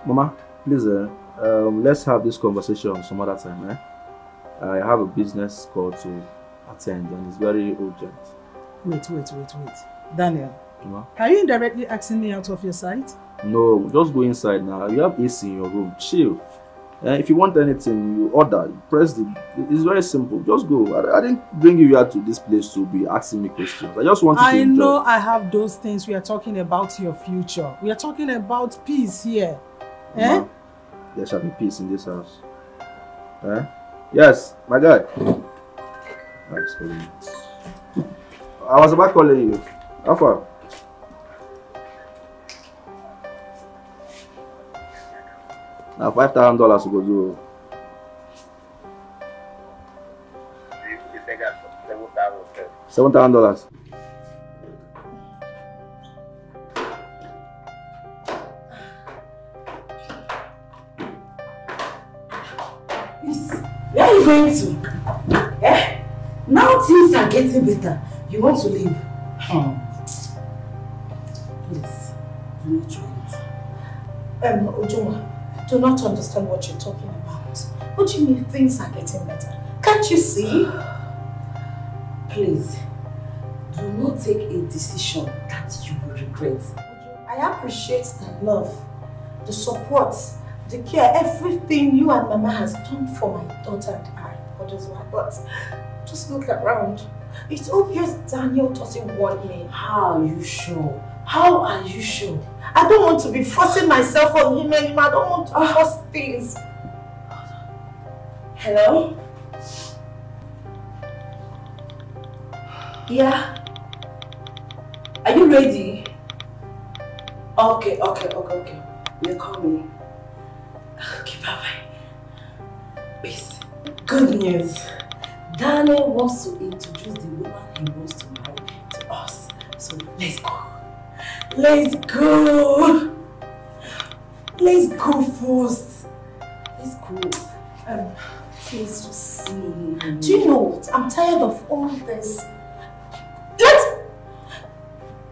Mama, please, uh, um, let's have this conversation some other time, eh? I have a business call to attend and it's very urgent. Wait, wait, wait, wait. Daniel, Mama? are you indirectly asking me out of your sight? No, just go inside now. You have AC in your room. Chill. Uh, if you want anything, you order. You press the. It's very simple. Just go. I, I didn't bring you here to this place to be asking me questions. I just want you to I enjoy. know I have those things. We are talking about your future. We are talking about peace here. Eh? Mama, There shall be peace in this house. Eh? Yes, my guy. I was about calling you. How far? Now five thousand dollars to go do. Seven thousand dollars. Where are you going to? Eh? Now things are getting better. You want to leave? Hmm. Please, do not try it. Um, Ujoma, I do not understand what you're talking about. What do you mean things are getting better? Can't you see? Please, do not take a decision that you will regret. I appreciate the love, the support, the care, everything you and Mama has done for my daughter and I. But as well, but just look around. It's obvious Daniel doesn't want me. How are you sure? How are you sure? I don't want to be forcing myself on him anymore. I don't want to force things. Hello? Yeah? Are you ready? Okay, okay, okay, okay. You're coming. Okay, bye-bye. Peace. Good news. Daniel wants to introduce the woman he wants to marry to us. So let's go. Let's go. Let's go first. Let's go. Um, please just see. Do you know what? I'm tired of all this. Let's.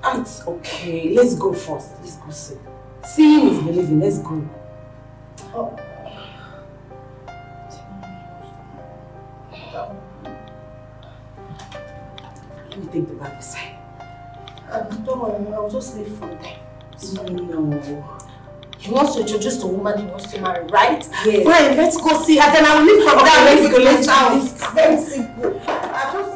Ah, It's okay. Let's go first. Let's go see. Seeing is believing. Let's go. Oh. Let me take the bag aside. Um, don't worry, I'll just leave from there. No. He wants to introduce the woman he wants to marry, right? Yes. Fine, let's go see her. Then I'll leave from Okay, there. let's go, let's go, very simple. I just.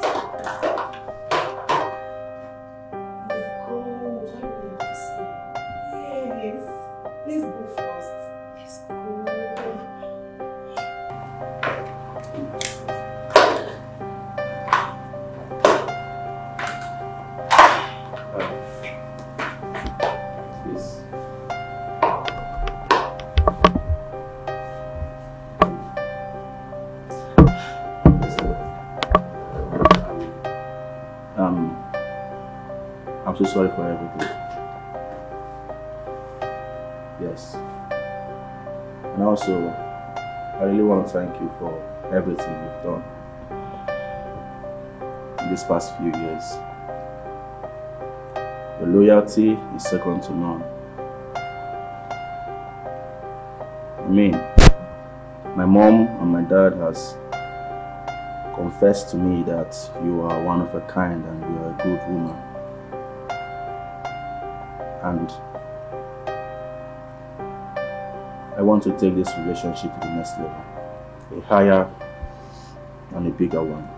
Thank you for everything you've done in these past few years. Your loyalty is second to none. I mean, my mom and my dad has confessed to me that you are one of a kind and you are a good woman. And I want to take this relationship to the next level, a higher and a bigger one.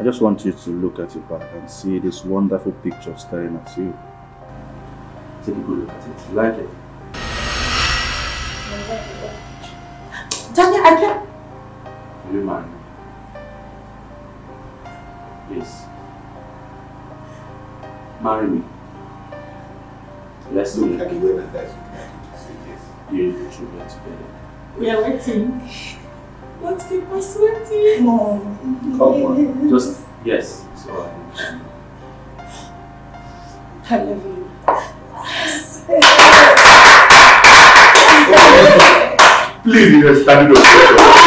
I just want you to look at your back and see this wonderful picture staring at you. Take a good look at it. You like it? Daniel, I can't. Will you mind? Marry me. Let's do it. You and the children together. We are waiting. Let's keep us waiting. Mom. Come on. Just, yes. So I I love you. Please, you are standing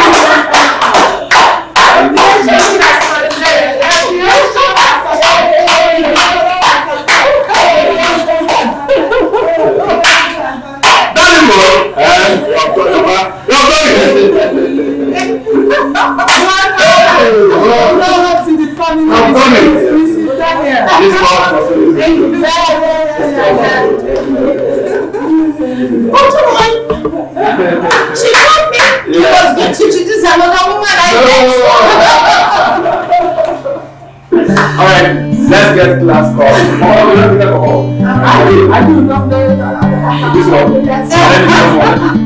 I do, not know. This one. Yes.